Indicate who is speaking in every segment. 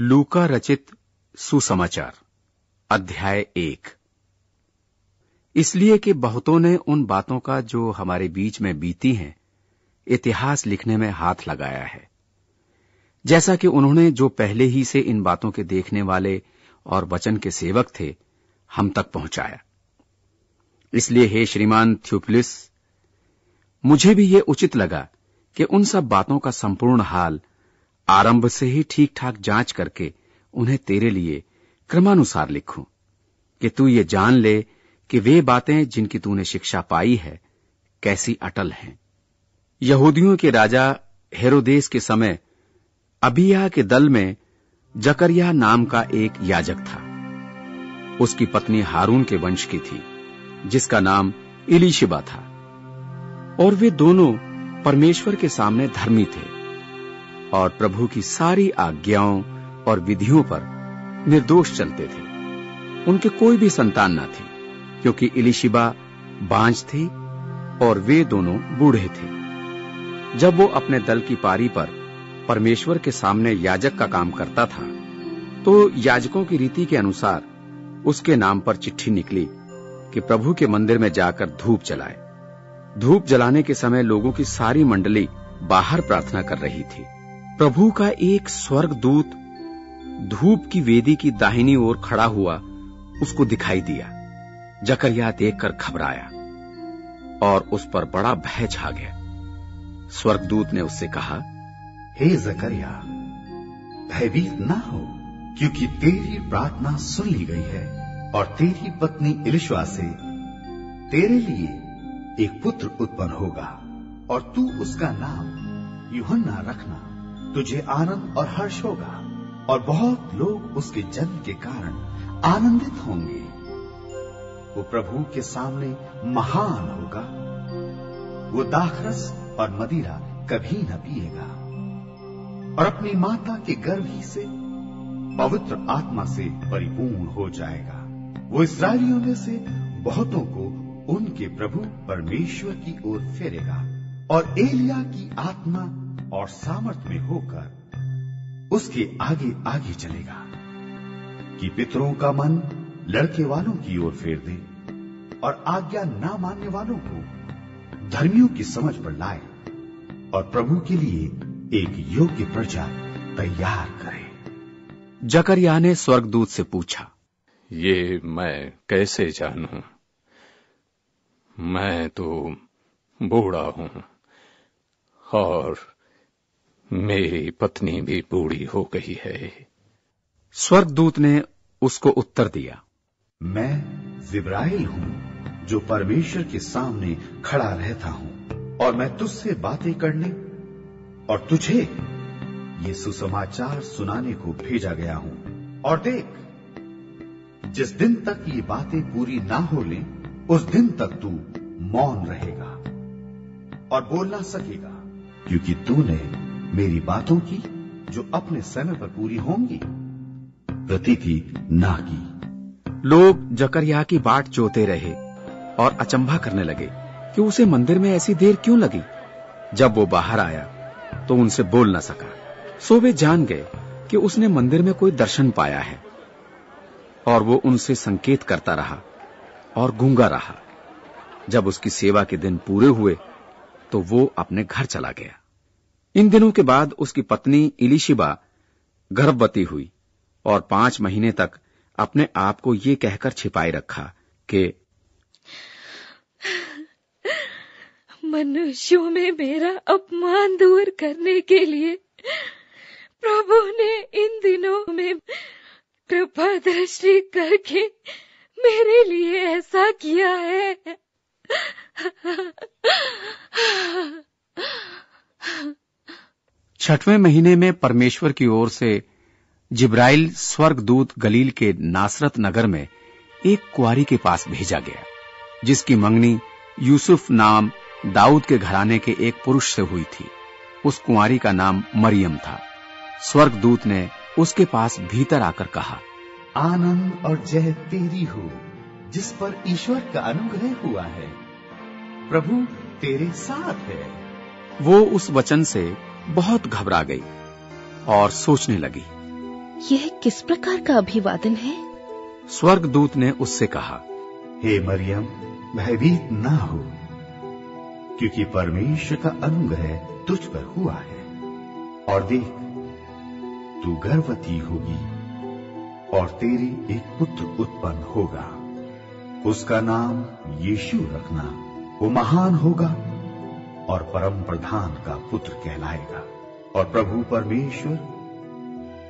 Speaker 1: लूका रचित सुसमाचार, अध्याय एक। इसलिए कि बहुतों ने उन बातों का जो हमारे बीच में बीती हैं, इतिहास लिखने में हाथ लगाया है। जैसा कि उन्होंने जो पहले ही से इन बातों के देखने वाले और वचन के सेवक थे, हम तक पहुँचाया। इसलिए हे श्रीमान थ्यूपलिस मुझे भी यह उचित लगा कि उन सब बातों का संपूर्ण हाल आरंभ से ही ठीक ठाक जाँच करके उन्हें तेरे लिए क्रमानुसार लिखूं। कि तू ये जान ले कि वे बातें जिनकी तूने शिक्षा पाई है, कैसी अटल हैं। यहूदियों के राजा हेरोदेस के समय अबिया के दल में जकरिया नाम का एक याजक था। उसकी पत्नी हारून के वंश की थी, जिसका नाम इलीशिबा था। और वे दोनों परमेश्वर के सामने धर्मी थे। और प्रभु की सारी आज्ञाओं और विधियों पर निर्दोष चलते थे। उनके कोई भी संतान न थी, क्योंकि इलिशिबा बांझ थी और वे दोनों बूढ़े थे। जब वो अपने दल की पारी पर परमेश्वर के सामने याजक का काम करता था तो याजकों की रीति के अनुसार उसके नाम पर चिट्ठी निकली कि प्रभु के मंदिर में जाकर धूप जलाए। धूप जलाने के समय लोगों की सारी मंडली बाहर प्रार्थना कर रही थी। प्रभु का एक स्वर्ग दूत धूप की वेदी की दाहिनी ओर खड़ा हुआ उसको दिखाई दिया। जकरिया देखकर घबराया और उस पर बड़ा भय छा गया। स्वर्गदूत ने उससे कहा,
Speaker 2: हे जकरिया भयभीत ना हो, क्योंकि तेरी प्रार्थना सुन ली गई है और तेरी पत्नी इलिशवा से तेरे लिए एक पुत्र उत्पन्न होगा और तू उसका नाम यूहन्ना रखना। तुझे आनंद और हर्ष होगा और बहुत लोग उसके जन्म के कारण आनंदित होंगे। वो प्रभु के सामने महान होगा। वो दाखरस और मदिरा कभी न पिएगा। और अपनी माता के गर्भ ही से पवित्र आत्मा से परिपूर्ण हो जाएगा। वो इसराइलियों में से बहुतों को उनके प्रभु परमेश्वर की ओर फेरेगा और एलिया की आत्मा और सामर्थ में होकर उसके आगे आगे चलेगा कि पितरों का मन लड़के वालों की ओर फेर दे और आज्ञा ना मानने वालों को धर्मियों की समझ पर लाए और प्रभु के लिए एक योग्य प्रजा तैयार करे।
Speaker 1: जकरिया ने स्वर्गदूत से पूछा
Speaker 3: ये मैं कैसे जानूं? मैं तो बूढ़ा हूँ और मेरी पत्नी भी बूढ़ी हो गई है।
Speaker 1: स्वर्गदूत ने उसको उत्तर दिया।
Speaker 2: मैं जिब्राइल हूँ जो परमेश्वर के सामने खड़ा रहता हूँ और मैं तुझसे बातें करने और तुझे ये सुसमाचार सुनाने को भेजा गया हूँ। और देख जिस दिन तक ये बातें पूरी ना हो ले उस दिन तक तू मौन रहेगा और बोल ना सकेगा क्योंकि तूने मेरी बातों की, जो अपने समय पर पूरी होंगी, प्रतीति ना की।
Speaker 1: लोग जकरिया की बाट जोते रहे और अचंभा करने लगे कि उसे मंदिर में ऐसी देर क्यों लगी। जब वो बाहर आया तो उनसे बोल न सका। सो वे जान गए कि उसने मंदिर में कोई दर्शन पाया है। और वो उनसे संकेत करता रहा और गूँगा रहा। जब उसकी सेवा के दिन पूरे हुए तो वो अपने घर चला गया। इन दिनों के बाद उसकी पत्नी इलिशिबा गर्भवती हुई और पाँच महीने तक अपने आप को ये कहकर छिपाए रखा कि
Speaker 4: मनुष्यों में मेरा अपमान दूर करने के लिए प्रभु ने इन दिनों में कृपा दृष्टि करके मेरे लिए ऐसा किया है।
Speaker 1: छठवें महीने में परमेश्वर की ओर से जिब्राइल स्वर्गदूत गलील के नासरत नगर में एक कुआरी के पास भेजा गया जिसकी मंगनी यूसुफ नाम दाऊद के घराने के एक पुरुष से हुई थी। उस कुंवारी का नाम मरियम था। स्वर्गदूत ने उसके पास भीतर आकर कहा
Speaker 2: आनंद और जय तेरी हो जिस पर ईश्वर का अनुग्रह हुआ है। प्रभु तेरे साथ है।
Speaker 1: वो उस वचन से बहुत घबरा गई और सोचने लगी।
Speaker 5: यह किस प्रकार का अभिवादन है?
Speaker 1: स्वर्गदूत ने उससे कहा
Speaker 2: हे मरियम भयभीत ना हो क्योंकि परमेश्वर का अनुग्रह तुझ पर हुआ है। और देख तू गर्भवती होगी और तेरे एक पुत्र उत्पन्न होगा। उसका नाम यीशु रखना वो महान होगा। और परम प्रधान का पुत्र कहलाएगा। और प्रभु परमेश्वर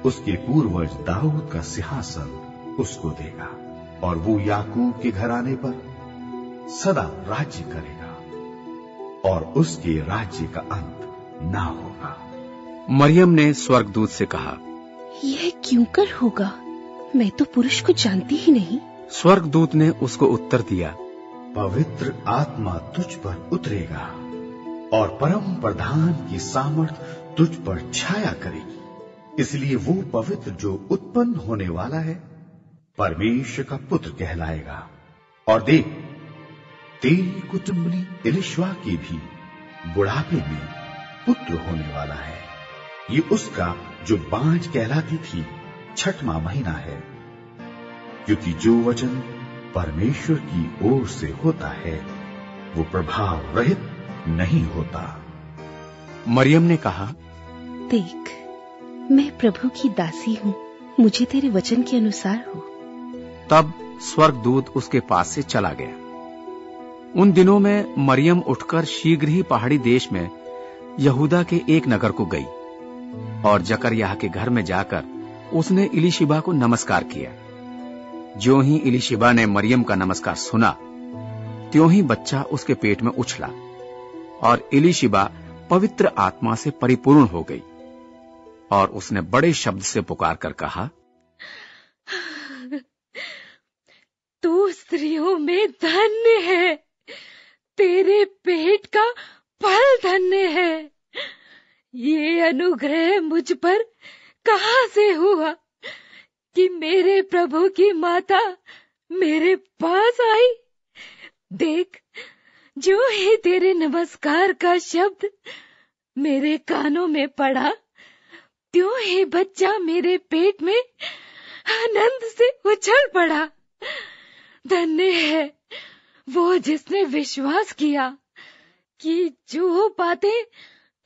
Speaker 2: उसके पूर्वज दाऊद का सिंहासन उसको देगा और वो याकूब के घराने पर सदा राज्य करेगा और उसके राज्य का अंत ना होगा।
Speaker 1: मरियम ने स्वर्गदूत से कहा
Speaker 5: यह क्यों कर होगा? मैं तो पुरुष को जानती ही नहीं।
Speaker 1: स्वर्गदूत ने उसको उत्तर दिया
Speaker 2: पवित्र आत्मा तुझ पर उतरेगा। और परम प्रधान की सामर्थ तुझ पर छाया करेगी। इसलिए वो पवित्र जो उत्पन्न होने वाला है परमेश्वर का पुत्र कहलाएगा। और देख, तेरी कुटुंबनी इलिश्वा की भी बुढ़ापे में पुत्र होने वाला है। ये उसका जो बांझ कहलाती थी, छठवा महीना है। क्योंकि जो वचन परमेश्वर की ओर से होता है, वो प्रभाव रहित नहीं होता।
Speaker 1: मरियम ने कहा
Speaker 5: देख मैं प्रभु की दासी हूँ मुझे तेरे वचन के अनुसार हो।
Speaker 1: तब स्वर्ग स्वर्गदूत उसके पास से चला गया। उन दिनों में मरियम उठकर शीघ्र ही पहाड़ी देश में यहूदा के एक नगर को गई और जकरयाह के घर में जाकर उसने इलिशिबा को नमस्कार किया। जो ही इलिशिबा ने मरियम का नमस्कार सुना त्यों ही बच्चा उसके पेट में उछला। और इलिशिबा पवित्र आत्मा से परिपूर्ण हो गई और उसने बड़े शब्द से पुकार कर कहा,
Speaker 4: तू स्त्रियों में धन्य है। तेरे पेट का फल धन्य है। ये अनुग्रह मुझ पर कहा से हुआ कि मेरे प्रभु की माता मेरे पास आई? देख जो ही तेरे नमस्कार का शब्द मेरे कानों में पड़ा। त्यों ही बच्चा मेरे पेट में आनंद से उछल पड़ा। धन्य है वो जिसने विश्वास किया कि जो बातें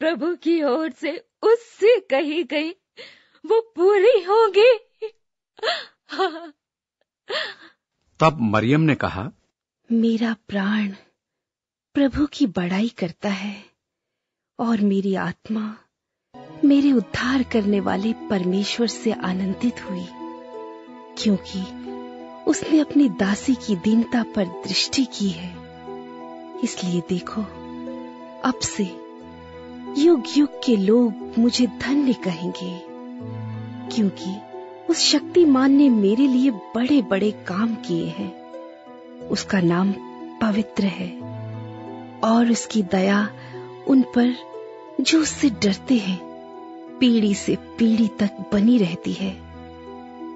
Speaker 4: प्रभु की ओर से उससे कही गई वो पूरी होगी।
Speaker 1: तब मरियम ने कहा
Speaker 5: मेरा प्राण प्रभु की बड़ाई करता है और मेरी आत्मा मेरे उद्धार करने वाले परमेश्वर से आनंदित हुई, क्योंकि उसने अपनी दासी की दीनता पर दृष्टि की है। इसलिए देखो, अब से युग युग के लोग मुझे धन्य कहेंगे, क्योंकि उस शक्तिमान ने मेरे लिए बड़े बड़े काम किए हैं। उसका नाम पवित्र है। और उसकी दया उन पर जो उससे डरते हैं, पीढ़ी से पीढ़ी तक बनी रहती है।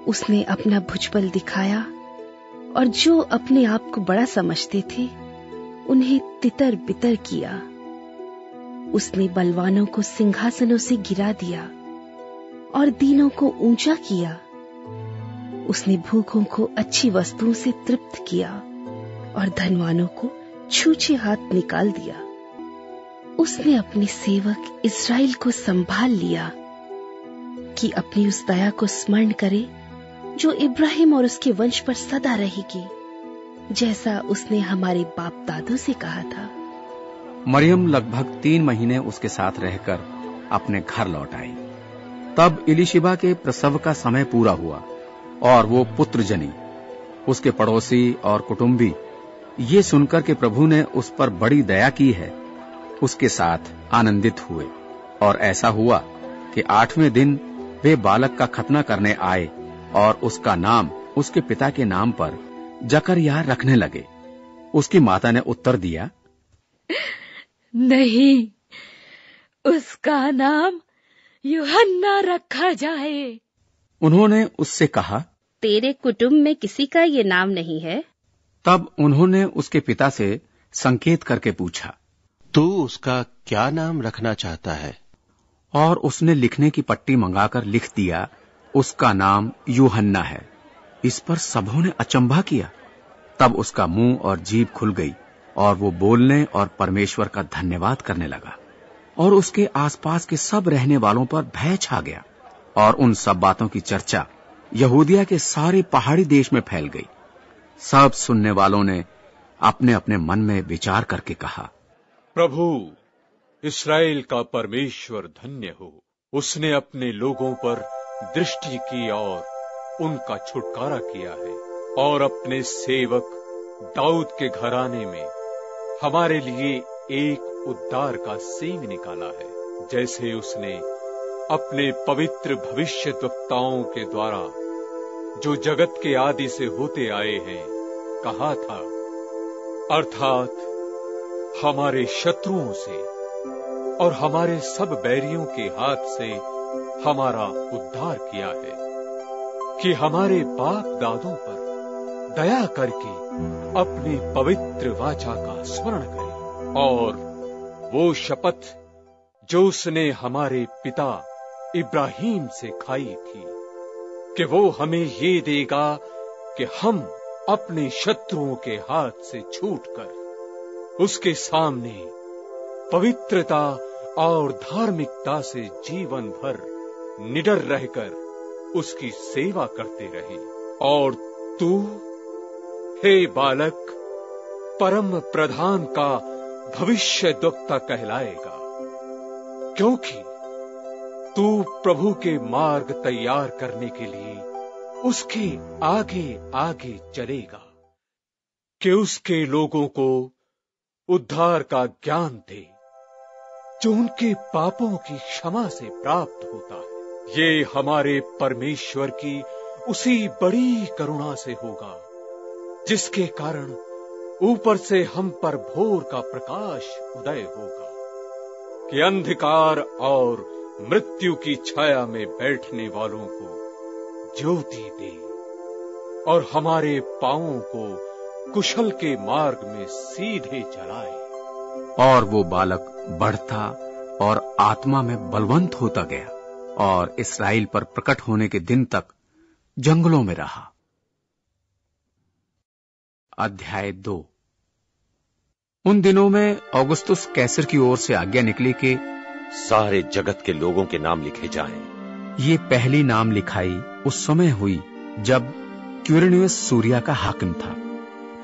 Speaker 5: उसने अपना भुजबल दिखाया और जो अपने आप को बड़ा समझते थे, उन्हें तितर बितर किया। उसने बलवानों को सिंहासनों से गिरा दिया और दीनों को ऊँचा किया। उसने भूखों को अच्छी वस्तुओं से तृप्त किया और धनवानों को छूछे हाथ निकाल दिया। उसने अपने सेवक इसराइल को संभाल लिया कि अपनी उस दया को स्मरण करे, जो इब्राहिम और उसके वंश पर सदा रहेगी, जैसा उसने हमारे बाप दादों से कहा था।
Speaker 1: मरियम लगभग तीन महीने उसके साथ रहकर अपने घर लौट आई। तब इलिशिबा के प्रसव का समय पूरा हुआ और वो पुत्र जनी उसके पड़ोसी और कुटुंबी ये सुनकर के प्रभु ने उस पर बड़ी दया की है। उसके साथ आनंदित हुए। और ऐसा हुआ कि आठवें दिन वे बालक का खतना करने आए और उसका नाम उसके पिता के नाम पर जकरया रखने लगे। उसकी माता ने उत्तर दिया
Speaker 4: नहीं उसका नाम यूहन्ना रखा जाए।
Speaker 1: उन्होंने उससे कहा
Speaker 5: तेरे कुटुंब में किसी का ये नाम नहीं है?
Speaker 1: तब उन्होंने उसके पिता से संकेत करके पूछा
Speaker 6: तू उसका क्या नाम रखना चाहता है?
Speaker 1: और उसने लिखने की पट्टी मंगाकर लिख दिया उसका नाम यूहन्ना है। इस पर सबों ने अचंभा किया। तब उसका मुँह और जीभ खुल गई और वो बोलने और परमेश्वर का धन्यवाद करने लगा और उसके आसपास के सब रहने वालों पर भय छा गया और उन सब बातों की चर्चा यहूदिया के सारे पहाड़ी देश में फैल गई। सब सुनने वालों ने अपने अपने मन में विचार करके कहा,
Speaker 3: प्रभु, इसराइल का परमेश्वर धन्य हो। उसने अपने लोगों पर दृष्टि की और उनका छुटकारा किया है और अपने सेवक दाऊद के घराने में हमारे लिए एक उद्धार का सींग निकाला है। जैसे उसने अपने पवित्र भविष्य वक्ताओं के द्वारा जो जगत के आदि से होते आए हैं कहा था। अर्थात, हमारे शत्रुओं से और हमारे सब बैरियों के हाथ से हमारा उद्धार किया है, कि हमारे बाप दादों पर दया करके अपने पवित्र वाचा का स्मरण करें। और वो शपथ जो उसने हमारे पिता इब्राहिम से खाई थी, कि वो हमें ये देगा कि हम अपने शत्रुओं के हाथ से छूटकर उसके सामने पवित्रता और धार्मिकता से जीवन भर निडर रहकर उसकी सेवा करते रहे। और तू, हे बालक, परम प्रधान का भविष्य दुक्ता कहलाएगा, क्योंकि तू प्रभु के मार्ग तैयार करने के लिए उसके आगे आगे चलेगा कि उसके लोगों को उद्धार का ज्ञान दे, जो उनके पापों की क्षमा से प्राप्त होता है। ये हमारे परमेश्वर की उसी बड़ी करुणा से होगा, जिसके कारण ऊपर से हम पर भोर का प्रकाश उदय होगा, कि अंधकार और मृत्यु की छाया में बैठने वालों को ज्योति दे और हमारे पांवों को कुशल के मार्ग में सीधे चलाए।
Speaker 1: और वो बालक बढ़ता और आत्मा में बलवंत होता गया और इसराइल पर प्रकट होने के दिन तक जंगलों में रहा। अध्याय दो। उन दिनों में ऑगस्तुस कैसर की ओर से आज्ञा निकली कि
Speaker 6: सारे जगत के लोगों के नाम लिखे जाएँ।
Speaker 1: ये पहली नाम लिखाई उस समय हुई जब क्यूरनियस सूर्या का हाकिम था।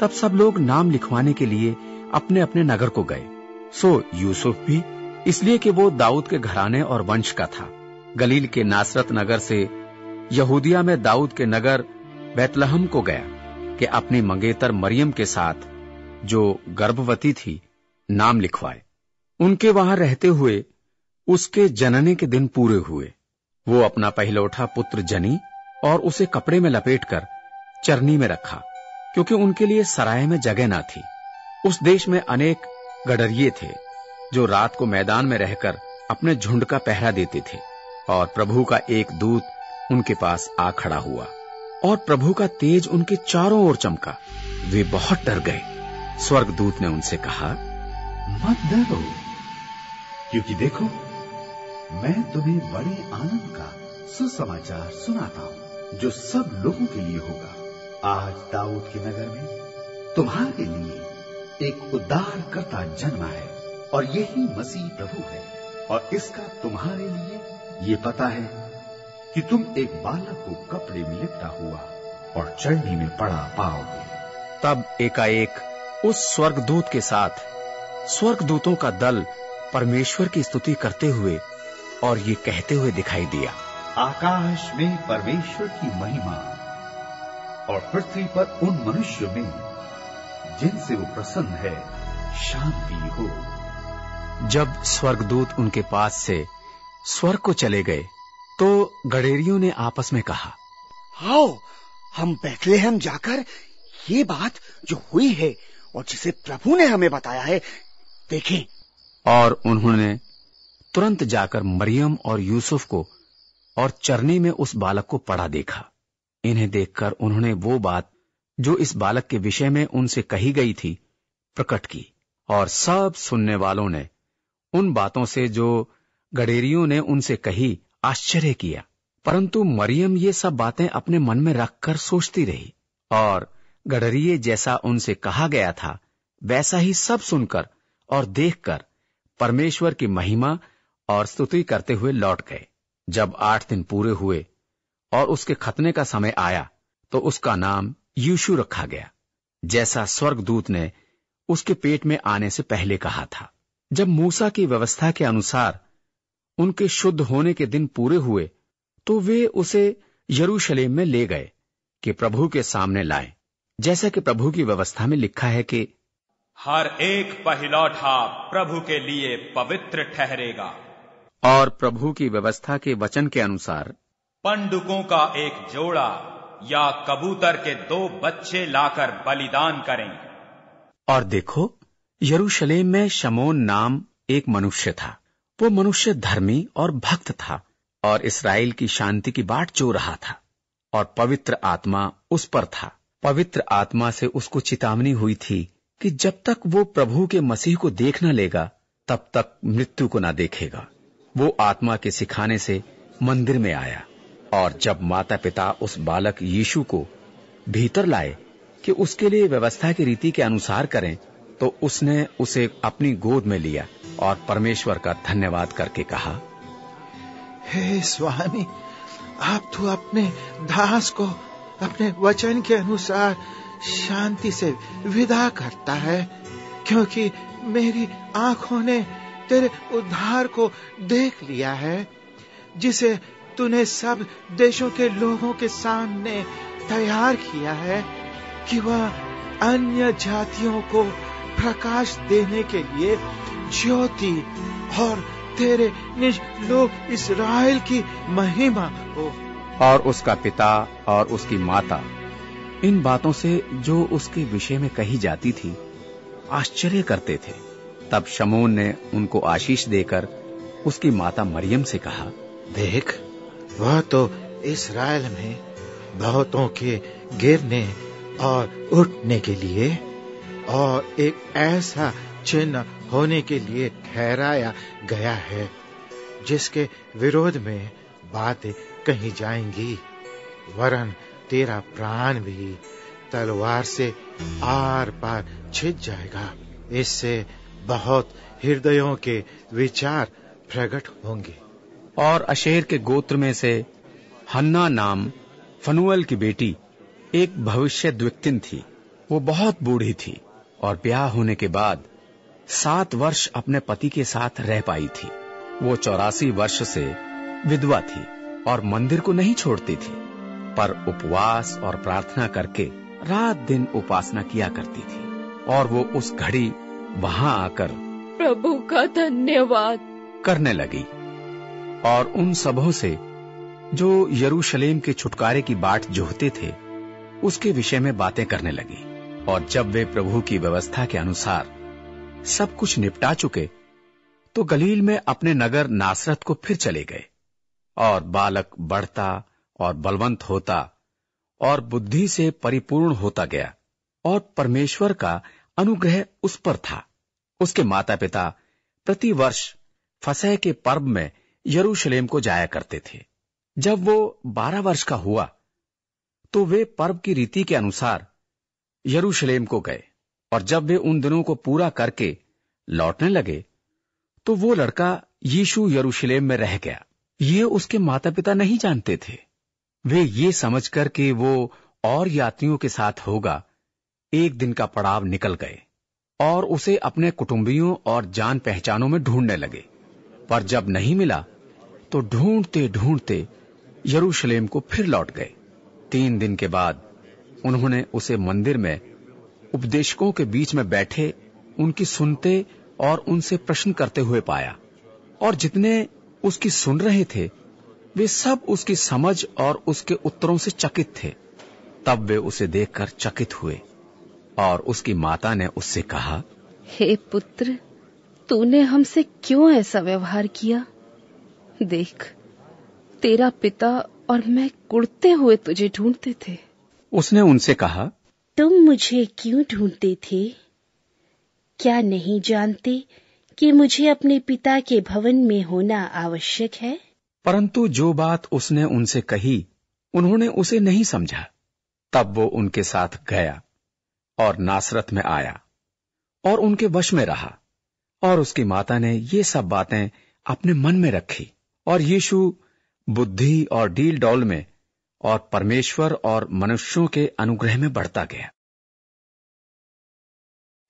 Speaker 1: तब सब लोग नाम लिखवाने के लिए अपने अपने नगर को गए। सो यूसुफ भी, इसलिए कि वो दाऊद के घराने और वंश का था। गलील के नासरत नगर से यहूदिया में दाऊद के नगर बैतलहम को गया कि अपनी मंगेतर मरियम के साथ जो गर्भवती थी, नाम लिखवाए। उनके वहाँ रहते हुए उसके जनने के दिन पूरे हुए। वो अपना पहलौठा पुत्र जनी और उसे कपड़े में लपेटकर चरनी में रखा, क्योंकि उनके लिए सराय में जगह ना थी। उस देश में अनेक गडरिये थे, जो रात को मैदान में रहकर अपने झुंड का पहरा देते थे, और प्रभु का एक दूत उनके पास आ खड़ा हुआ, और प्रभु का तेज उनके चारों ओर चमका। वे बहुत डर गए। स्वर्गदूत ने उनसे कहा,
Speaker 2: मत डरो, क्योंकि देखो मैं तुम्हें बड़े आनंद का सुसमाचार सुनाता हूँ, जो सब लोगों के लिए होगा। आज दाऊद के नगर में तुम्हारे लिए एक उद्धार करता जन्मा है, और यही मसीह प्रभु है। और इसका तुम्हारे लिए ये पता है कि तुम एक बालक को कपड़े में लिपटा हुआ और चढ़नी में पड़ा पाओगे।
Speaker 1: तब एकाएक उस स्वर्गदूत के साथ, स्वर्गदूतों का दल परमेश्वर की स्तुति करते हुए और ये कहते हुए दिखाई दिया।
Speaker 2: आकाश में परमेश्वर की महिमा और पृथ्वी पर उन मनुष्यों में जिनसे वो प्रसन्न है शांति हो।
Speaker 1: जब स्वर्गदूत उनके पास से स्वर्ग को चले गए तो गडेरियों ने आपस में कहा
Speaker 7: आओ हम बैतलेहम जाकर ये बात जो हुई है और जिसे प्रभु ने हमें बताया है देखें।
Speaker 1: और उन्होंने तुरंत जाकर मरियम और यूसुफ को और चरनी में उस बालक को पड़ा देखा। इन्हें देखकर उन्होंने वो बात, जो इस बालक के विषय में उनसे कही गई थी, प्रकट की और सब सुनने वालों ने उन बातों से जो गडेरियों ने उनसे कही, आश्चर्य किया। परंतु मरियम ये सब बातें अपने मन में रखकर सोचती रही और गडरिये जैसा उनसे कहा गया था, वैसा ही सब सुनकर और देखकर परमेश्वर की महिमा और स्तुति करते हुए लौट गए। जब आठ दिन पूरे हुए और उसके खतने का समय आया तो उसका नाम यूशु रखा गया, जैसा स्वर्गदूत ने उसके पेट में आने से पहले कहा था। जब मूसा की व्यवस्था के अनुसार उनके शुद्ध होने के दिन पूरे हुए तो वे उसे यरूशलेम में ले गए, कि प्रभु के सामने लाए। जैसा कि प्रभु की व्यवस्था में लिखा है कि,
Speaker 8: हर एक पहलौठा प्रभु के लिए पवित्र ठहरेगा।
Speaker 1: और प्रभु की व्यवस्था के वचन के अनुसार।
Speaker 8: पंडुकों का एक जोड़ा या कबूतर के दो बच्चे लाकर बलिदान करें।
Speaker 1: और देखो यरूशलेम में शमोन नाम एक मनुष्य था। वो मनुष्य धर्मी और भक्त था और इसराइल की शांति की बाट जो रहा था और पवित्र आत्मा उस पर था। पवित्र आत्मा से उसको चेतावनी हुई थी कि जब तक वो प्रभु के मसीह को देख न लेगा तब तक मृत्यु को ना देखेगा। वो आत्मा के सिखाने से मंदिर में आया और जब माता पिता उस बालक यीशु को भीतर लाए कि उसके लिए व्यवस्था की रीति के अनुसार करें तो उसने उसे अपनी गोद में लिया और परमेश्वर का धन्यवाद करके कहा,
Speaker 9: हे स्वामी, आप तो अपने दास को अपने वचन के अनुसार शांति से विदा करता है, क्योंकि मेरी आँखों ने तेरे उद्धार को देख लिया है, जिसे तूने सब देशों के लोगों के सामने तैयार किया है, कि वह अन्य जातियों को प्रकाश देने के लिए ज्योति और तेरे निज लोग इसराइल की महिमा हो।
Speaker 1: और उसका पिता और उसकी माता, इन बातों से जो उसके विषय में कही जाती थी, आश्चर्य करते थे। तब शमोन ने उनको आशीष देकर उसकी माता मरियम से कहा,
Speaker 9: देख, वह तो इसराइल में बहुतों के गिरने और उठने के लिए और एक ऐसा चिन्ह होने के लिए ठहराया गया है, जिसके विरोध में बातें कही जाएँगी। वरन तेरा प्राण भी तलवार से आर पार छिज जाएगा। इससे बहुत हृदयों के विचार प्रकट होंगे।
Speaker 1: और अशेर के गोत्र में से हन्ना नाम फनुअल की बेटी एक भविष्य द्विक्तिन थी। वो बहुत बूढ़ी थी और ब्याह होने के बाद सात वर्ष अपने पति के साथ रह पाई थी। वो चौरासी वर्ष से विधवा थी और मंदिर को नहीं छोड़ती थी, पर उपवास और प्रार्थना करके रात दिन उपासना किया करती थी और वो उस घड़ी वहाँ आकर
Speaker 4: प्रभु का धन्यवाद।
Speaker 1: करने लगी और उन सबों से जो यरूशलेम के छुटकारे की बाट जोहते थे उसके विषय में बातें करने लगी। और जब वे प्रभु की व्यवस्था के अनुसार सब कुछ निपटा चुके तो गलील में अपने नगर नासरत को फिर चले गए। और बालक बढ़ता और बलवंत होता और बुद्धि से परिपूर्ण होता गया और परमेश्वर का अनुग्रह उस पर था। उसके माता पिता प्रति वर्ष फसह के पर्व में यरूशलेम को जाया करते थे। जब वो बारह वर्ष का हुआ तो वे पर्व की रीति के अनुसार यरूशलेम को गए और जब वे उन दिनों को पूरा करके लौटने लगे तो वो लड़का यीशु यरूशलेम में रह गया। ये उसके माता पिता नहीं जानते थे। वे ये समझकर कि वो और यात्रियों के साथ होगा, एक दिन का पड़ाव निकल गए। और उसे अपने कुटुंबियों और जान पहचानों में ढूँढने लगे। पर जब नहीं मिला तो ढूंढते ढूंढते यरूशलेम को फिर लौट गए। तीन दिन के बाद उन्होंने उसे मंदिर में उपदेशकों के बीच में बैठे, उनकी सुनते और उनसे प्रश्न करते हुए पाया। और जितने उसकी सुन रहे थे, वे सब उसकी समझ और उसके उत्तरों से चकित थे। तब वे उसे देखकर चकित हुए। और उसकी माता ने उससे कहा
Speaker 5: हे पुत्र तूने हमसे क्यों ऐसा व्यवहार किया? देख तेरा पिता और मैं कुड़ते हुए तुझे ढूंढते थे।
Speaker 1: उसने उनसे कहा
Speaker 5: तुम मुझे क्यों ढूंढते थे? क्या नहीं जानते कि मुझे अपने पिता के भवन में होना आवश्यक है?
Speaker 1: परंतु जो बात उसने उनसे कही उन्होंने उसे नहीं समझा। तब वो उनके साथ गया। और नासरत में आया और उनके वश में रहा और उसकी माता ने ये सब बातें अपने मन में रखी और यीशु बुद्धि और डील डॉल में और परमेश्वर और मनुष्यों के अनुग्रह में बढ़ता गया।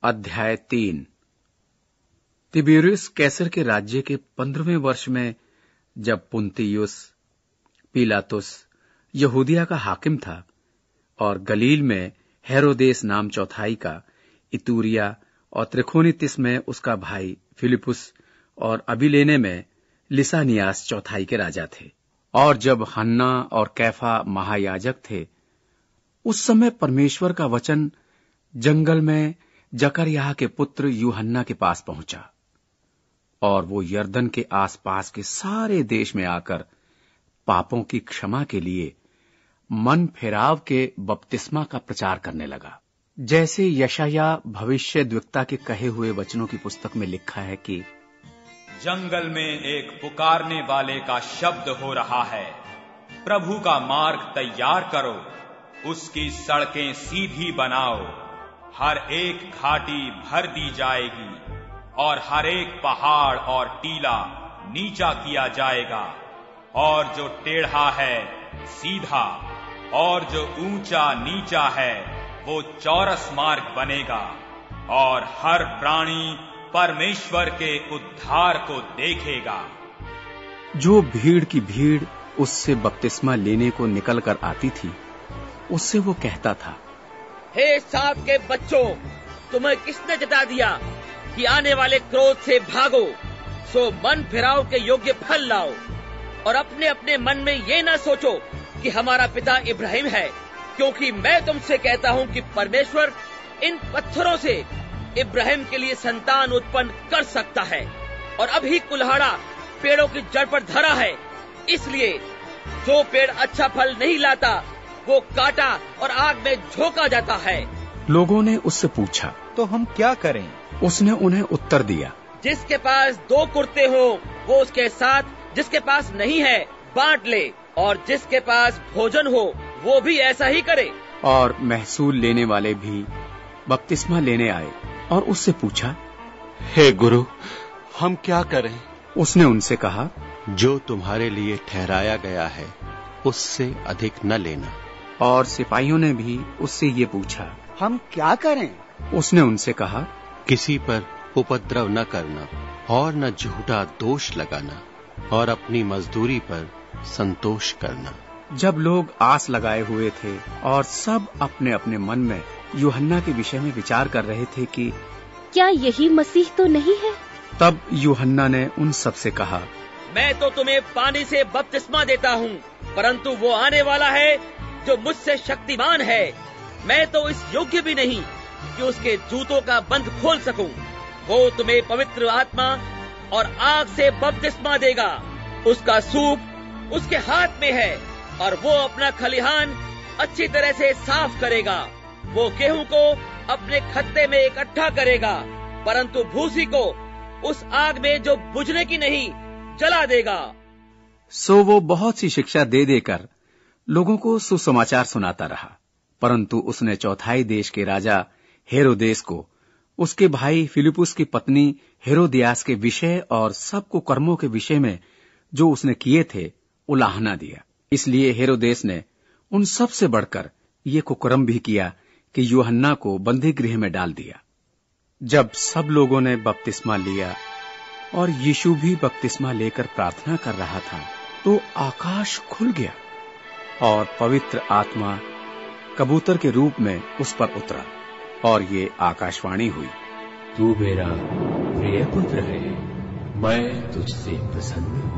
Speaker 1: अध्याय तीन। तिबिरियस कैसर के राज्य के पंद्रहवें वर्ष में जब पुंतियुस, पीलातुस, यहूदिया का हाकिम था और गलील में हेरोदेस नाम चौथाई का, इतूरिया और त्रिखोनीतिस में उसका भाई फिलिपुस और अभिलेने में लिसानियास चौथाई के राजा थे। और जब हन्ना और कैफा महायाजक थे, उस समय परमेश्वर का वचन जंगल में जकरयाह के पुत्र यूहन्ना के पास पहुँचा और वो यर्दन के आसपास के सारे देश में आकर पापों की क्षमा के लिए मन फेराव के बपतिस्मा का प्रचार करने लगा। जैसे यशाया भविष्य द्विकता के कहे हुए वचनों की पुस्तक में लिखा है कि,
Speaker 8: जंगल में एक पुकारने वाले का शब्द हो रहा है। प्रभु का मार्ग तैयार करो, उसकी सड़कें सीधी बनाओ। हर एक घाटी भर दी जाएगी और हर एक पहाड़ और टीला नीचा किया जाएगा। और जो टेढ़ा है, सीधा और जो ऊँचा नीचा है वो चौरस मार्ग बनेगा। और हर प्राणी परमेश्वर के उद्धार को देखेगा।
Speaker 1: जो भीड़ की भीड़ उससे बपतिस्मा लेने को निकल कर आती थी उससे वो कहता था
Speaker 10: हे सात के बच्चों तुम्हें किसने जता दिया कि आने वाले क्रोध से भागो? सो मन फिराव के योग्य फल लाओ। और अपने अपने मन में ये न सोचो कि हमारा पिता इब्राहिम है क्योंकि मैं तुमसे कहता हूँ कि परमेश्वर इन पत्थरों से इब्राहिम के लिए संतान उत्पन्न कर सकता है। और अभी कुल्हाड़ा पेड़ों की जड़ पर धरा है। इसलिए जो पेड़ अच्छा फल नहीं लाता वो काटा और आग में झोंका जाता है।
Speaker 1: लोगों ने उससे पूछा
Speaker 11: तो हम क्या करें?
Speaker 1: उसने उन्हें उत्तर दिया
Speaker 10: जिसके पास दो कुर्ते हो वो उसके साथ जिसके पास नहीं है बांट ले। और जिसके पास भोजन हो वो भी ऐसा ही करे।
Speaker 1: और महसूल लेने वाले भी बपतिस्मा लेने आए और उससे पूछा
Speaker 12: हे गुरु हम क्या करें?
Speaker 1: उसने उनसे कहा
Speaker 12: जो तुम्हारे लिए ठहराया गया है उससे अधिक न लेना।
Speaker 1: और सिपाहियों ने भी उससे ये पूछा
Speaker 7: हम क्या करें?
Speaker 1: उसने उनसे कहा
Speaker 12: किसी पर उपद्रव न करना और न झूठा दोष लगाना और अपनी मजदूरी पर संतोष करना।
Speaker 1: जब लोग आस लगाए हुए थे और सब अपने अपने मन में यूहन्ना के विषय में विचार कर रहे थे कि
Speaker 5: क्या यही मसीह तो नहीं है?
Speaker 1: तब यूहन्ना ने उन सबसे कहा
Speaker 10: मैं तो तुम्हें पानी से बपतिस्मा देता हूँ परंतु वो आने वाला है जो मुझसे शक्तिमान है। मैं तो इस योग्य भी नहीं कि उसके जूतों का बंद खोल सकूँ। वो तुम्हें पवित्र आत्मा और आग से बपतिस्मा देगा। उसका सूप उसके हाथ में है और वो अपना खलिहान अच्छी तरह से साफ़ करेगा। वो गेहूँ को अपने खत्ते में इकट्ठा करेगा, परंतु भूसी को उस आग में जो बुझने की नहीं, जला देगा।
Speaker 1: सो वो बहुत सी शिक्षा दे देकर लोगों को सुसमाचार सुनाता रहा। परंतु उसने चौथाई देश के राजा हेरोदेस को, उसके भाई फिलिपुस की पत्नी हेरोदियास के विषय और सबको कर्मों के विषय में जो उसने किए थे उलाहना दिया। इसलिए हेरोदेस ने उन सबसे बढ़कर ये कुकर्म भी किया कि यूहन्ना को बंदी गृह में डाल दिया। जब सब लोगों ने बपतिस्मा लिया और यीशु भी बपतिस्मा लेकर प्रार्थना कर रहा था तो आकाश खुल गया और पवित्र आत्मा कबूतर के रूप में उस पर उतरा और ये आकाशवाणी हुई।
Speaker 13: तू मेरा प्रिय पुत्र है, मैं तुझसे प्रसन्न हूँ।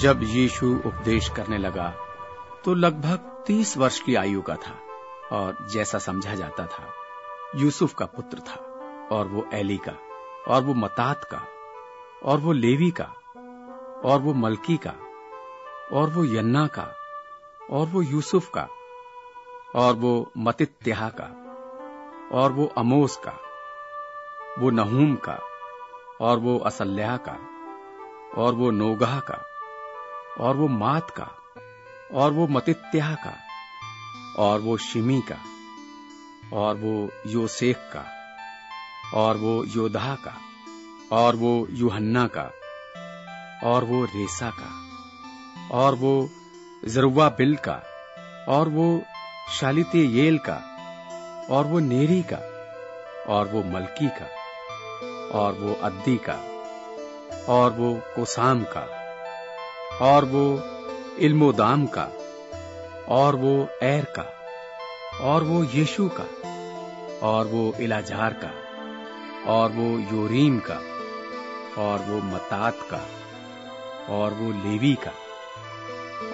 Speaker 1: जब यीशु उपदेश करने लगा तो लगभग तीस वर्ष की आयु का था और जैसा समझा जाता था यूसुफ का पुत्र था और वो एली का और वो मतात का और वो लेवी का और वो मलकी का और वो यन्ना का और वो यूसुफ का और वो मतित्याह का और वो अमोस का वो नहूम का और वो असल्याह का और वो नोगाह का और वो मात का और वो मतित्याह का और वो शिमी का और वो योसेख का और वो योधा का और वो यूहन्ना का और वो रेसा का और वो जरुआ बिल का और वो शालिते येल का और वो नेरी का और वो मलकी का और वो अद्दी का और वो कोसाम का और वो इल्मोदाम का और वो एर का और वो यीशु का और वो इलाजार का और वो योरीम का और वो मतात का और वो लेवी का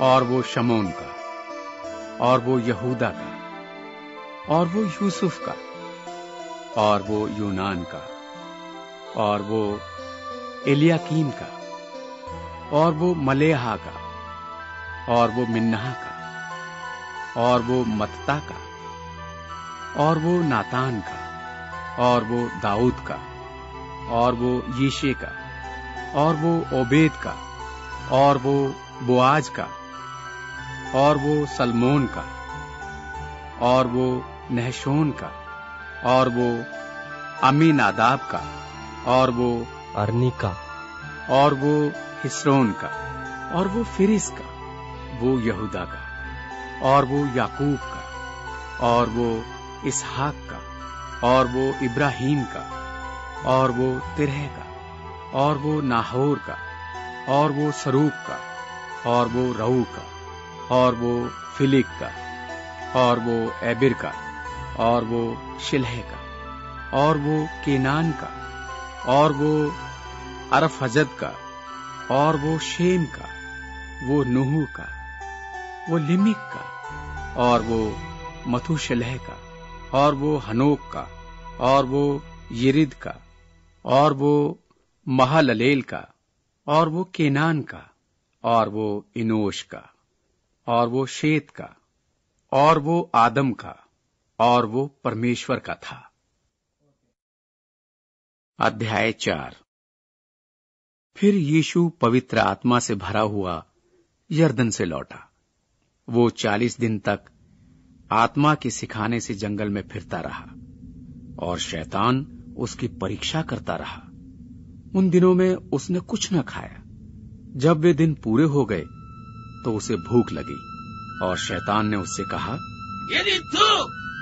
Speaker 1: और वो शमोन का और वो यहूदा का और वो यूसुफ का और वो यूनान का और वो एलियाकीम का और वो मलेहा का और वो मिन्हा का और वो मत्ता का और वो नातान का और वो दाऊद का और वो यीशे का और वो ओबेद का और वो बुआज का और वो सलमोन का और वो नहशोन का और वो अमीनादाब का और वो
Speaker 11: अरनी का
Speaker 1: और वो हिस्रोन का और वो फिरिस का वो यहूदा का और वो याकूब का और वो इसहाक का और वो इब्राहिम का और वो तिरह का और वो नाहोर का और वो सरूक का और वो रऊ का और वो फिलिक का और वो एबिर का और वो शिलह का और वो केनान का और वो अरफजद का और वो शेम का वो नूह का वो लिमिक का और वो मथुशलह का और वो हनोक का और वो यरिद का और वो महाललेल का और वो केनान का और वो इनोश का और वो शेत का और वो आदम का और वो परमेश्वर का था अध्याय चार फिर यीशु पवित्र आत्मा से भरा हुआ यर्दन से लौटा। वो चालीस दिन तक आत्मा के सिखाने से जंगल में फिरता रहा और शैतान उसकी परीक्षा करता रहा। उन दिनों में उसने कुछ न खाया। जब वे दिन पूरे हो गए तो उसे भूख लगी और शैतान ने उससे कहा,
Speaker 14: यदि तू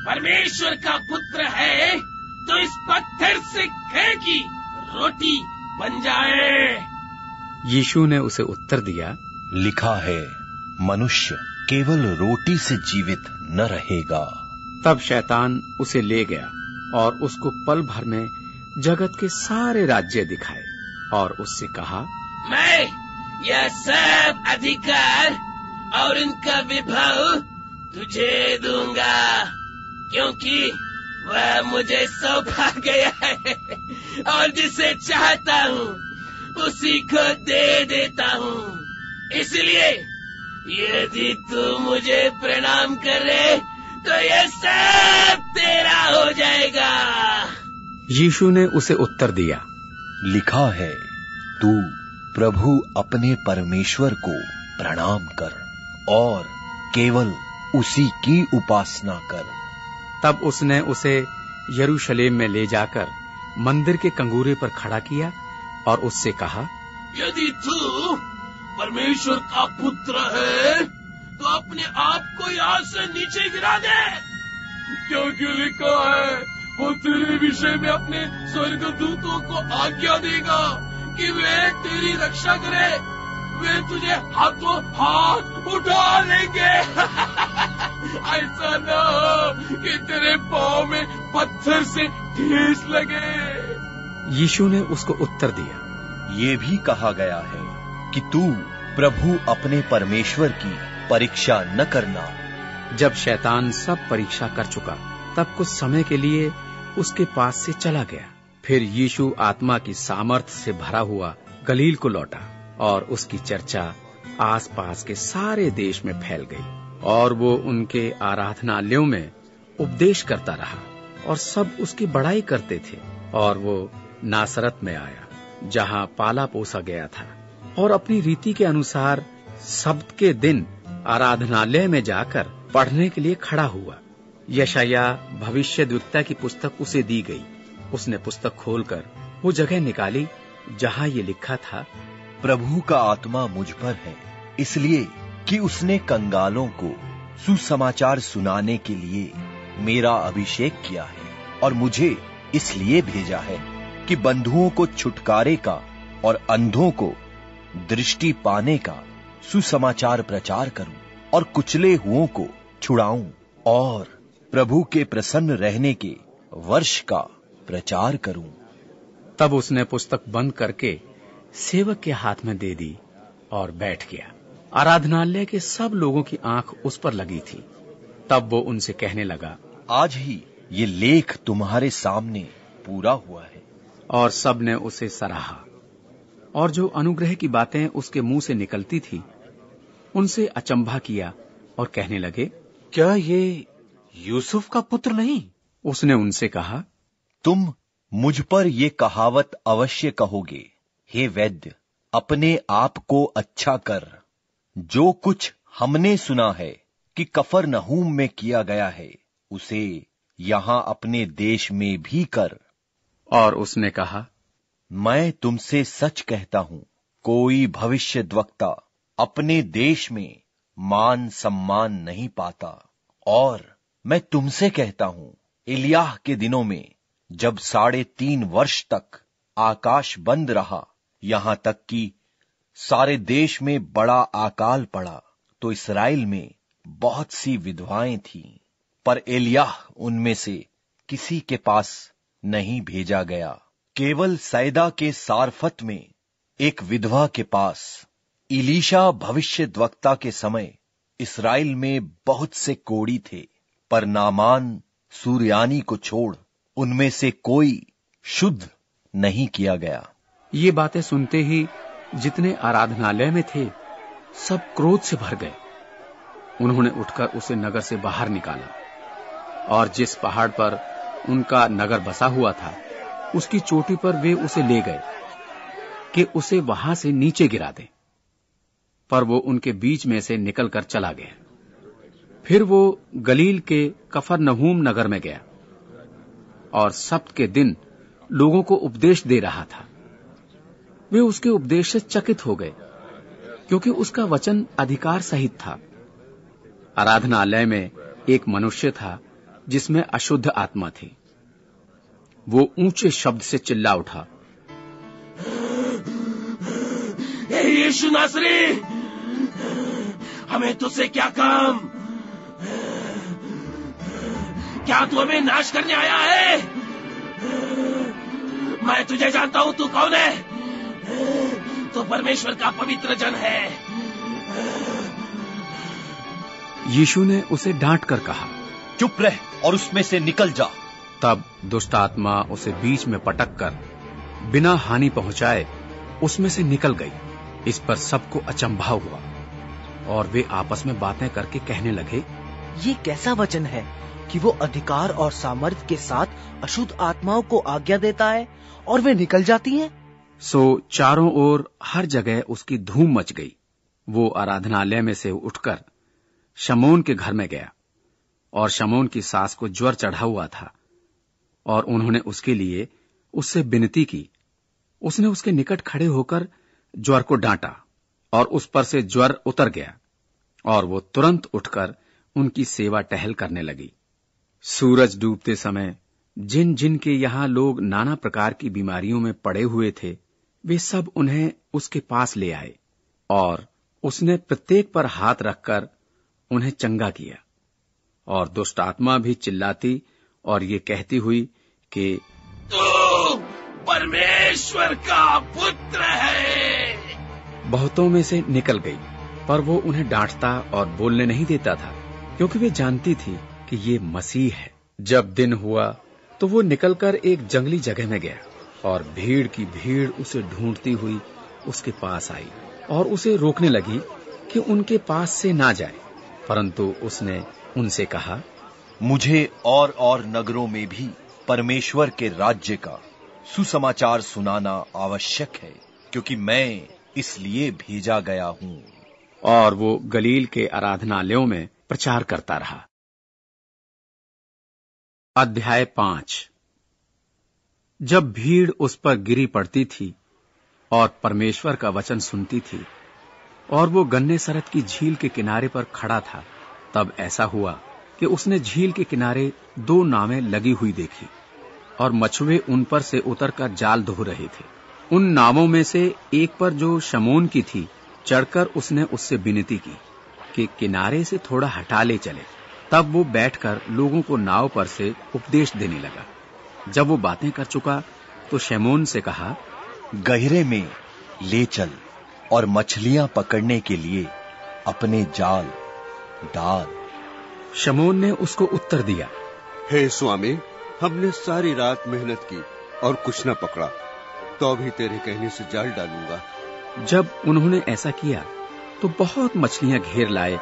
Speaker 14: परमेश्वर का पुत्र है तो इस पत्थर से की रोटी बन जाए।
Speaker 1: यीशु ने उसे उत्तर दिया
Speaker 6: लिखा है मनुष्य केवल रोटी से जीवित न रहेगा।
Speaker 1: तब शैतान उसे ले गया और उसको पल भर में जगत के सारे राज्य दिखाए और उससे कहा
Speaker 14: मैं यह सब अधिकार और इनका विभव तुझे दूँगा क्योंकि वह मुझे सौंपा गया है और जिसे चाहता हूँ, उसी को दे देता हूँ। इसलिए यदि तू मुझे प्रणाम करे तो ये सब तेरा हो जाएगा।
Speaker 1: यीशु ने उसे उत्तर दिया,
Speaker 6: लिखा है, तू प्रभु अपने परमेश्वर को प्रणाम कर और केवल उसी की उपासना कर।
Speaker 1: तब उसने उसे यरूशलेम में ले जाकर मंदिर के कंगूरे पर खड़ा किया और उससे कहा,
Speaker 14: यदि तू परमेश्वर का पुत्र है तो अपने आप को यहाँ से नीचे गिरा दे। क्योंकि लिखा है, वो तेरे विषय में अपने स्वर्ग दूतों को आज्ञा देगा कि वे तेरी रक्षा करे। वे तुझे हाथों हाथ उठा लेंगे। ऐसा न कि तेरे पाँव में पत्थर से ठेस लगे।
Speaker 1: यीशु ने उसको उत्तर दिया,
Speaker 6: ये भी कहा गया है कि तू प्रभु अपने परमेश्वर की परीक्षा न करना।
Speaker 1: जब शैतान सब परीक्षा कर चुका, तब कुछ समय के लिए उसके पास से चला गया। फिर यीशु आत्मा की सामर्थ से भरा हुआ गलील को लौटा। और उसकी चर्चा आसपास के सारे देश में फैल गई और वो उनके आराधनालयों में उपदेश करता रहा और सब उसकी बड़ाई करते थे और वो नासरत में आया, जहाँ पाला पोसा गया था और अपनी रीति के अनुसार सब्त के दिन आराधनालय में जाकर पढ़ने के लिए खड़ा हुआ। यशया भविष्य द्विकता की पुस्तक उसे दी गई। उसने पुस्तक खोलकर वो जगह निकाली, जहाँ ये लिखा था
Speaker 6: प्रभु का आत्मा मुझ पर है, इसलिए कि उसने कंगालों को सुसमाचार सुनाने के लिए मेरा अभिषेक किया है और मुझे इसलिए भेजा है कि बंधुओं को छुटकारे का और अंधों को दृष्टि पाने का सुसमाचार प्रचार करूँ और कुचले हुओं को छुड़ाऊं और प्रभु के प्रसन्न रहने के वर्ष का प्रचार करूँ।
Speaker 1: तब उसने पुस्तक बंद करके सेवक के हाथ में दे दी और बैठ गया। आराधनालय के सब लोगों की आँख उस पर लगी थी। तब वो उनसे कहने लगा
Speaker 6: आज ही ये लेख तुम्हारे सामने पूरा हुआ है।
Speaker 1: और सबने उसे सराहा। और जो अनुग्रह की बातें उसके मुँह से निकलती थी उनसे अचंभा किया और कहने लगे
Speaker 12: क्या ये यूसुफ का पुत्र नहीं?
Speaker 1: उसने उनसे कहा
Speaker 6: तुम मुझ पर ये कहावत अवश्य कहोगे। हे वैद्य अपने आप को अच्छा कर। जो कुछ हमने सुना है कि कफर नहूम में किया गया है उसे यहाँ अपने देश में भी कर।
Speaker 1: और उसने कहा
Speaker 6: मैं तुमसे सच कहता हूँ कोई भविष्य द्वक्ता अपने देश में मान सम्मान नहीं पाता। और मैं तुमसे कहता हूँ इलियाह के दिनों में जब साढ़े तीन वर्ष तक आकाश बंद रहा यहाँ तक कि सारे देश में बड़ा अकाल पड़ा तो इसराइल में बहुत सी विधवाएँ थीं, पर एलियाह उनमें से किसी के पास नहीं भेजा गया। केवल सैदा के सारफत में एक विधवा के पास इलीशा भविष्य द्वक्ता के समय इसराइल में बहुत से कोड़ी थे, पर नामान सूर्यानी को छोड़ उनमें से कोई शुद्ध नहीं किया गया।
Speaker 1: ये बातें सुनते ही जितने आराधनालय में थे, सब क्रोध से भर गए। उन्होंने उठकर उसे नगर से बाहर निकाला और जिस पहाड़ पर उनका नगर बसा हुआ था, उसकी चोटी पर वे उसे ले गए कि उसे वहाँ से नीचे गिरा दें। पर वो उनके बीच में से निकलकर चला गया। फिर वो गलील के कफर नहूम नगर में गया और सप्त के दिन लोगों को उपदेश दे रहा था। वे उसके उपदेश से चकित हो गए, क्योंकि उसका वचन अधिकार सहित था। आराधनालय में एक मनुष्य था, जिसमें अशुद्ध आत्मा थी। वो ऊँचे शब्द से चिल्ला उठा।
Speaker 14: यीशु नासरी हमें तुझसे क्या काम? क्या तू हमें नाश करने आया है? मैं तुझे जानता हूँ, तू कौन है? तो परमेश्वर का पवित्र जन है।
Speaker 1: यीशु ने उसे डांट कर कहा
Speaker 6: चुप रह और उसमें से निकल जा।
Speaker 1: तब दुष्ट आत्मा उसे बीच में पटक कर बिना हानि पहुँचाए उसमें से निकल गई। इस पर सबको अचंभा हुआ और वे आपस में बातें करके कहने लगे
Speaker 11: ये कैसा वचन है कि वो अधिकार और सामर्थ्य के साथ अशुद्ध आत्माओं को आज्ञा देता है और वे निकल जाती हैं?
Speaker 1: सो चारों ओर हर जगह उसकी धूम मच गई। वो आराधनालय में से उठकर शमोन के घर में गया और शमोन की सास को ज्वर चढ़ा हुआ था और उन्होंने उसके लिए उससे विनती की। उसने उसके निकट खड़े होकर ज्वर को डांटा और उस पर से ज्वर उतर गया और वो तुरंत उठकर उनकी सेवा टहल करने लगी। सूरज डूबते समय जिन जिन के यहाँ लोग नाना प्रकार की बीमारियों में पड़े हुए थे वे सब उन्हें उसके पास ले आए और उसने प्रत्येक पर हाथ रखकर उन्हें चंगा किया। और दुष्ट आत्मा भी चिल्लाती और ये कहती हुई कि
Speaker 14: तू परमेश्वर का पुत्र है।
Speaker 1: बहुतों में से निकल गई पर वो उन्हें डांटता और बोलने नहीं देता था क्योंकि वे जानती थी कि ये मसीह है। जब दिन हुआ तो वो निकलकर एक जंगली जगह में गया। और भीड़ की भीड़ उसे ढूंढती हुई उसके पास आई और उसे रोकने लगी कि उनके पास से ना जाए। परंतु उसने उनसे कहा
Speaker 6: मुझे और और नगरों में भी परमेश्वर के राज्य का सुसमाचार सुनाना आवश्यक है क्योंकि मैं इसलिए भेजा गया हूँ।
Speaker 1: और वो गलील के आराधनालयों में प्रचार करता रहा। अध्याय पाँच। जब भीड़ उस पर गिरी पड़ती थी और परमेश्वर का वचन सुनती थी और वो गन्ने सरत की झील के किनारे पर खड़ा था, तब ऐसा हुआ कि उसने झील के किनारे दो नावें लगी हुई देखी और मछुए उन पर से उतरकर जाल धो रहे थे। उन नावों में से एक पर जो शमोन की थी, चढ़कर उसने उससे विनती की कि किनारे से थोड़ा हटा ले चले। तब वो बैठकर लोगों को नाव पर से उपदेश देने लगा। जब वो बातें कर चुका तो शमोन से कहा
Speaker 6: गहरे में ले चल और मछलियाँ पकड़ने के लिए अपने जाल डाल।
Speaker 1: शमोन ने उसको उत्तर दिया
Speaker 12: हे स्वामी हमने सारी रात मेहनत की और कुछ न पकड़ा तो भी तेरे कहने से जाल डालूँगा।
Speaker 1: जब उन्होंने ऐसा किया तो बहुत मछलियाँ घेर लाए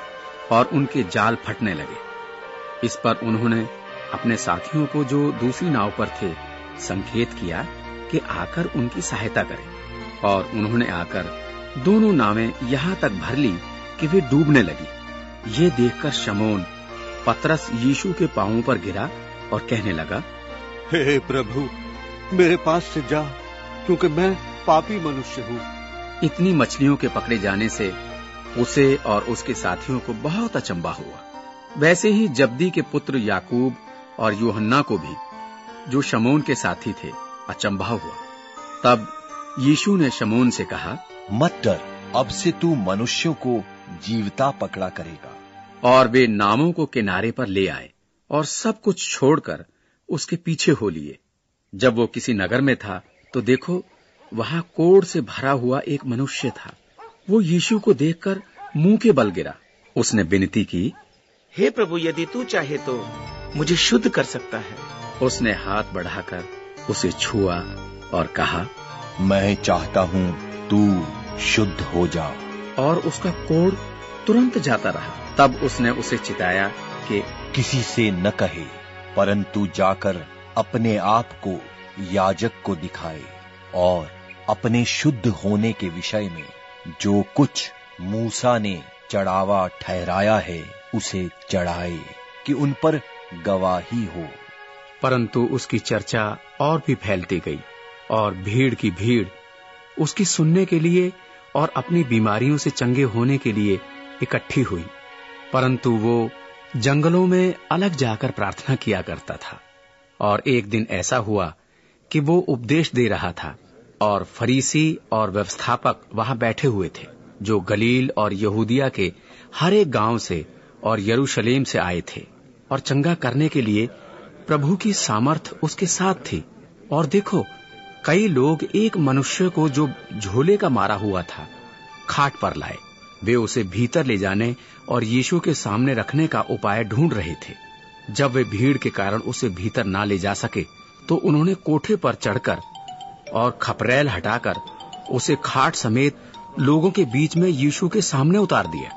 Speaker 1: और उनके जाल फटने लगे। इस पर उन्होंने अपने साथियों को जो दूसरी नाव पर थे संकेत किया कि आकर उनकी सहायता करें। और उन्होंने आकर दोनों नावें यहाँ तक भर ली कि वे डूबने लगी। ये देखकर शमोन पतरस यीशु के पांवों पर गिरा और कहने लगा
Speaker 12: हे प्रभु मेरे पास से जा क्योंकि मैं पापी मनुष्य हूँ।
Speaker 1: इतनी मछलियों के पकड़े जाने से उसे और उसके साथियों को बहुत अचंबा हुआ। वैसे ही जब्दी के पुत्र याकूब और यूहन्ना को भी जो शमोन के साथी थे अचंभा हुआ। तब यीशु ने शमोन से कहा
Speaker 6: मत डर अब से तू मनुष्यों को जीवता पकड़ा करेगा।
Speaker 1: और वे नामों को किनारे पर ले आए और सब कुछ छोड़कर उसके पीछे हो लिए। जब वो किसी नगर में था तो देखो वहाँ कोड़ से भरा हुआ एक मनुष्य था। वो यीशु को देखकर मुँह के बल गिरा। उसने विनती की
Speaker 11: हे प्रभु यदि तू चाहे तो मुझे शुद्ध कर सकता है।
Speaker 1: उसने हाथ बढ़ाकर उसे छुआ और कहा
Speaker 6: मैं चाहता हूँ तू शुद्ध हो जा।
Speaker 1: और उसका कोड़ तुरंत जाता रहा। तब उसने उसे चिताया कि
Speaker 6: किसी से न कहे परंतु जाकर अपने आप को याजक को दिखाए और अपने शुद्ध होने के विषय में जो कुछ मूसा ने चढ़ावा ठहराया है उसे चढ़ाए कि उन पर गवाही हो।
Speaker 1: परंतु उसकी चर्चा और भी फैलती गई और भीड़ की भीड़ उसकी सुनने के लिए और अपनी बीमारियों से चंगे होने के लिए इकट्ठी हुई। परंतु वो जंगलों में अलग जाकर प्रार्थना किया करता था और एक दिन ऐसा हुआ कि वो उपदेश दे रहा था और फरीसी और व्यवस्थापक वहाँ बैठे हुए थे, जो गलील और यहूदिया के हर एक गाँव से और यरूशलेम से आए थे। और चंगा करने के लिए प्रभु की सामर्थ उसके साथ थी। और देखो, कई लोग एक मनुष्य को जो झोले का मारा हुआ था, खाट पर लाए। वे उसे भीतर ले जाने और यीशु के सामने रखने का उपाय ढूंढ रहे थे। जब वे भीड़ के कारण उसे भीतर ना ले जा सके तो उन्होंने कोठे पर चढ़कर और खपरेल हटाकर उसे खाट समेत लोगों के बीच में यीशु के सामने उतार दिया।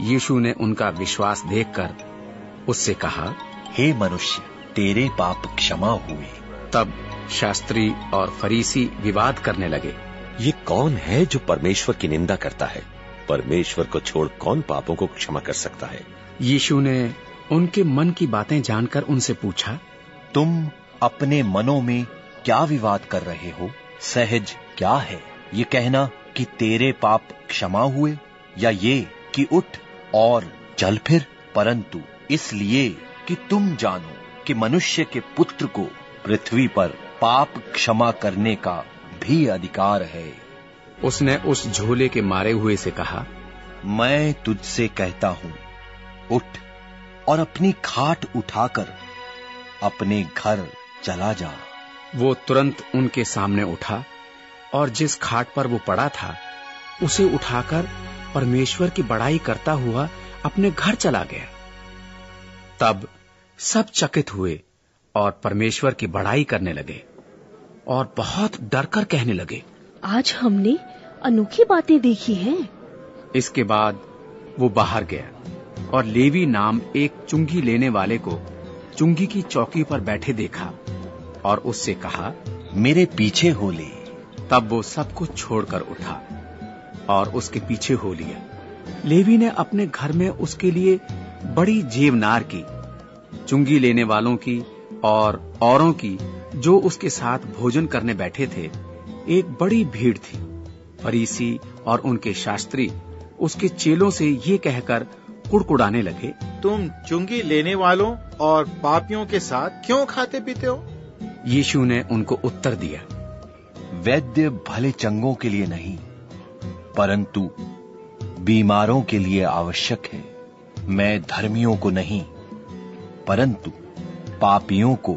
Speaker 1: यीशु ने उनका विश्वास देखकर उससे कहा
Speaker 6: हे मनुष्य तेरे पाप क्षमा हुए।
Speaker 1: तब शास्त्री और फरीसी विवाद करने लगे।
Speaker 15: ये कौन है जो परमेश्वर की निंदा करता है? परमेश्वर को छोड़ कौन पापों को क्षमा कर सकता है?
Speaker 1: यीशु ने उनके मन की बातें जानकर उनसे पूछा
Speaker 6: तुम अपने मनों में क्या विवाद कर रहे हो? सहज क्या है? ये कहना कि तेरे पाप क्षमा हुए या ये कि उठ और चल फिर परंतु इसलिए कि तुम जानो कि मनुष्य के पुत्र को पृथ्वी पर पाप क्षमा करने का भी अधिकार है।
Speaker 1: उसने उस झोले के मारे हुए से कहा
Speaker 6: मैं तुझसे कहता हूँ उठ और अपनी खाट उठाकर अपने घर चला जा।
Speaker 1: वो तुरंत उनके सामने उठा और जिस खाट पर वो पड़ा था उसे उठाकर परमेश्वर की बड़ाई करता हुआ अपने घर चला गया। तब सब चकित हुए और परमेश्वर की बड़ाई करने लगे और बहुत डरकर कहने लगे
Speaker 5: आज हमने अनोखी बातें देखी हैं।
Speaker 1: इसके बाद वो बाहर गया और लेवी नाम एक चुंगी लेने वाले को चुंगी की चौकी पर बैठे देखा और उससे कहा
Speaker 6: मेरे पीछे हो ले।
Speaker 1: तब वो सब कुछ छोड़कर उठा और उसके पीछे हो लिया। लेवी ने अपने घर में उसके लिए बड़ी जेवनार की चुंगी लेने वालों की और औरों की जो उसके साथ भोजन करने बैठे थे एक बड़ी भीड़ थी। फरीसी और उनके शास्त्री उसके चेलों से ये कहकर कुड़कुड़ाने लगे
Speaker 9: तुम चुंगी लेने वालों और पापियों के साथ क्यों खाते पीते हो?
Speaker 1: यीशु ने उनको उत्तर दिया
Speaker 6: वैद्य भले चंगों के लिए नहीं परंतु बीमारों के लिए आवश्यक है। मैं धर्मियों को नहीं परंतु पापियों को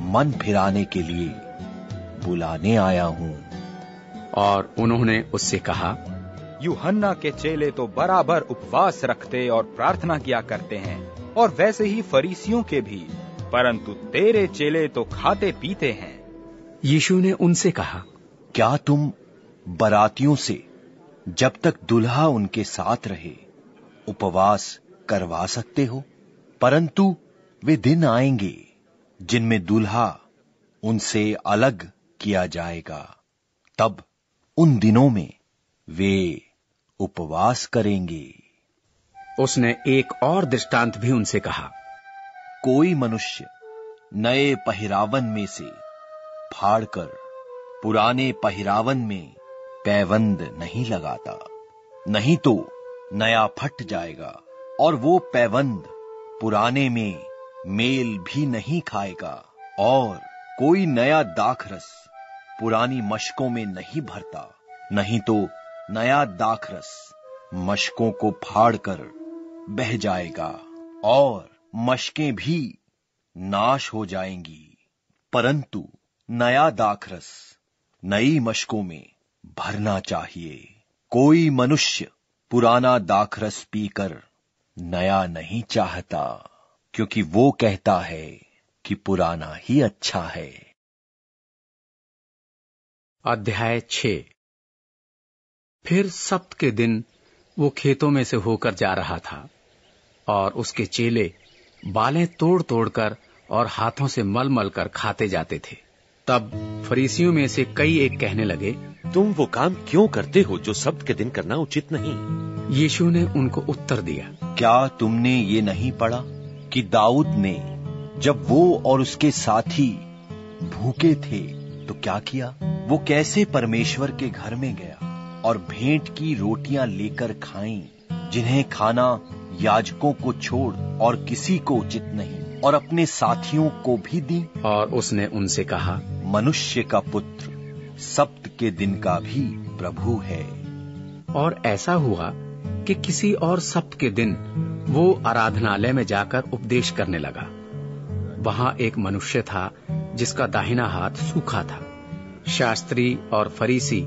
Speaker 6: मन फिराने के लिए बुलाने आया हूँ।
Speaker 1: और उन्होंने उससे कहा
Speaker 8: यूहन्ना के चेले तो बराबर उपवास रखते और प्रार्थना किया करते हैं और वैसे ही फरीसियों के भी परंतु तेरे चेले तो खाते पीते हैं।
Speaker 1: यीशु ने उनसे कहा
Speaker 6: क्या तुम बरातियों से जब तक दुल्हा उनके साथ रहे उपवास करवा सकते हो परंतु वे दिन आएँगे जिनमें दूल्हा उनसे अलग किया जाएगा। तब उन दिनों में वे उपवास करेंगे।
Speaker 1: उसने एक और दृष्टांत भी उनसे कहा।
Speaker 6: कोई मनुष्य नए पहिरावन में से फाड़कर पुराने पहिरावन में पैवंद नहीं लगाता नहीं तो नया फट जाएगा और वो पैवंद पुराने में मेल भी नहीं खाएगा और कोई नया दाखरस पुरानी मशकों में नहीं भरता। नहीं तो नया दाखरस मशकों को फाड़कर बह जाएगा और मशकें भी नाश हो जाएँगी। परंतु नया दाखरस नई मशकों में भरना चाहिए। कोई मनुष्य पुराना दाखरस पीकर नया नहीं चाहता, क्योंकि वो कहता है कि पुराना ही अच्छा है।
Speaker 1: अध्याय छ। फिर सप्त के दिन वो खेतों में से होकर जा रहा था, और उसके चेले बालें तोड़ तोड़कर और हाथों से मल मल कर खाते जाते थे। तब फरीसियों में से कई एक कहने लगे
Speaker 15: तुम वो काम क्यों करते हो जो सब्त के दिन करना उचित नहीं?
Speaker 1: यीशु ने उनको उत्तर दिया।
Speaker 6: क्या तुमने ये नहीं पढ़ा कि दाऊद ने जब वो और उसके साथी भूखे थे तो क्या किया? वो कैसे परमेश्वर के घर में गया और भेंट की रोटियाँ लेकर खाई जिन्हें खाना याजकों को छोड़ और किसी को उचित नहीं? और अपने साथियों को भी दी।
Speaker 1: और उसने उनसे कहा
Speaker 6: मनुष्य का पुत्र सप्त के दिन का भी प्रभु है।
Speaker 1: और ऐसा हुआ कि किसी और सप्त के दिन वो आराधनालय में जाकर उपदेश करने लगा। वहाँ एक मनुष्य था जिसका दाहिना हाथ सूखा था। शास्त्री और फरीसी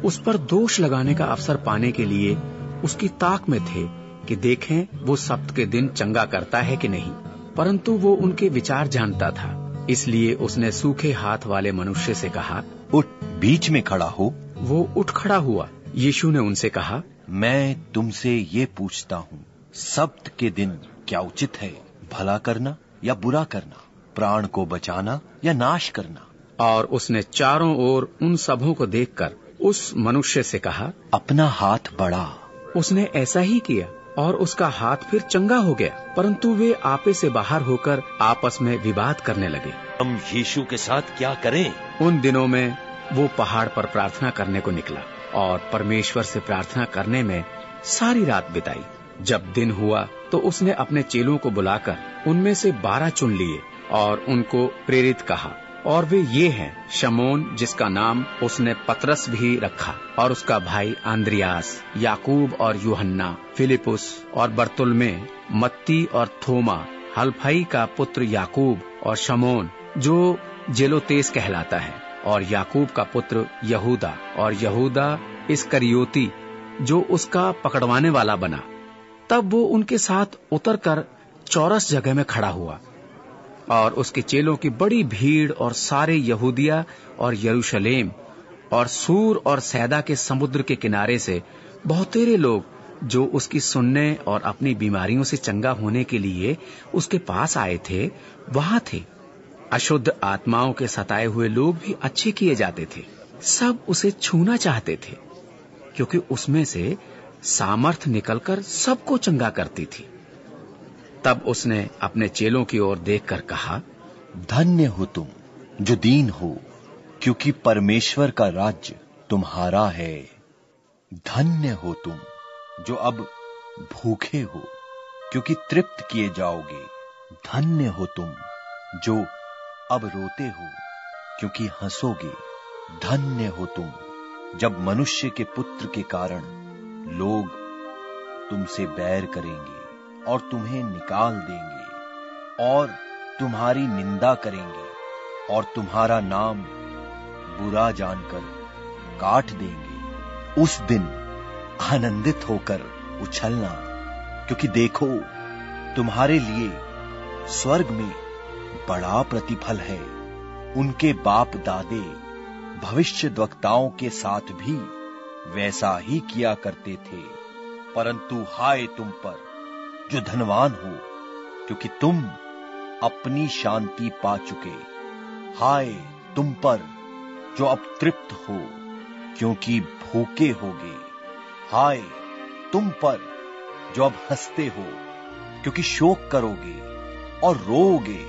Speaker 1: उस पर दोष लगाने का अवसर पाने के लिए उसकी ताक में थे कि देखें वो सप्त के दिन चंगा करता है कि नहीं। परंतु वो उनके विचार जानता था इसलिए उसने सूखे हाथ वाले मनुष्य से कहा
Speaker 6: उठ बीच में खड़ा हो।
Speaker 1: वो उठ खड़ा हुआ। यीशु ने उनसे कहा
Speaker 6: मैं तुमसे ये पूछता हूँ सप्त के दिन क्या उचित है भला करना या बुरा करना? प्राण को बचाना या नाश करना?
Speaker 1: और उसने चारों ओर उन सबों को देखकर उस मनुष्य से कहा
Speaker 6: अपना हाथ बढ़ा।
Speaker 1: उसने ऐसा ही किया। और उसका हाथ फिर चंगा हो गया परंतु वे आपे से बाहर होकर आपस में विवाद करने लगे।
Speaker 15: हम यीशु के साथ क्या करें?
Speaker 1: उन दिनों में वो पहाड़ पर प्रार्थना करने को निकला और परमेश्वर से प्रार्थना करने में सारी रात बिताई। जब दिन हुआ तो उसने अपने चेलों को बुलाकर उनमें से बारह चुन लिए और उनको प्रेरित कहा। और वे ये हैं, शमोन, जिसका नाम उसने पतरस भी रखा, और उसका भाई आंद्रियास, याकूब और यूहन्ना फिलिपुस और बर्तुल में मत्ती और थोमा, हल्फाई का पुत्र याकूब और शमोन, जो जेलोतेस कहलाता है, और याकूब का पुत्र यहूदा, और यहूदा इसकरियोती, जो उसका पकड़वाने वाला बना। तब वो उनके साथ उतरकर चौरस जगह में खड़ा हुआ। और उसके चेलों की बड़ी भीड़ और सारे यहूदिया और यरूशलेम और सूर और सैदा के समुद्र के किनारे से बहुतेरे लोग जो उसकी सुनने और अपनी बीमारियों से चंगा होने के लिए उसके पास आए थे, वहाँ थे। अशुद्ध आत्माओं के सताए हुए लोग भी अच्छे किए जाते थे। सब उसे छूना चाहते थे, क्योंकि उसमें से सामर्थ निकलकर सबको चंगा करती थी। तब उसने अपने चेलों की ओर देखकर कहा,
Speaker 6: धन्य हो तुम जो दीन हो, क्योंकि परमेश्वर का राज्य तुम्हारा है। धन्य हो तुम जो अब भूखे हो, क्योंकि तृप्त किए जाओगे। धन्य हो तुम जो अब रोते हो, क्योंकि हंसोगे। धन्य हो तुम जब मनुष्य के पुत्र के कारण लोग तुमसे बैर करेंगे। और तुम्हें निकाल देंगे, और तुम्हारी निंदा करेंगे, और तुम्हारा नाम बुरा जानकर काट देंगे। उस दिन आनंदित होकर उछलना, क्योंकि देखो, तुम्हारे लिए स्वर्ग में बड़ा प्रतिफल है। उनके बाप दादे भविष्य वक्ताओं के साथ भी वैसा ही किया करते थे, परंतु हाय तुम पर जो धनवान हो, क्योंकि तुम अपनी शांति पा चुके। हाय तुम पर, जो अब तृप्त हो, क्योंकि भूखे होगे। हाय तुम पर, जो अब हँसते हो, क्योंकि शोक करोगे और रोओगे।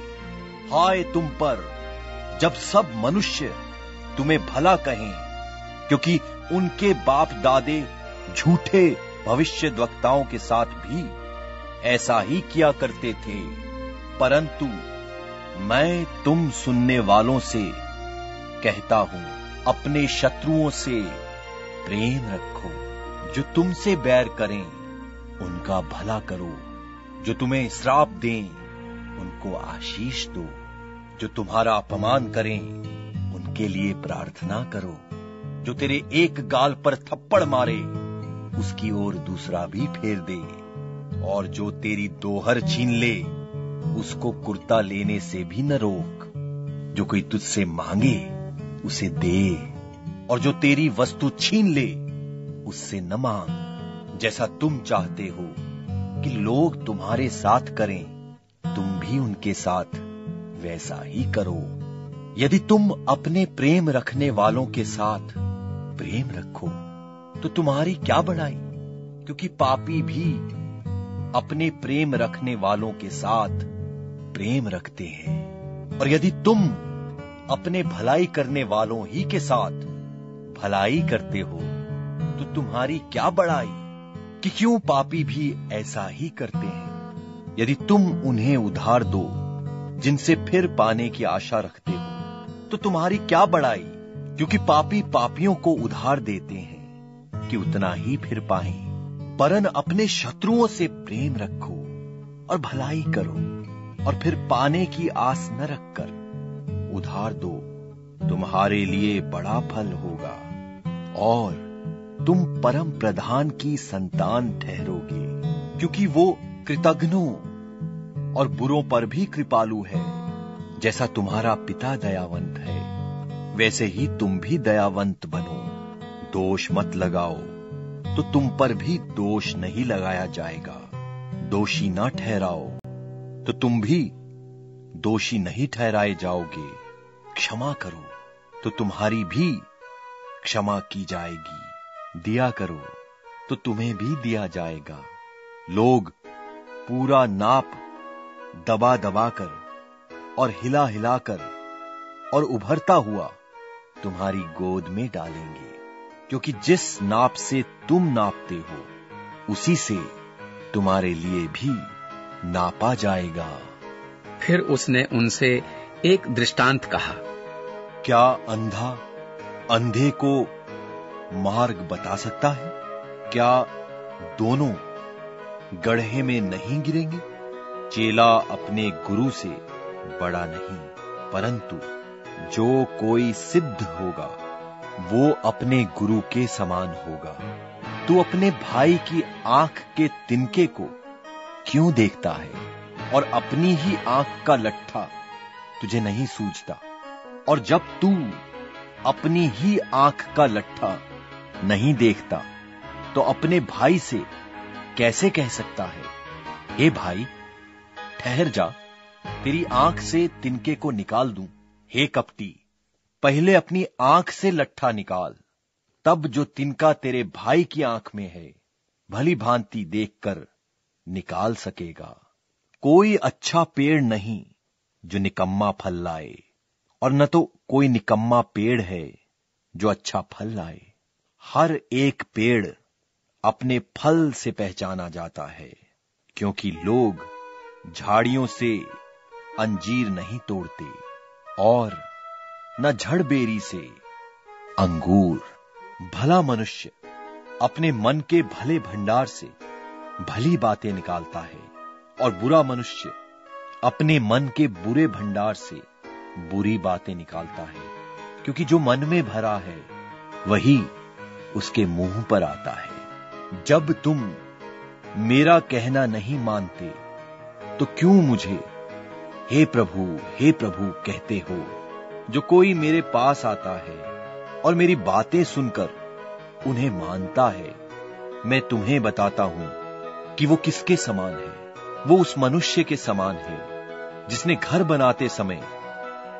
Speaker 6: हाय तुम पर, जब सब मनुष्य तुम्हें भला कहें, क्योंकि उनके बाप दादे झूठे भविष्य वक्ताओं के साथ भी ऐसा ही किया करते थे। परंतु मैं तुम सुनने वालों से कहता हूँ, अपने शत्रुओं से प्रेम रखो। जो तुमसे बैर करें, उनका भला करो। जो तुम्हें श्राप दें, उनको आशीष दो। जो तुम्हारा अपमान करें, उनके लिए प्रार्थना करो। जो तेरे एक गाल पर थप्पड़ मारे, उसकी ओर दूसरा भी फेर दे। और जो तेरी दोहर छीन ले, उसको कुर्ता लेने से भी न रोक। जो कोई तुझसे मांगे, उसे दे। और जो तेरी वस्तु छीन ले, उससे न मांग। जैसा तुम चाहते हो कि लोग तुम्हारे साथ करें, तुम भी उनके साथ वैसा ही करो। यदि तुम अपने प्रेम रखने वालों के साथ प्रेम रखो तो तुम्हारी क्या बढ़ाई क्योंकि पापी भी अपने प्रेम रखने वालों के साथ प्रेम रखते हैं। और यदि तुम अपने भलाई करने वालों ही के साथ भलाई करते हो तो तुम्हारी क्या बड़ाई कि क्यों पापी भी ऐसा ही करते हैं? यदि तुम उन्हें उधार दो, जिनसे फिर पाने की आशा रखते हो तो तुम्हारी क्या बड़ाई? क्योंकि पापी पापियों को उधार देते हैं कि उतना ही फिर पाए। परन अपने शत्रुओं से प्रेम रखो और भलाई करो और फिर पाने की आस न रखकर उधार दो। तुम्हारे लिए बड़ा फल होगा और तुम परम प्रधान की संतान ठहरोगे, क्योंकि वो कृतघ्नों और बुरों पर भी कृपालु है, जैसा तुम्हारा पिता दयावंत है। वैसे ही तुम भी दयावंत बनो। दोष मत लगाओ। तो तुम पर भी दोष नहीं लगाया जाएगा। दोषी ना ठहराओ। तो तुम भी दोषी नहीं ठहराए जाओगे। क्षमा करो तो तुम्हारी भी क्षमा की जाएगी। दिया करो तो तुम्हें भी दिया जाएगा। लोग पूरा नाप दबा दबा कर और हिला हिलाकर और उभरता हुआ तुम्हारी गोद में डालेंगे। क्योंकि जिस नाप से तुम नापते हो उसी से तुम्हारे लिए भी नापा जाएगा।
Speaker 1: फिर उसने उनसे एक दृष्टांत कहा।
Speaker 6: क्या अंधा अंधे को मार्ग बता सकता है? क्या दोनों गढ़े में नहीं गिरेंगे? चेला अपने गुरु से बड़ा नहीं परंतु जो कोई सिद्ध होगा वो अपने गुरु के समान होगा। तू अपने भाई की आँख के तिनके को क्यों देखता है? और अपनी ही आँख का लट्ठा तुझे नहीं सूझता। और जब तू अपनी ही आँख का लट्ठा नहीं देखता तो अपने भाई से कैसे कह सकता है, हे भाई, ठहर जा, तेरी आँख से तिनके को निकाल दूँ, हे कपटी। पहले अपनी आँख से लट्ठा निकाल। तब जो तिनका तेरे भाई की आँख में है, भली भांति देखकर निकाल सकेगा। कोई अच्छा पेड़ नहीं जो निकम्मा फल लाए, और न तो कोई निकम्मा पेड़ है जो अच्छा फल लाए। हर एक पेड़ अपने फल से पहचाना जाता है, क्योंकि लोग झाड़ियों से अंजीर नहीं तोड़ते, और न झड़बेरी से। अंगूर, भला मनुष्य, अपने मन के भले भंडार से भली बातें निकालता है, और बुरा मनुष्य, अपने मन के बुरे भंडार से बुरी बातें निकालता है, क्योंकि जो मन में भरा है, वही उसके मुँह पर आता है। जब तुम मेरा कहना नहीं मानते तो क्यों मुझे, हे प्रभु हे प्रभु, कहते हो? जो कोई मेरे पास आता है और मेरी बातें सुनकर उन्हें मानता है, मैं तुम्हें बताता हूँ कि वो किसके समान है। वो उस मनुष्य के समान है, जिसने घर बनाते समय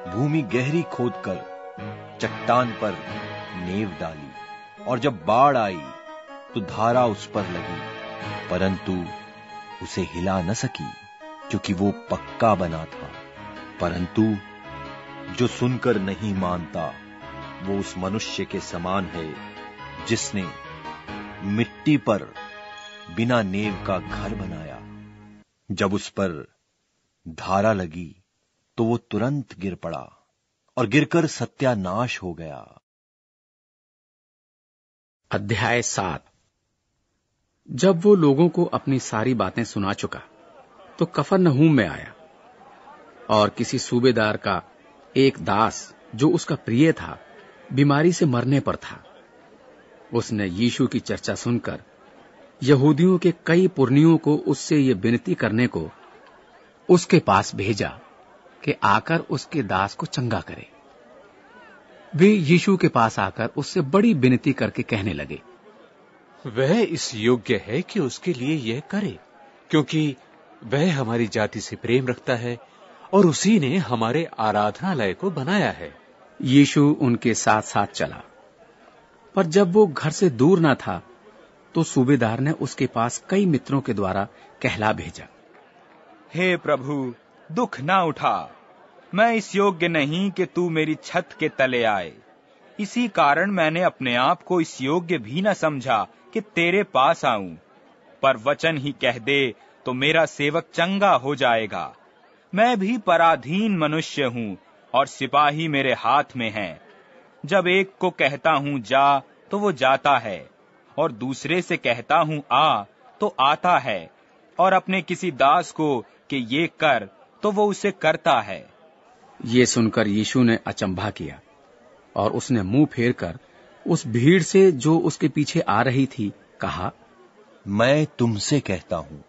Speaker 6: भूमि गहरी खोदकर चट्टान पर नेव डाली और जब बाढ़ आई तो धारा उस पर लगी, परंतु उसे हिला न सकी, क्योंकि वो पक्का बना था। परंतु जो सुनकर नहीं मानता, वो उस मनुष्य के समान है, जिसने मिट्टी पर बिना नेव का घर बनाया। जब उस पर धारा लगी तो वो तुरंत गिर पड़ा और गिरकर सत्यानाश हो गया।
Speaker 1: अध्याय सात। जब वो लोगों को अपनी सारी बातें सुना चुका तो कफर नहूम में आया और किसी सूबेदार का एक दास जो उसका प्रिय था, बीमारी से मरने पर था। उसने यीशु की चर्चा सुनकर यहूदियों के कई पुर्नियों को उससे ये विनती करने को उसके पास भेजा कि आकर उसके दास को चंगा करे। वे यीशु के पास आकर उससे बड़ी विनती करके कहने लगे,
Speaker 3: वह इस योग्य है कि उसके लिए यह करे, क्योंकि वह हमारी जाति से प्रेम रखता है और उसी ने हमारे आराधनालय को बनाया है।
Speaker 1: यीशु उनके साथ साथ चला। पर जब वो घर से दूर न था तो सूबेदार ने उसके पास कई मित्रों के द्वारा कहला भेजा।
Speaker 8: हे प्रभु दुख ना उठा। मैं इस योग्य नहीं कि तू मेरी छत के तले आए। इसी कारण मैंने अपने आप को इस योग्य भी न समझा कि तेरे पास आऊँ। पर वचन ही कह दे तो मेरा सेवक चंगा हो जाएगा। मैं भी पराधीन मनुष्य हूँ और सिपाही मेरे हाथ में हैं। जब एक को कहता हूँ जा तो वो जाता है। और दूसरे से कहता हूँ आ तो आता है। और अपने किसी दास को कि ये कर तो वो उसे करता है।
Speaker 1: ये सुनकर यीशु ने अचंभा किया और उसने मुँह फेर कर उस भीड़ से जो उसके पीछे आ रही थी कहा
Speaker 6: मैं तुमसे कहता हूँ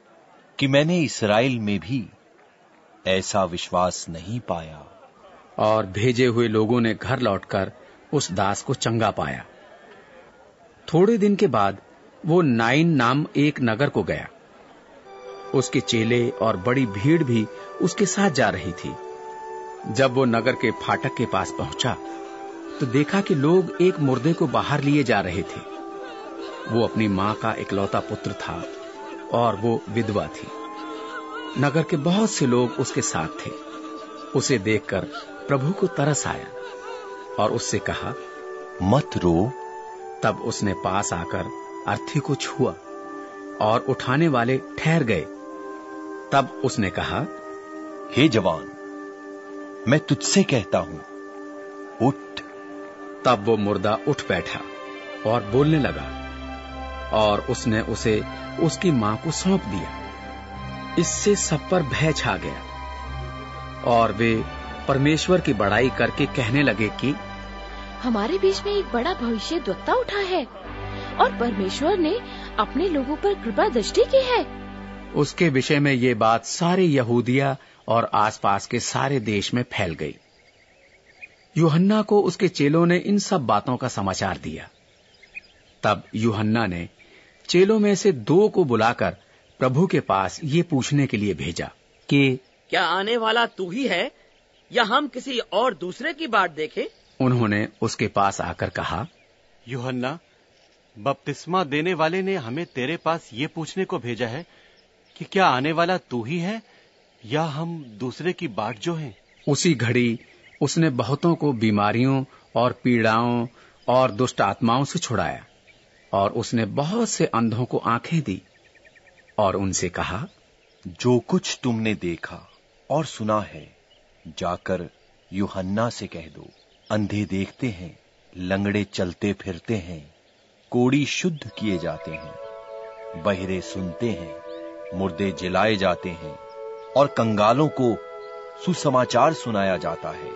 Speaker 6: कि मैंने इसराइल में भी ऐसा विश्वास नहीं पाया।
Speaker 1: और भेजे हुए लोगों ने घर लौटकर उस दास को चंगा पाया। थोड़े दिन के बाद वो नाइन नाम एक नगर को गया। उसके चेले और बड़ी भीड़ भी उसके साथ जा रही थी। जब वो नगर के फाटक के पास पहुँचा तो देखा कि लोग एक मुर्दे को बाहर लिए जा रहे थे। वो अपनी माँ का इकलौता पुत्र था और वो विधवा थी। नगर के बहुत से लोग उसके साथ थे। उसे देखकर प्रभु को तरस आया और उससे कहा
Speaker 6: मत रो।
Speaker 1: तब उसने पास आकर अर्थी को छुआ और उठाने वाले ठहर गए। तब उसने कहा
Speaker 6: हे जवान मैं तुझसे कहता हूँ उठ।
Speaker 1: तब वो मुर्दा उठ बैठा और बोलने लगा और उसने उसे उसकी माँ को सौंप दिया। इससे सब पर भय छा गया। और वे परमेश्वर की बड़ाई करके कहने लगे कि
Speaker 4: हमारे बीच में एक बड़ा भविष्य द्वक्ता उठा है और परमेश्वर ने अपने लोगों पर कृपा दृष्टि की है।
Speaker 1: उसके विषय में ये बात सारे यहूदिया और आसपास के सारे देश में फैल गई। यूहन्ना को उसके चेलों ने इन सब बातों का समाचार दिया। तब यूहन्ना ने चेलों में से दो को बुलाकर प्रभु के पास ये पूछने के लिए भेजा कि
Speaker 10: क्या आने वाला तू ही है या हम किसी और दूसरे की बात देखें?
Speaker 1: उन्होंने उसके पास आकर कहा
Speaker 3: यूहन्ना
Speaker 12: बपतिस्मा देने वाले ने हमें तेरे पास ये पूछने को भेजा है कि क्या आने वाला तू ही है या हम दूसरे की बाट जो है
Speaker 1: उसी घड़ी उसने बहुतों को बीमारियों और पीड़ाओं और दुष्ट आत्माओं से छुड़ाया और उसने बहुत से अंधों को आँखें दी और उनसे कहा
Speaker 6: जो कुछ तुमने देखा और सुना है जाकर यूहन्ना से कह दो। अंधे देखते हैं लंगड़े चलते फिरते हैं कोड़ी शुद्ध किए जाते हैं बहरे सुनते हैं मुर्दे जिलाए जाते हैं और कंगालों को सुसमाचार सुनाया जाता है।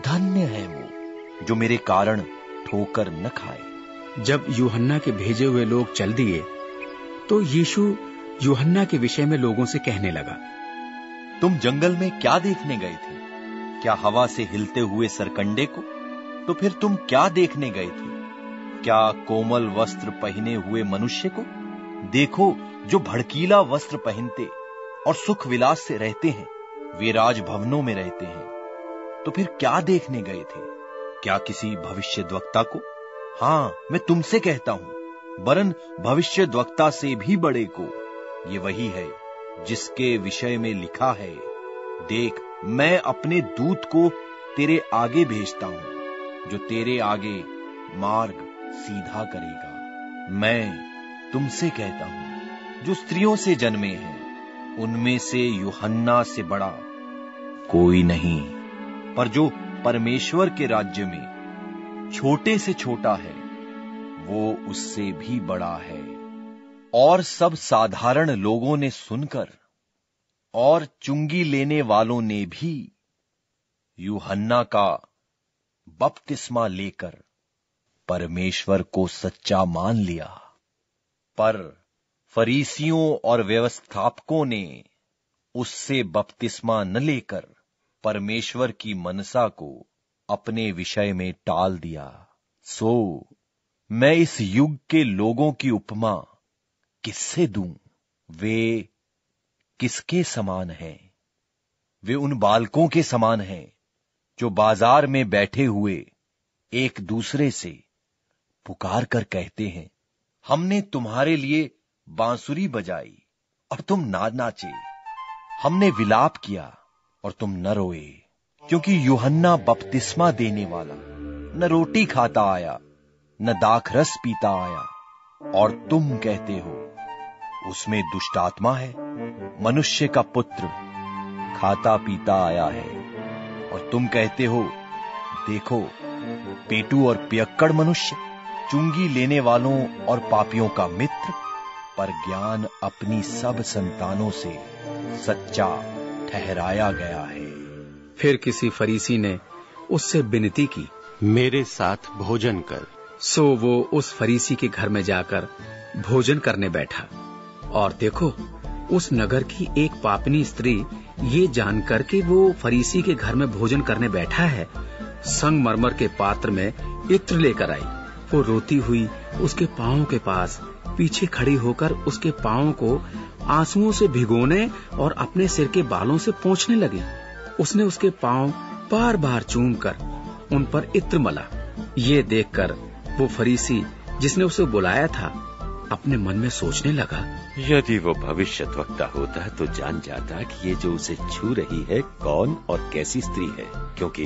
Speaker 6: धन्य है वो जो मेरे कारण ठोकर न खाए।
Speaker 1: जब यूहन्ना के भेजे हुए लोग चल दिए तो यीशु यूहन्ना के विषय में लोगों से कहने लगा,
Speaker 6: तुम जंगल में क्या देखने गए थे? क्या हवा से हिलते हुए सरकंडे को? तो फिर तुम क्या देखने गए थे? क्या कोमल वस्त्र पहने हुए मनुष्य को? देखो, जो भड़कीला वस्त्र पहनते और सुख विलास से रहते हैं, वे राजभवनों में रहते हैं। तो फिर क्या देखने गए थे? क्या किसी भविष्य द्वक्ता को? हाँ मैं तुमसे कहता हूँ, वरन भविष्य द्वक्ता से भी बड़े को। ये वही है जिसके विषय में लिखा है, देख, मैं अपने दूत को तेरे आगे भेजता हूँ, जो तेरे आगे मार्ग सीधा करेगा। मैं तुमसे कहता हूँ, जो स्त्रियों से जन्मे हैं, उनमें से यूहन्ना से बड़ा कोई नहीं, पर जो परमेश्वर के राज्य में छोटे से छोटा है, वो उससे भी बड़ा है। और सब साधारण लोगों ने सुनकर और चुंगी लेने वालों ने भी यूहन्ना का बपतिस्मा लेकर परमेश्वर को सच्चा मान लिया। पर फरीसियों और व्यवस्थापकों ने उससे बपतिस्मा न लेकर परमेश्वर की मनसा को अपने विषय में टाल दिया। सो, मैं इस युग के लोगों की उपमा किससे दूँ? वे किसके समान हैं? वे उन बालकों के समान हैं, जो बाज़ार में बैठे हुए एक दूसरे से पुकार कर कहते हैं, हमने तुम्हारे लिए बांसुरी बजाई और तुम ना, नाचे। हमने विलाप किया और तुम न रोए, क्योंकि यूहन्ना बपतिस्मा देने वाला न रोटी खाता आया, न दाख रस पीता आया और तुम कहते हो उसमें दुष्ट आत्मा है मनुष्य का पुत्र खाता पीता आया है। और तुम कहते हो देखो पेटू और पियक्कड़ मनुष्य चुंगी लेने वालों और पापियों का मित्र पर ज्ञान अपनी सब संतानों से सच्चा ठहराया गया है।
Speaker 1: फिर किसी फरीसी ने उससे विनती की
Speaker 12: मेरे साथ भोजन कर।
Speaker 1: सो वो उस फरीसी के घर में जाकर भोजन करने बैठा। और देखो, उस नगर की एक पापनी स्त्री ये जानकर कि वो फरीसी के घर में भोजन करने बैठा है, संगमरमर के पात्र में इत्र लेकर आई। वो रोती हुई उसके पाँव के पास, पीछे खड़ी होकर उसके पाँव को आंसुओं से भिगोने और अपने सिर के बालों से पोंछने लगी। उसने उसके पाँव बार बार चूम कर उन पर इत्र मला। ये देखकर वो फरीसी, जिसने उसे बुलाया था अपने मन में सोचने लगा।
Speaker 15: यदि वो भविष्य वक्ता होता तो जान जाता कि ये जो उसे छू रही है कौन और कैसी स्त्री है क्योंकि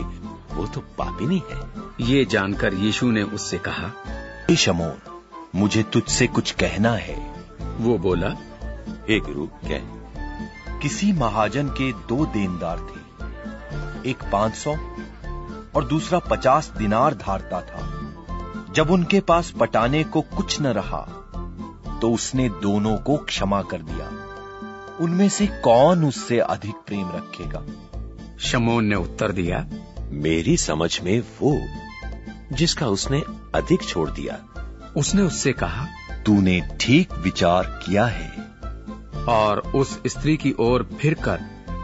Speaker 15: वो तो पापिनी है।
Speaker 1: ये जानकर यीशु ने उससे कहा
Speaker 6: शमोन मुझे तुझसे कुछ कहना है।
Speaker 1: वो बोला
Speaker 15: हे गुरु क्या
Speaker 6: किसी महाजन के दो देनदार थे। एक पाँच सौ और दूसरा पचास दिनार धारता था। जब उनके पास पटाने को कुछ न रहा तो उसने दोनों को क्षमा कर दिया। उनमें से कौन उससे अधिक प्रेम रखेगा?
Speaker 1: शमोन ने उत्तर दिया
Speaker 15: मेरी समझ में वो जिसका उसने अधिक छोड़ दिया।
Speaker 1: उसने उससे कहा
Speaker 6: तूने ठीक विचार किया है।
Speaker 1: और उस स्त्री की ओर फिरकर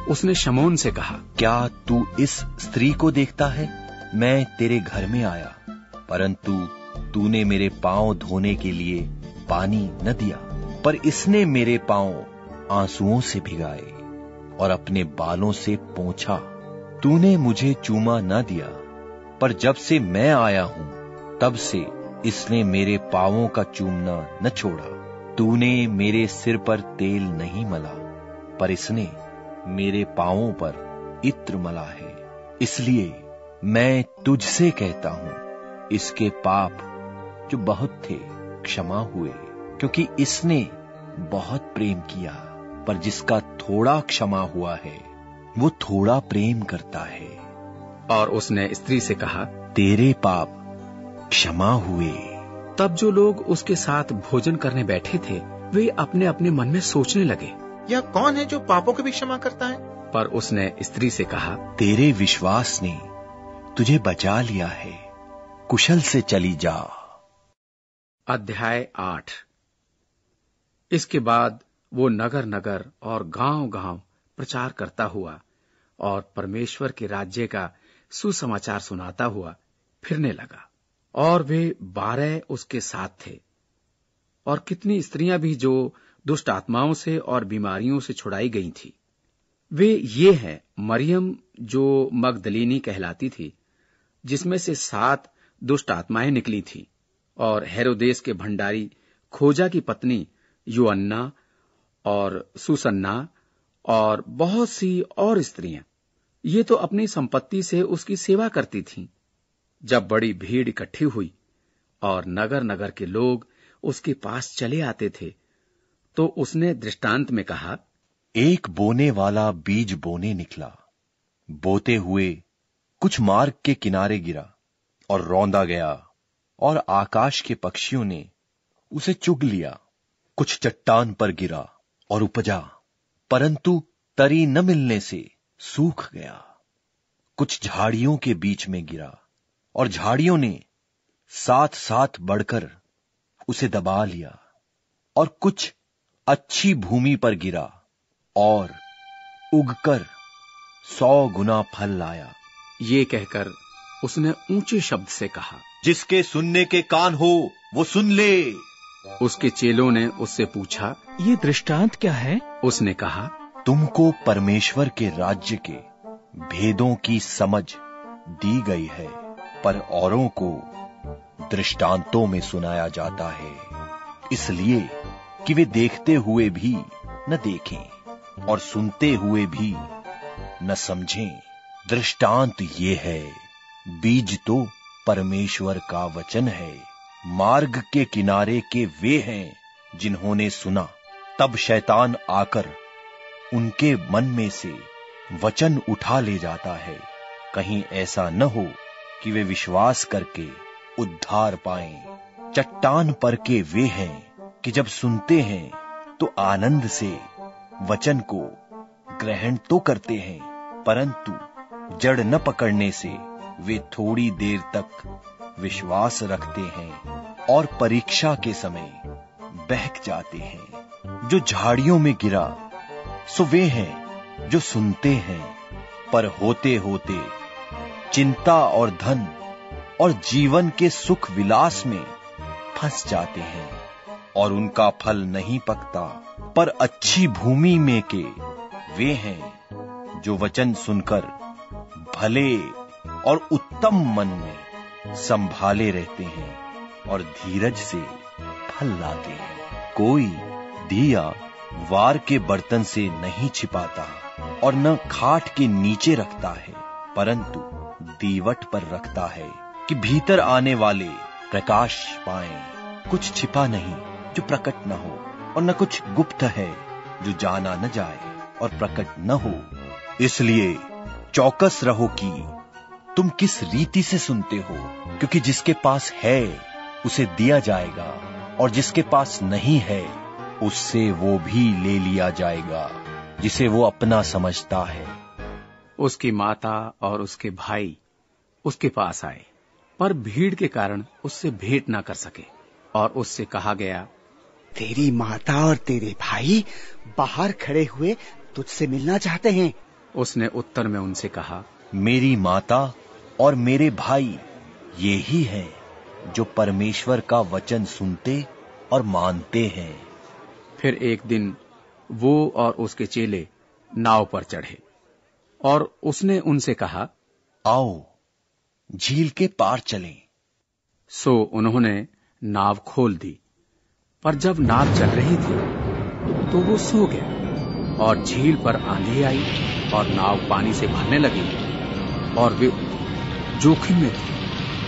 Speaker 1: उसने शमोन से कहा
Speaker 6: क्या तू इस स्त्री को देखता है? मैं तेरे घर में आया परंतु तूने मेरे पाँव धोने के लिए पानी न दिया, पर इसने मेरे पाँव आंसुओं से भिगाए और अपने बालों से पोंछा। तूने मुझे चूमा न दिया, पर जब से मैं आया हूँ, तब से इसने मेरे पावों का चूमना न छोड़ा। तूने मेरे सिर पर तेल नहीं मला, पर इसने मेरे पावों पर इत्र मला है। इसलिए मैं तुझसे कहता हूँ, इसके पाप जो बहुत थे क्षमा हुए क्योंकि इसने बहुत प्रेम किया पर जिसका थोड़ा क्षमा हुआ है वो थोड़ा प्रेम करता है।
Speaker 1: और उसने स्त्री से कहा
Speaker 6: तेरे पाप क्षमा हुए।
Speaker 1: तब जो लोग उसके साथ भोजन करने बैठे थे वे अपने अपने मन में सोचने लगे।
Speaker 9: यह कौन है जो पापों की भी क्षमा करता है?
Speaker 1: पर उसने स्त्री से कहा
Speaker 6: तेरे विश्वास ने तुझे बचा लिया है कुशल से चली जा।
Speaker 1: अध्याय आठ। इसके बाद वो नगर नगर और गाँव गाँव प्रचार करता हुआ और परमेश्वर के राज्य का सुसमाचार सुनाता हुआ फिरने लगा। और वे बारह उसके साथ थे। और कितनी स्त्रियाँ भी जो दुष्ट आत्माओं से और बीमारियों से छुड़ाई गई थी। वे ये हैं मरियम, जो मगदलीनी कहलाती थी, जिसमें से सात दुष्ट आत्माएँ निकली थी। और हेरोदेश के भंडारी खोजा की पत्नी युअन्ना और सुसन्ना और बहुत सी और स्त्रियाँ। ये तो अपनी संपत्ति से उसकी सेवा करती थीं। जब बड़ी भीड़ इकट्ठी हुई और नगर नगर के लोग उसके पास चले आते थे तो उसने दृष्टांत में कहा,
Speaker 6: एक बोने वाला बीज बोने निकला। बोते हुए कुछ मार्ग के किनारे गिरा और रौंदा गया। और आकाश के पक्षियों ने उसे चुग लिया। कुछ चट्टान पर गिरा और उपजा, परंतु तरी न मिलने से सूख गया। कुछ झाड़ियों के बीच में गिरा और झाड़ियों ने साथ साथ बढ़कर उसे दबा लिया और कुछ अच्छी भूमि पर गिरा और उगकर सौ गुना फल लाया।
Speaker 1: ये कहकर उसने ऊँचे शब्द से कहा
Speaker 6: जिसके सुनने के कान हो वो सुन ले।
Speaker 1: उसके चेलों ने उससे पूछा
Speaker 11: ये दृष्टांत क्या है?
Speaker 1: उसने कहा
Speaker 6: तुमको परमेश्वर के राज्य के भेदों की समझ दी गई है पर औरों को दृष्टांतों में सुनाया जाता है। इसलिए कि वे देखते हुए भी न देखें और सुनते हुए भी न समझें। दृष्टांत ये है बीज तो परमेश्वर का वचन है। मार्ग के किनारे के वे हैं जिन्होंने सुना। तब शैतान आकर उनके मन में से वचन उठा ले जाता है। कहीं ऐसा न हो कि वे विश्वास करके उद्धार पाएँ। चट्टान पर के वे हैं कि जब सुनते हैं तो आनंद से वचन को ग्रहण तो करते हैं, परंतु जड़ न पकड़ने से वे थोड़ी देर तक विश्वास रखते हैं और परीक्षा के समय बहक जाते हैं। जो झाड़ियों में गिरा, सो वे हैं जो सुनते हैं, पर होते होते चिंता और धन और जीवन के सुख विलास में फंस जाते हैं और उनका फल नहीं पकता, पर अच्छी भूमि में के वे हैं जो वचन सुनकर भले और उत्तम मन में संभाले रहते हैं और धीरज से फल लाते हैं। कोई दिया वार के बर्तन से नहीं छिपाता और न खाट के नीचे रखता है, परंतु दीवट पर रखता है कि भीतर आने वाले प्रकाश पाए। कुछ छिपा नहीं जो प्रकट न हो और न कुछ गुप्त है जो जाना न जाए और प्रकट न हो। इसलिए चौकस रहो कि तुम किस रीति से सुनते हो? क्योंकि जिसके पास है उसे दिया जाएगा और जिसके पास नहीं है उससे वो भी ले लिया जाएगा जिसे वो अपना समझता है।
Speaker 1: उसकी माता और उसके भाई उसके पास आए पर भीड़ के कारण उससे भेंट ना कर सके और उससे कहा गया
Speaker 7: तेरी माता और तेरे भाई बाहर खड़े हुए तुझसे मिलना चाहते हैं।
Speaker 1: उसने उत्तर में उनसे कहा
Speaker 6: मेरी माता और मेरे भाई ये ही है जो परमेश्वर का वचन सुनते और मानते हैं।
Speaker 1: फिर एक दिन वो और उसके चेले नाव पर चढ़े और उसने उनसे कहा
Speaker 6: आओ झील के पार चलें।
Speaker 1: सो उन्होंने नाव खोल दी पर जब नाव चल रही थी तो वो सो गया और झील पर आंधी आई और नाव पानी से भरने लगी। और वे जोखिम में थे।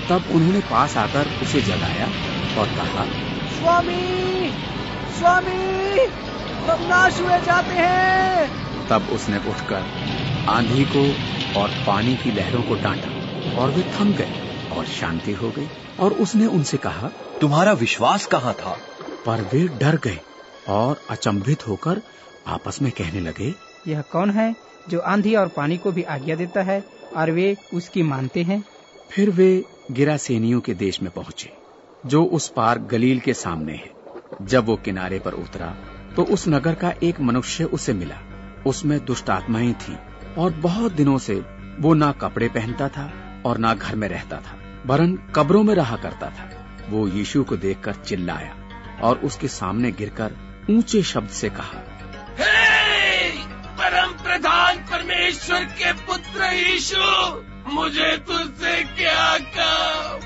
Speaker 1: तब उन्होंने पास आकर उसे जगाया और कहा
Speaker 11: स्वामी स्वामी हम नाश हुए जाते हैं।
Speaker 1: तब उसने उठकर आंधी को और पानी की लहरों को डांटा और वे थम गए और शांति हो गई। और उसने उनसे कहा
Speaker 6: तुम्हारा विश्वास कहाँ था?
Speaker 1: पर वे डर गए और अचंभित होकर आपस में कहने लगे
Speaker 16: यह कौन है जो आंधी और पानी को भी आज्ञा देता है और वे उसकी मानते हैं।
Speaker 1: फिर वे गिरासेनियों के देश में पहुँचे जो उस पार गलील के सामने है। जब वो किनारे पर उतरा तो उस नगर का एक मनुष्य उसे मिला। उसमें दुष्ट आत्माएँ थी और बहुत दिनों से वो ना कपड़े पहनता था और ना घर में रहता था वरन कब्रों में रहा करता था। वो यीशु को देखकर चिल्लाया और उसके सामने गिरकर ऊँचे शब्द से कहा
Speaker 14: हे प्रधान परमेश्वर के पुत्र यीशु, मुझे तुझसे क्या काम?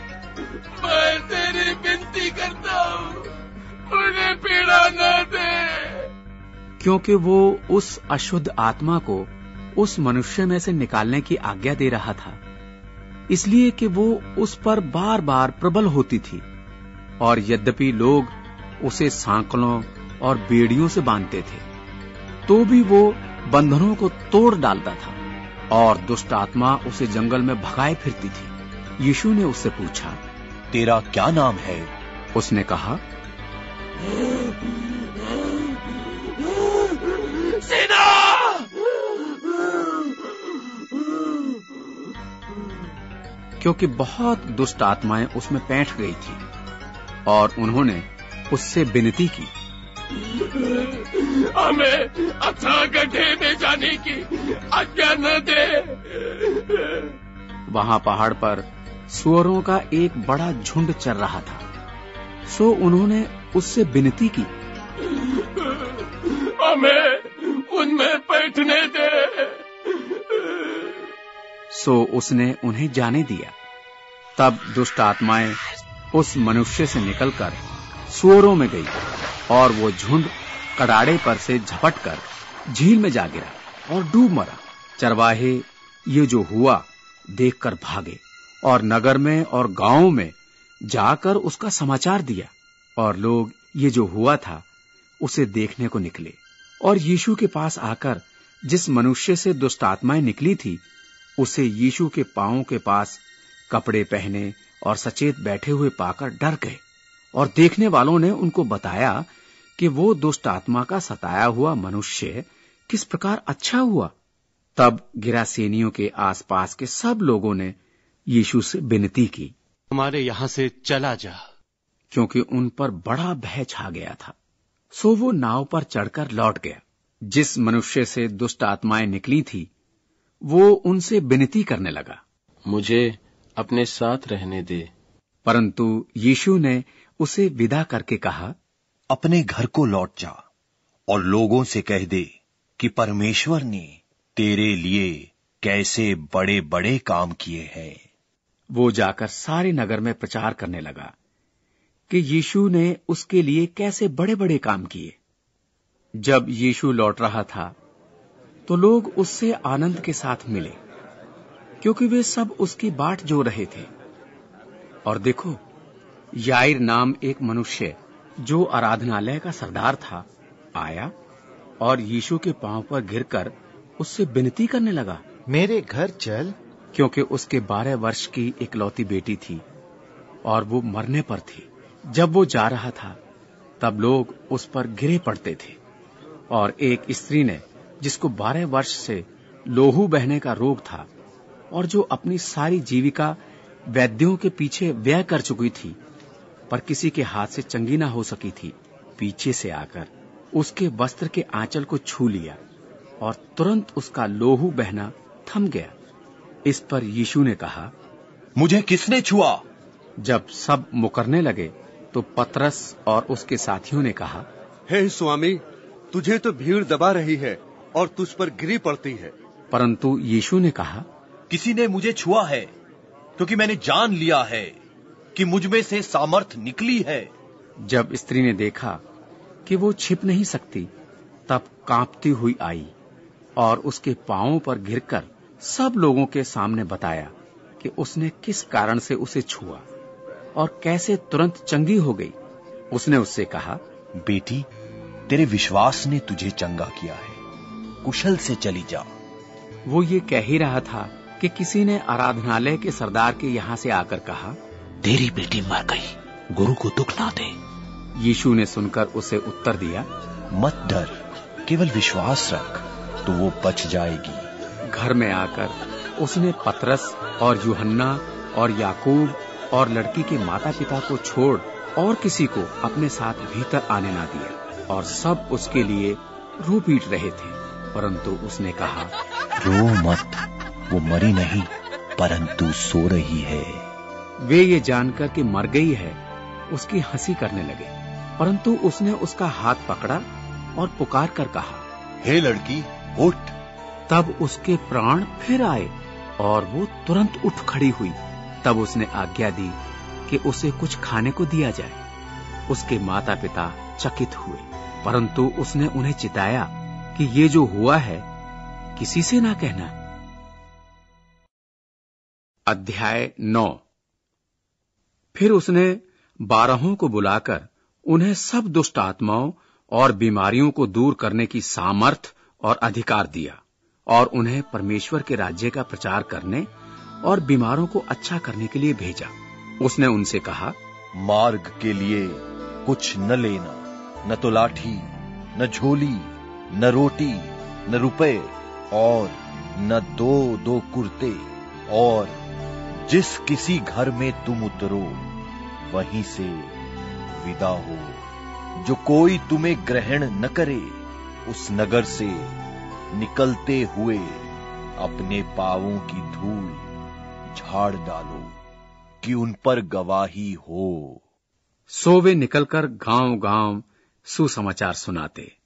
Speaker 14: मैं तेरी विनती करता हूँ मुझे पीड़ा न दे।
Speaker 1: क्योंकि वो उस अशुद्ध आत्मा को उस मनुष्य में से निकालने की आज्ञा दे रहा था, इसलिए कि वो उस पर बार बार प्रबल होती थी, और यद्यपि लोग उसे सांकलों और बेड़ियों से बांधते थे तो भी वो बंधनों को तोड़ डालता था और दुष्ट आत्मा उसे जंगल में भगाए फिरती थी। यीशु ने उससे पूछा
Speaker 6: तेरा क्या नाम है?
Speaker 1: उसने कहा
Speaker 14: सीना
Speaker 1: क्योंकि बहुत दुष्ट आत्माएँ उसमें बैठ गई थी और उन्होंने उससे विनती की।
Speaker 14: हमें अथाह गड्ढे में जाने की आज्ञा न दे।
Speaker 1: वहाँ पहाड़ पर सुअरों का एक बड़ा झुंड चल रहा था। सो उन्होंने उससे विनती की।
Speaker 14: हमें उनमें बैठने दे।
Speaker 1: सो उसने उन्हें जाने दिया। तब दुष्ट आत्माएँ उस मनुष्य से निकलकर सुअरों में गई और वो झुंड कड़ाड़े पर से झपट कर झील में जा गिरा और डूब मरा। चरवाहे, ये जो हुआ, देखकर भागे और नगर में और गाँवों में जाकर उसका समाचार दिया और लोग, ये जो हुआ था, उसे देखने को निकले और यीशु के पास आकर जिस मनुष्य से दुष्ट आत्माएँ निकली थी, उसे यीशु के पांवों के पास कपड़े पहने और सचेत बैठे हुए पाकर डर गए। और देखने वालों ने उनको बताया कि वो दुष्ट आत्मा का सताया हुआ मनुष्य किस प्रकार अच्छा हुआ। तब गिरासेनियों के आसपास के सब लोगों ने यीशु से विनती की
Speaker 12: हमारे यहाँ से चला जा।
Speaker 1: क्योंकि उन पर बड़ा भय छा गया था। सो वो नाव पर चढ़कर लौट गया। जिस मनुष्य से दुष्ट आत्माएँ निकली थी वो उनसे विनती करने लगा।
Speaker 12: मुझे अपने साथ रहने दे।
Speaker 1: परंतु यीशु ने उसे विदा करके कहा
Speaker 6: अपने घर को लौट जा और लोगों से कह दे कि परमेश्वर ने तेरे लिए कैसे बड़े बड़े काम किए हैं।
Speaker 1: वो जाकर सारे नगर में प्रचार करने लगा कि यीशु ने उसके लिए कैसे बड़े बड़े काम किए। जब यीशु लौट रहा था तो लोग उससे आनंद के साथ मिले क्योंकि वे सब उसकी बाट जो रहे थे। और देखो याइर नाम एक मनुष्य जो आराधनालय का सरदार था आया और यीशु के पाँव पर गिरकर उससे विनती करने लगा
Speaker 9: मेरे घर चल।
Speaker 1: क्योंकि उसके बारह वर्ष की इकलौती बेटी थी और वो मरने पर थी। जब वो जा रहा था तब लोग उस पर गिरे पड़ते थे और एक स्त्री ने जिसको बारह वर्ष से लोहू बहने का रोग था और जो अपनी सारी जीविका वैद्यों के पीछे व्यय कर चुकी थी पर किसी के हाथ से चंगी ना हो सकी थी। पीछे से आकर उसके वस्त्र के आंचल को छू लिया और तुरंत उसका लोहू बहना थम गया। इस पर यीशु ने कहा
Speaker 6: मुझे किसने छुआ?
Speaker 1: जब सब मुकरने लगे तो पतरस और उसके साथियों ने कहा
Speaker 17: हे hey, स्वामी तुझे तो भीड़ दबा रही है और तुझ पर गिरी पड़ती है।
Speaker 1: परंतु यीशु ने कहा
Speaker 6: किसी ने मुझे छुआ है क्योंकि मैंने जान लिया है। कि मुझमें से सामर्थ निकली है।
Speaker 1: जब स्त्री ने देखा कि वो छिप नहीं सकती तब कांपती हुई आई और उसके पांवों पर गिरकर सब लोगों के सामने बताया कि उसने किस कारण से उसे छुआ और कैसे तुरंत चंगी हो गई। उसने उससे कहा
Speaker 6: बेटी तेरे विश्वास ने तुझे चंगा किया है। कुशल से चली जा।
Speaker 1: वो ये कह ही रहा था कि किसी ने आराधनालय के सरदार के यहाँ से आकर कहा
Speaker 18: तेरी बेटी मर गई। गुरु को दुख ना दे।
Speaker 1: यीशु ने सुनकर उसे उत्तर दिया
Speaker 6: मत डर केवल विश्वास रख तो वो बच जाएगी।
Speaker 1: घर में आकर उसने पतरस और यूहन्ना और याकूब और लड़की के माता पिता को छोड़ और किसी को अपने साथ भीतर आने ना दिया और सब उसके लिए रो पीट रहे थे। परंतु उसने कहा
Speaker 6: रो मत वो मरी नहीं परंतु सो रही है।
Speaker 1: वे ये जानकर कि मर गई है उसकी हँसी करने लगे। परंतु उसने उसका हाथ पकड़ा और पुकार कर कहा
Speaker 6: हे लड़की उठ।
Speaker 1: तब उसके प्राण फिर आए और वो तुरंत उठ खड़ी हुई। तब उसने आज्ञा दी कि उसे कुछ खाने को दिया जाए। उसके माता पिता चकित हुए परंतु उसने उन्हें चिताया कि ये जो हुआ है किसी से ना कहना। अध्याय नौ। फिर उसने बारहों को बुलाकर उन्हें सब दुष्ट आत्माओं और बीमारियों को दूर करने की सामर्थ और अधिकार दिया और उन्हें परमेश्वर के राज्य का प्रचार करने और बीमारों को अच्छा करने के लिए भेजा। उसने उनसे कहा,
Speaker 6: मार्ग के लिए कुछ न लेना, न तो लाठी, न झोली, न रोटी, न रुपए और न दो दो कुर्ते और जिस किसी घर में तुम उतरो वहीं से विदा हो। जो कोई तुम्हें ग्रहण न करे, उस नगर से निकलते हुए अपने पावों की धूल झाड़ डालो, कि उन पर गवाही हो।
Speaker 1: सो वे निकलकर गाँव गाँव सुसमाचार सुनाते,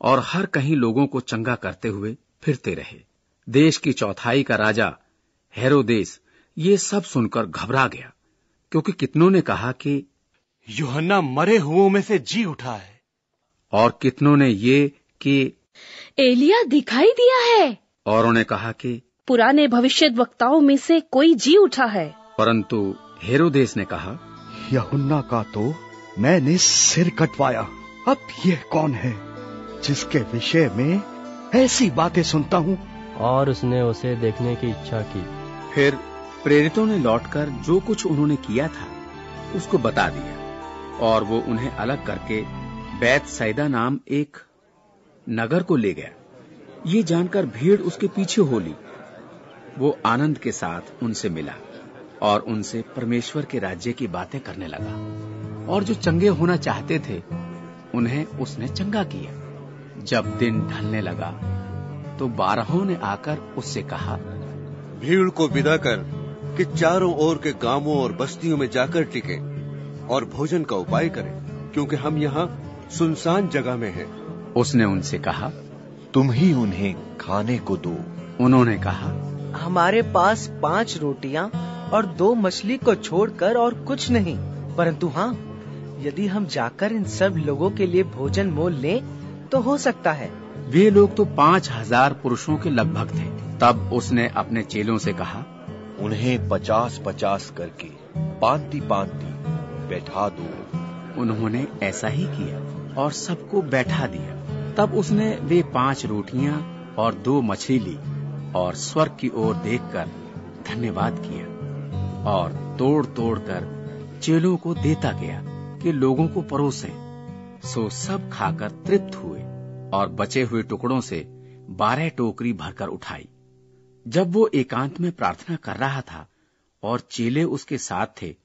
Speaker 1: और हर कहीं लोगों को चंगा करते हुए फिरते रहे। देश की चौथाई का राजा हेरोदेस ये सब सुनकर घबरा गया। क्योंकि कितनों ने कहा कि
Speaker 11: यूहन्ना मरे हुओं में से जी उठा है।
Speaker 1: और कितनों ने ये कि
Speaker 5: एलिया दिखाई दिया है।
Speaker 1: और उन्हें कहा कि
Speaker 5: पुराने भविष्य वक्ताओं में से कोई जी उठा है।
Speaker 1: परंतु हेरोदेस ने कहा
Speaker 7: यहुन्ना का तो मैंने सिर कटवाया। अब ये कौन है जिसके विषय में ऐसी बातें सुनता हूँ?
Speaker 19: और उसने उसे देखने की इच्छा की।
Speaker 1: फिर प्रेरितों ने लौटकर जो कुछ उन्होंने किया था, उसको बता दिया, और वो उन्हें अलग करके बैत सैदा नाम एक नगर को ले गया। ये जानकर भीड़ उसके पीछे हो ली। वो आनंद के साथ उनसे मिला, और उनसे परमेश्वर के राज्य की बातें करने लगा, और जो चंगे होना चाहते थे, उन्हें उसने चंगा किया। जब दिन ढलने लगा तो बारहों ने आकर उससे कहा,
Speaker 17: भीड़ को विदा कर कि चारों ओर के गाँवों और बस्तियों में जाकर टिके और भोजन का उपाय करें क्योंकि हम यहाँ सुनसान जगह में हैं।
Speaker 1: उसने उनसे कहा
Speaker 6: तुम ही उन्हें खाने को दो।
Speaker 1: उन्होंने कहा
Speaker 11: हमारे पास पाँच रोटियाँ और दो मछली को छोड़कर और कुछ नहीं परंतु हाँ यदि हम जाकर इन सब लोगों के लिए भोजन मोल लें तो हो सकता है।
Speaker 1: वे लोग तो पाँच हज़ार पुरुषों के लगभग थे। तब उसने अपने चेलों से कहा
Speaker 6: उन्हें पचास पचास करके पांति पांति बैठा दो।
Speaker 1: उन्होंने ऐसा ही किया और सबको बैठा दिया। तब उसने वे पाँच रोटियाँ और दो मछली ली और स्वर्ग की ओर देखकर धन्यवाद किया और तोड़ तोड़ कर चेलों को देता गया कि लोगों को परोसे। सो सब खाकर तृप्त हुए और बचे हुए टुकड़ों से बारह टोकरी भरकर उठाई। जब वो एकांत में प्रार्थना कर रहा था और चेले उसके साथ थे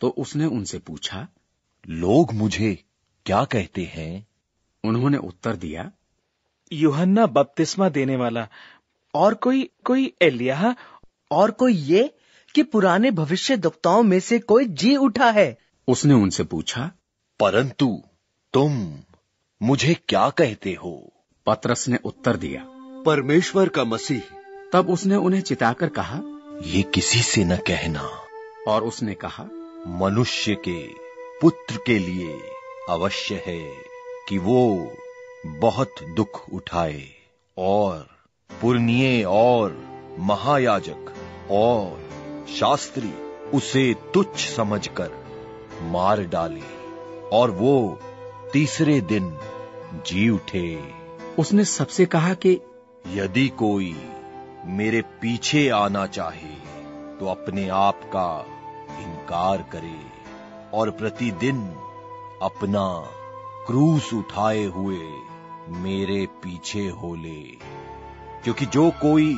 Speaker 1: तो उसने उनसे पूछा
Speaker 6: लोग मुझे क्या कहते हैं?
Speaker 1: उन्होंने उत्तर दिया
Speaker 11: यूहन्ना बपतिस्मा देने वाला और कोई कोई एलिया और कोई ये कि पुराने भविष्य दुक्ताओं में से कोई जी उठा है?
Speaker 1: उसने उनसे पूछा
Speaker 6: परंतु तुम मुझे क्या कहते हो?
Speaker 1: पत्रस ने उत्तर दिया
Speaker 17: परमेश्वर का मसीह
Speaker 1: तब उसने उन्हें चिताकर कहा
Speaker 6: ये किसी से न कहना।
Speaker 1: और उसने कहा
Speaker 6: मनुष्य के पुत्र के लिए अवश्य है कि वो बहुत दुख उठाए और पुरनिये और महायाजक और शास्त्री उसे तुच्छ समझकर मार डाले और वो तीसरे दिन जी उठे।
Speaker 1: उसने सबसे कहा कि
Speaker 6: यदि कोई मेरे पीछे आना चाहे तो अपने आप का इनकार करे और प्रतिदिन अपना क्रूस उठाए हुए मेरे पीछे हो ले। क्योंकि जो कोई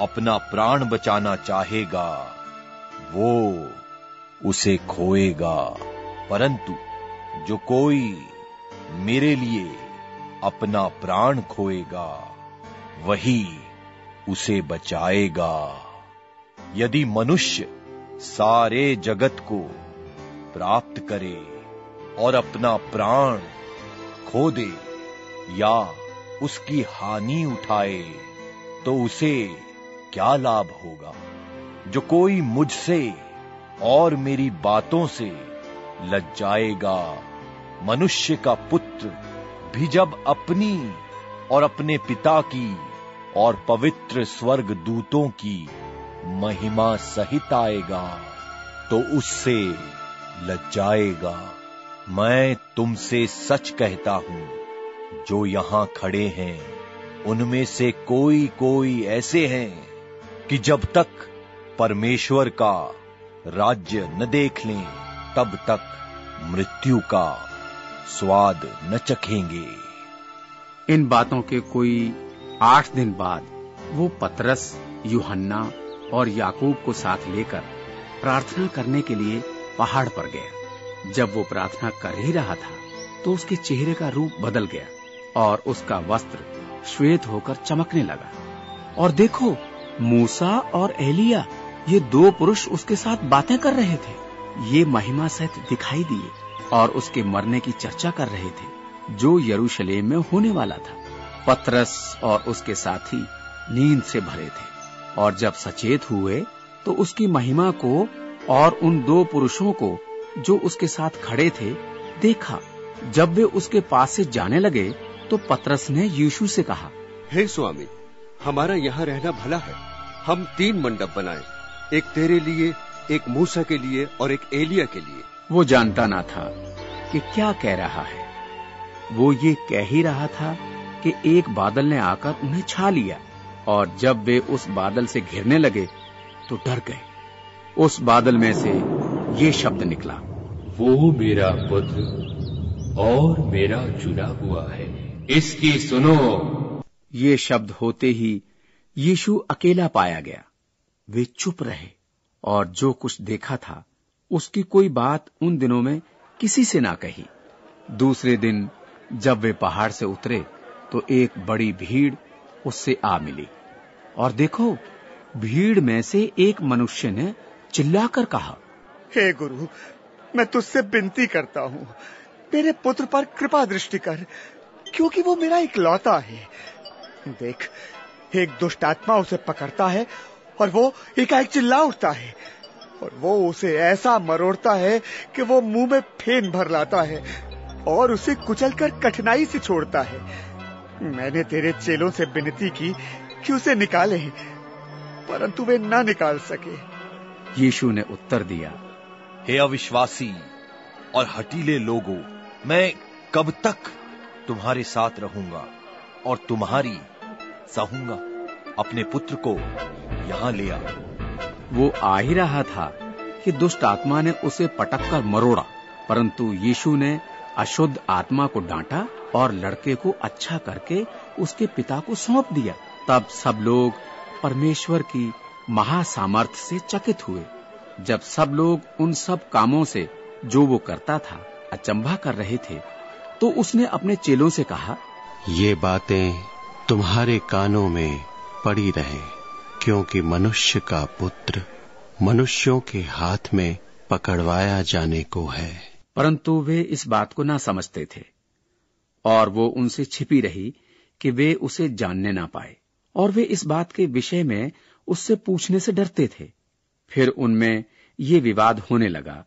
Speaker 6: अपना प्राण बचाना चाहेगा, वो उसे खोएगा। परंतु जो कोई मेरे लिए अपना प्राण खोएगा, वही उसे बचाएगा। यदि मनुष्य सारे जगत को प्राप्त करे और अपना प्राण खो दे या उसकी हानि उठाए तो उसे क्या लाभ होगा? जो कोई मुझसे और मेरी बातों से लज्जाएगा मनुष्य का पुत्र भी जब अपनी और अपने पिता की और पवित्र स्वर्ग दूतों की महिमा सहित आएगा तो उससे लज्जाएगा। मैं तुमसे सच कहता हूँ, जो यहाँ खड़े हैं, उनमें से कोई कोई ऐसे हैं कि जब तक परमेश्वर का राज्य न देख लें, तब तक मृत्यु का स्वाद न चखेंगे।
Speaker 1: इन बातों के कोई आठ दिन बाद वो पतरस, यूहन्ना और याकूब को साथ लेकर प्रार्थना करने के लिए पहाड़ पर गया। जब वो प्रार्थना कर ही रहा था तो उसके चेहरे का रूप बदल गया और उसका वस्त्र श्वेत होकर चमकने लगा। और देखो, मूसा और एलिया, ये दो पुरुष उसके साथ बातें कर रहे थे। ये महिमा सहित दिखाई दिए और उसके मरने की चर्चा कर रहे थे, जो यरूशलेम में होने वाला था। पतरस और उसके साथी नींद से भरे थे। और जब सचेत हुए तो उसकी महिमा को और उन दो पुरुषों को जो उसके साथ खड़े थे देखा। जब वे उसके पास से जाने लगे तो पतरस ने यीशु से कहा
Speaker 17: हे hey, स्वामी हमारा यहाँ रहना भला है। हम तीन मंडप बनाए एक तेरे लिए एक मूसा के लिए और एक एलिया के लिए।
Speaker 1: वो जानता ना था कि क्या कह रहा है। वो ये कह ही रहा था कि एक बादल ने आकर उन्हें छा लिया और जब वे उस बादल से घिरने लगे तो डर गए। उस बादल में से ये शब्द निकला
Speaker 13: वो मेरा पुत्र और मेरा चुना हुआ है। इसकी सुनो।
Speaker 1: ये शब्द होते ही यीशु अकेला पाया गया। वे चुप रहे और जो कुछ देखा था उसकी कोई बात उन दिनों में किसी से ना कही। दूसरे दिन जब वे पहाड़ से उतरे तो एक बड़ी भीड़ उससे आ मिली। और देखो, भीड़ में से एक मनुष्य ने चिल्लाकर कहा,
Speaker 7: हे गुरु, मैं तुझसे विनती करता हूँ, मेरे पुत्र पर कृपा दृष्टि कर, क्योंकि वो मेरा इकलौता है। देख, एक दुष्ट आत्मा उसे पकड़ता है, और वो एकाएक चिल्ला उठता है, और वो उसे ऐसा मरोड़ता है कि वो मुँह में फेन भर लाता है, और उसे कुचलकर कठिनाई से छोड़ता है। मैंने तेरे चेलों से विनती की कि उसे निकाले परंतु वे ना निकाल सके।
Speaker 1: यीशु ने उत्तर दिया
Speaker 6: हे अविश्वासी और हटीले लोगों मैं कब तक तुम्हारे साथ रहूँगा और तुम्हारी सहूँगा अपने पुत्र को यहाँ ले आ
Speaker 1: वो आ ही रहा था कि दुष्ट आत्मा ने उसे पटक कर मरोड़ा परंतु यीशु ने अशुद्ध आत्मा को डांटा और लड़के को अच्छा करके उसके पिता को सौंप दिया। तब सब लोग परमेश्वर की महासामर्थ से चकित हुए। जब सब लोग उन सब कामों से जो वो करता था, अचंभा कर रहे थे तो उसने अपने चेलों से कहा,
Speaker 12: ये बातें तुम्हारे कानों में पड़ी रहे, क्योंकि मनुष्य का पुत्र मनुष्यों के हाथ में पकड़वाया जाने को है।
Speaker 1: परंतु वे इस बात को ना समझते थे, और वो उनसे छिपी रही कि वे उसे जानने ना पाए, और वे इस बात के विषय में उससे पूछने से डरते थे। फिर उनमें ये विवाद होने लगा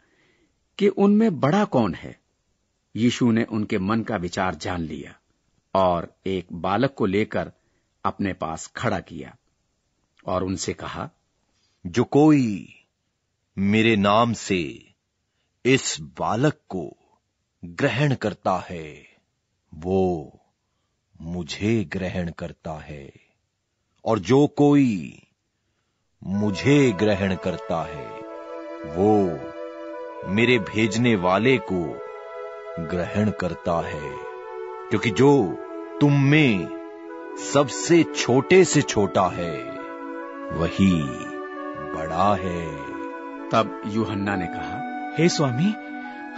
Speaker 1: कि उनमें बड़ा कौन है। यीशु ने उनके मन का विचार जान लिया और एक बालक को लेकर अपने पास खड़ा किया और उनसे कहा,
Speaker 6: जो कोई मेरे नाम से इस बालक को ग्रहण करता है। वो मुझे ग्रहण करता है। और जो कोई मुझे ग्रहण करता है, वो मेरे भेजने वाले को ग्रहण करता है। क्योंकि जो तुम में सबसे छोटे से छोटा है, वही बड़ा है।
Speaker 1: तब यूहन्ना ने कहा
Speaker 20: हे स्वामी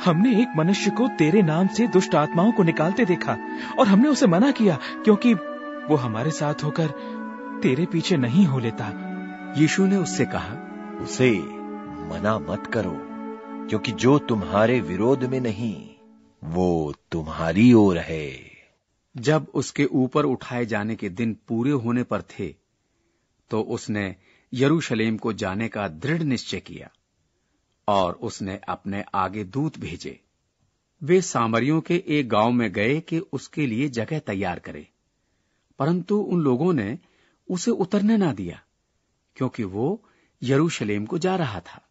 Speaker 20: हमने एक मनुष्य को तेरे नाम से दुष्ट आत्माओं को निकालते देखा और हमने उसे मना किया क्योंकि वो हमारे साथ होकर तेरे पीछे नहीं हो लेता।
Speaker 1: यीशु ने उससे कहा
Speaker 6: उसे मना मत करो क्योंकि जो तुम्हारे विरोध में नहीं वो तुम्हारी ओर है।
Speaker 1: जब उसके ऊपर उठाए जाने के दिन पूरे होने पर थे तो उसने यरूशलेम को जाने का दृढ़ निश्चय किया। और उसने अपने आगे दूत भेजे। वे सामरियों के एक गाँव में गए कि उसके लिए जगह तैयार करे। परंतु उन लोगों ने उसे उतरने ना दिया क्योंकि वो यरूशलेम को जा रहा था।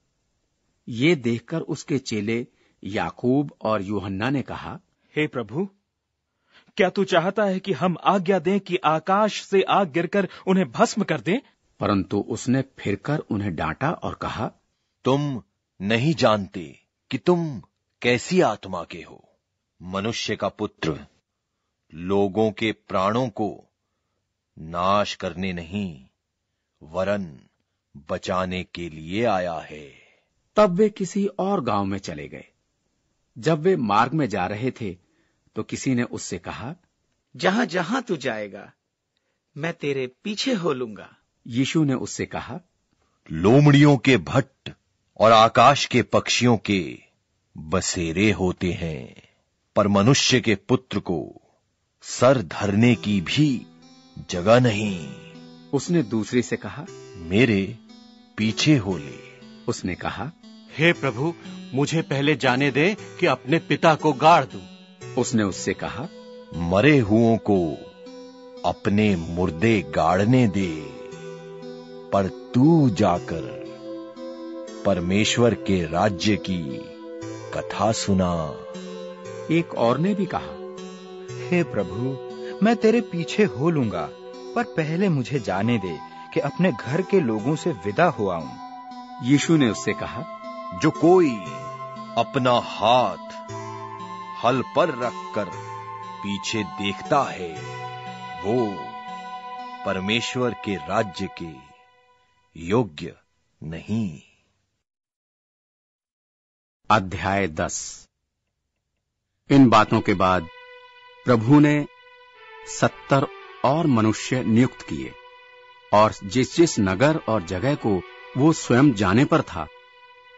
Speaker 1: ये देखकर उसके चेले याकूब और यूहन्ना ने कहा
Speaker 20: हे प्रभु क्या तू चाहता है कि हम आज्ञा दें कि आकाश से आग गिरकर उन्हें भस्म कर दें?
Speaker 1: परंतु उसने फिरकर उन्हें डांटा और कहा
Speaker 6: तुम नहीं जानते कि तुम कैसी आत्मा के हो। मनुष्य का पुत्र लोगों के प्राणों को नाश करने नहीं वरन बचाने के लिए आया है।
Speaker 1: तब वे किसी और गाँव में चले गए। जब वे मार्ग में जा रहे थे तो किसी ने उससे कहा
Speaker 9: जहाँ जहाँ तू जाएगा मैं तेरे पीछे हो लूँगा।
Speaker 1: यीशु ने उससे कहा
Speaker 6: लोमड़ियों के भट्ट और आकाश के पक्षियों के बसेरे होते हैं पर मनुष्य के पुत्र को सर धरने की भी जगह नहीं
Speaker 1: उसने दूसरे से कहा
Speaker 6: मेरे पीछे हो ले
Speaker 1: उसने कहा
Speaker 12: हे प्रभु मुझे पहले जाने दे कि अपने पिता को गाड़ दूँ।
Speaker 1: उसने उससे कहा
Speaker 6: मरे हुओं को अपने मुर्दे गाड़ने दे पर तू जाकर परमेश्वर के राज्य की कथा सुना।
Speaker 1: एक और ने भी कहा
Speaker 21: हे प्रभु मैं तेरे पीछे हो लूँगा पर पहले मुझे जाने दे कि अपने घर के लोगों से विदा हो। आऊँ
Speaker 1: यीशु ने उससे कहा
Speaker 6: जो कोई अपना हाथ हल पर रखकर पीछे देखता है वो परमेश्वर के राज्य के योग्य नहीं।
Speaker 1: अध्याय दस। इन बातों के बाद प्रभु ने सत्तर और मनुष्य नियुक्त किए और जिस जिस नगर और जगह को वो स्वयं जाने पर था,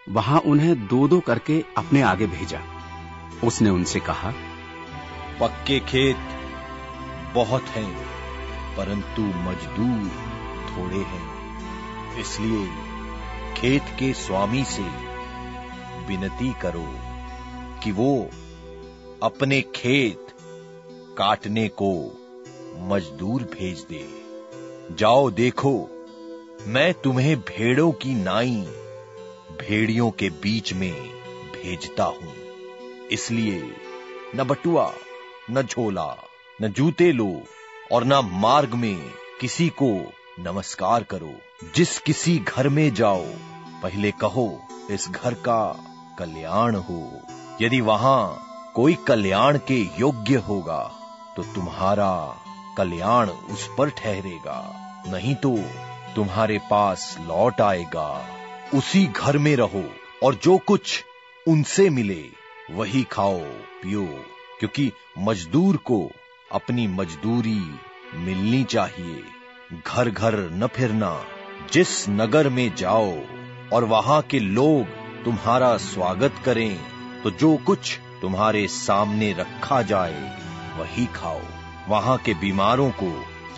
Speaker 1: वहाँ उन्हें दो दो करके अपने आगे भेजा। उसने उनसे कहा,
Speaker 6: पक्के खेत बहुत हैं, परंतु मजदूर थोड़े हैं, इसलिए खेत के स्वामी से विनती करो कि वो अपने खेत काटने को मजदूर भेज दे। जाओ देखो, मैं तुम्हें भेड़ों की नाई भेड़ियों के बीच में भेजता हूँ। इसलिए न बटुआ, न झोला, न जूते लो और न मार्ग में किसी को नमस्कार करो। जिस किसी घर में जाओ, पहले कहो, इस घर का कल्याण हो। यदि वहाँ कोई कल्याण के योग्य होगा तो तुम्हारा कल्याण उस पर ठहरेगा। नहीं तो तुम्हारे पास लौट आएगा। उसी घर में रहो और जो कुछ उनसे मिले, वही खाओ, पियो, क्योंकि मजदूर को अपनी मजदूरी मिलनी चाहिए। घर घर न फिरना, जिस नगर में जाओ और वहाँ के लोग तुम्हारा स्वागत करें तो जो कुछ तुम्हारे सामने रखा जाए, वही खाओ। वहाँ के बीमारों को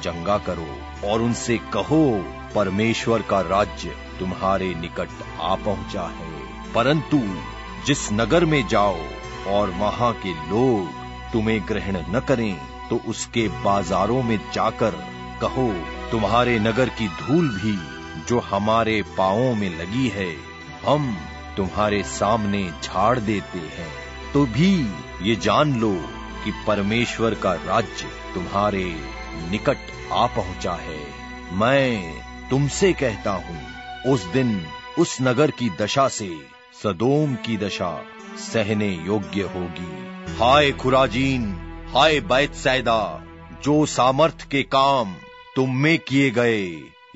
Speaker 6: चंगा करो और उनसे कहो, परमेश्वर का राज्य तुम्हारे निकट आ पहुँचा है। परंतु जिस नगर में जाओ और वहाँ के लोग तुम्हें ग्रहण न करें तो उसके बाजारों में जाकर कहो, तुम्हारे नगर की धूल भी जो हमारे पाओ में लगी है, हम तुम्हारे सामने झाड़ देते हैं तो भी ये जान लो कि परमेश्वर का राज्य तुम्हारे निकट आ पहुँचा है। मैं तुमसे कहता हूँ, उस दिन उस नगर की दशा से सदोम की दशा सहने योग्य होगी। हाय खुराजीन, हाय बैत सैदा जो सामर्थ के काम तुम में किए गए,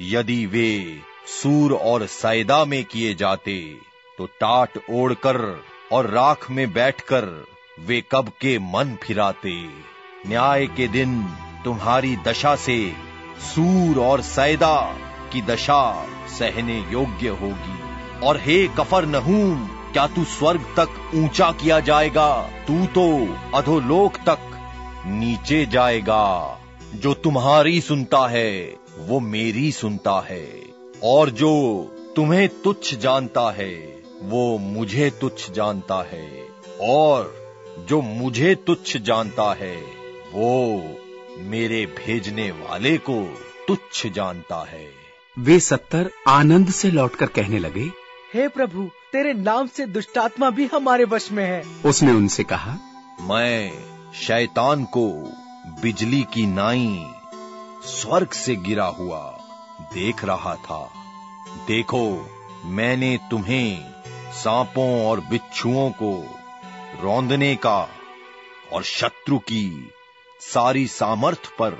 Speaker 6: यदि वे सूर और सैदा में किए जाते तो टाट ओढ़कर और राख में बैठकर वे कब के मन फिराते। न्याय के दिन तुम्हारी दशा से सूर और सैदा की दशा सहने योग्य होगी। और हे कफर नहूम, क्या तू स्वर्ग तक ऊँचा किया जाएगा? तू तो अधोलोक तक नीचे जाएगा। जो तुम्हारी सुनता है, वो मेरी सुनता है। और जो तुम्हें तुच्छ जानता है वो मुझे तुच्छ जानता है और जो मुझे तुच्छ जानता है वो मेरे भेजने वाले को तुच्छ जानता है।
Speaker 1: वे सत्तर आनंद से लौटकर कहने लगे
Speaker 11: हे प्रभु तेरे नाम से दुष्टात्मा भी हमारे वश में है।
Speaker 1: उसने उनसे कहा
Speaker 6: मैं शैतान को बिजली की नाई स्वर्ग से गिरा हुआ देख रहा था। देखो मैंने तुम्हें सांपों और बिच्छुओं को रौंदने का और शत्रु की सारी सामर्थ पर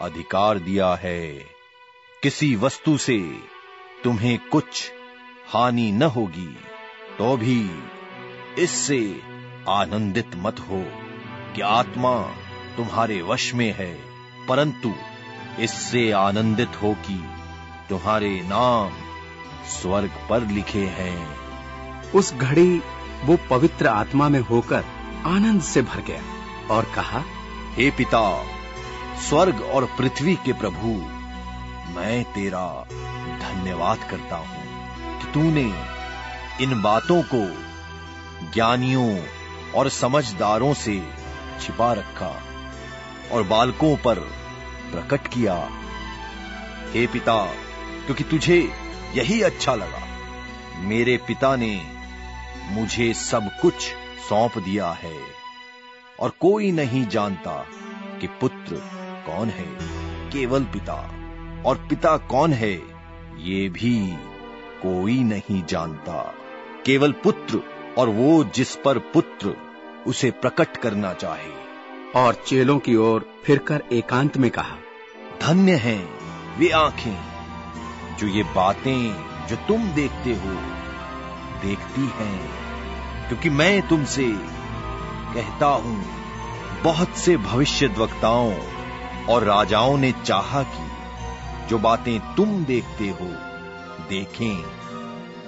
Speaker 6: अधिकार दिया है। किसी वस्तु से तुम्हें कुछ हानि न होगी तो भी इससे आनंदित मत हो कि आत्मा तुम्हारे वश में है, परंतु इससे आनंदित हो कि तुम्हारे नाम स्वर्ग पर लिखे हैं।
Speaker 1: उस घड़ी वो पवित्र आत्मा में होकर आनंद से भर गया और कहा,
Speaker 6: हे पिता, स्वर्ग और पृथ्वी के प्रभु, मैं तेरा धन्यवाद करता हूँ कि तूने इन बातों को ज्ञानियों और समझदारों से छिपा रखा और बालकों पर प्रकट किया। हे पिता, क्योंकि तुझे यही अच्छा लगा। मेरे पिता ने मुझे सब कुछ सौंप दिया है। और कोई नहीं जानता कि पुत्र कौन है केवल पिता। और पिता कौन है ये भी कोई नहीं जानता। केवल पुत्र और वो जिस पर पुत्र उसे प्रकट करना चाहे।
Speaker 1: और चेलों की ओर फिरकर एकांत में कहा
Speaker 6: धन्य हैं वे आँखें जो ये बातें जो तुम देखते हो देखती हैं। क्योंकि मैं तुमसे कहता हूँ बहुत से भविष्य वक्ताओं और राजाओं ने चाहा कि जो बातें तुम देखते हो देखें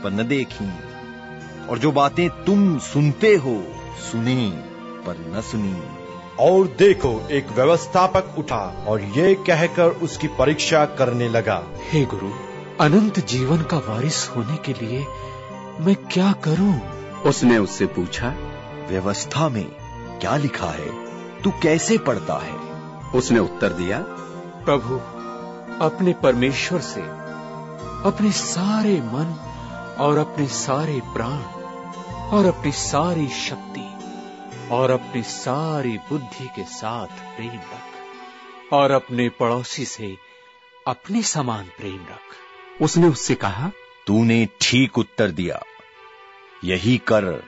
Speaker 6: पर न देखें और जो बातें तुम सुनते हो सुने पर न सुनी।
Speaker 22: और देखो एक व्यवस्थापक उठा और ये कहकर उसकी परीक्षा करने लगा।
Speaker 3: हे गुरु अनंत जीवन का वारिस होने के लिए मैं क्या करूँ?
Speaker 1: उसने उससे पूछा
Speaker 6: व्यवस्था में क्या लिखा है? तू कैसे पढ़ता है?
Speaker 1: उसने उत्तर दिया
Speaker 3: प्रभु अपने परमेश्वर से अपने सारे मन और अपने सारे प्राण और अपनी सारी शक्ति और अपनी सारी बुद्धि के साथ प्रेम रख और अपने पड़ोसी से अपने समान प्रेम रख।
Speaker 1: उसने उससे कहा
Speaker 6: तूने ठीक उत्तर दिया। यही कर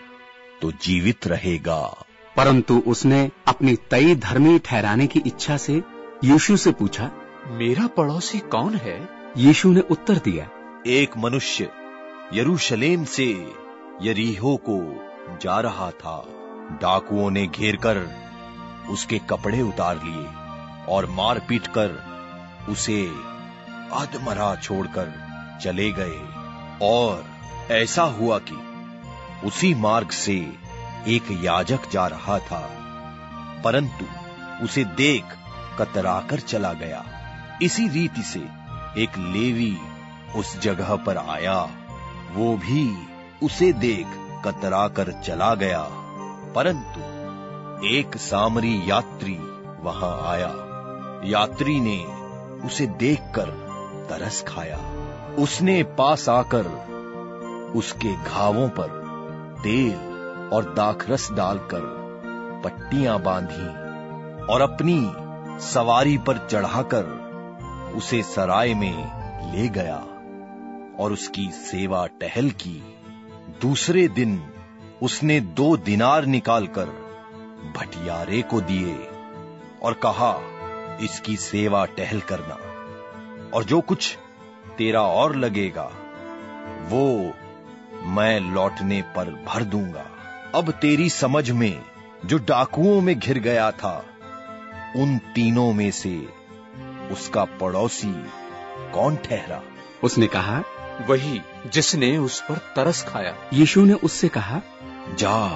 Speaker 6: तो जीवित रहेगा।
Speaker 1: परंतु उसने अपनी तय धर्मी ठहराने की इच्छा से यीशु से पूछा
Speaker 3: मेरा पड़ोसी कौन है?
Speaker 1: यीशु ने उत्तर दिया
Speaker 6: एक मनुष्य यरूशलेम से यरीहो को जा रहा था। डाकुओं ने घेर कर उसके कपड़े उतार लिए और मार पीट कर उसे अधमरा छोड़कर चले गए। और ऐसा हुआ कि उसी मार्ग से एक याजक जा रहा था, परंतु उसे देख कतराकर चला गया। इसी रीति से एक लेवी उस जगह पर आया। वो भी उसे देख कतराकर चला गया, परंतु एक सामरी यात्री वहाँ आया। यात्री ने उसे देखकर तरस खाया। उसने पास आकर उसके घावों पर तेल और दाखरस डालकर पट्टियाँ बांधी और अपनी सवारी पर चढ़ाकर उसे सराय में ले गया और उसकी सेवा टहल की। दूसरे दिन उसने दो दिनार निकालकर भटियारे को दिए और कहा, इसकी सेवा टहल करना। और जो कुछ तेरा और लगेगा, वो मैं लौटने पर भर दूँगा। अब तेरी समझ में जो डाकुओं में घिर गया था उन तीनों में से उसका पड़ोसी कौन ठहरा?
Speaker 1: उसने कहा
Speaker 3: वही जिसने उस पर तरस खाया।
Speaker 1: यीशु ने उससे कहा
Speaker 6: जा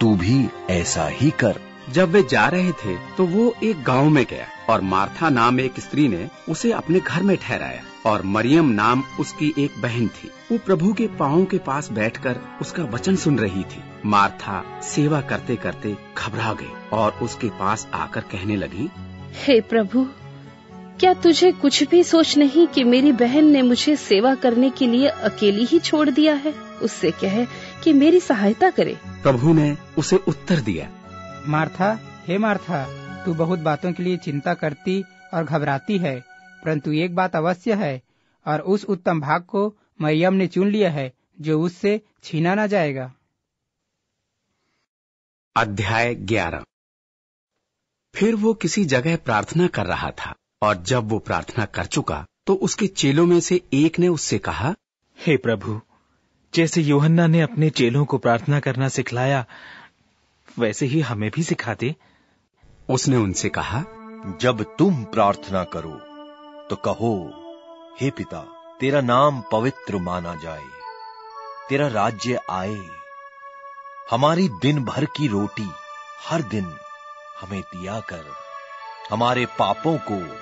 Speaker 6: तू भी ऐसा ही कर।
Speaker 1: जब वे जा रहे थे तो वो एक गाँव में गया और मार्था नाम एक स्त्री ने उसे अपने घर में ठहराया और मरियम नाम उसकी एक बहन थी। वो प्रभु के पाओ के पास बैठकर उसका वचन सुन रही थी। मार्था सेवा करते करते घबरा गई और उसके पास आकर कहने लगी
Speaker 5: हे प्रभु क्या तुझे कुछ भी सोच नहीं कि मेरी बहन ने मुझे सेवा करने के लिए अकेली ही छोड़ दिया है? उससे कहे कि मेरी सहायता करे।
Speaker 1: प्रभु ने उसे उत्तर दिया।
Speaker 16: मार्था हे मार्था तू बहुत बातों के लिए चिंता करती और घबराती है परंतु एक बात अवश्य है और उस उत्तम भाग को मरियम ने चुन लिया है जो उससे छीना न जाएगा।
Speaker 1: अध्याय ग्यारह। फिर वो किसी जगह प्रार्थना कर रहा था और जब वो प्रार्थना कर चुका तो उसके चेलों में से एक ने उससे कहा
Speaker 20: हे hey प्रभु जैसे योहन्ना ने अपने चेलों को प्रार्थना करना सिखलाया वैसे ही हमें भी सिखा दे
Speaker 1: उसने उनसे कहा
Speaker 6: जब तुम प्रार्थना करो तो कहो हे पिता तेरा नाम पवित्र माना जाए तेरा राज्य आए। हमारी दिन भर की रोटी हर दिन हमें दिया कर हमारे पापों को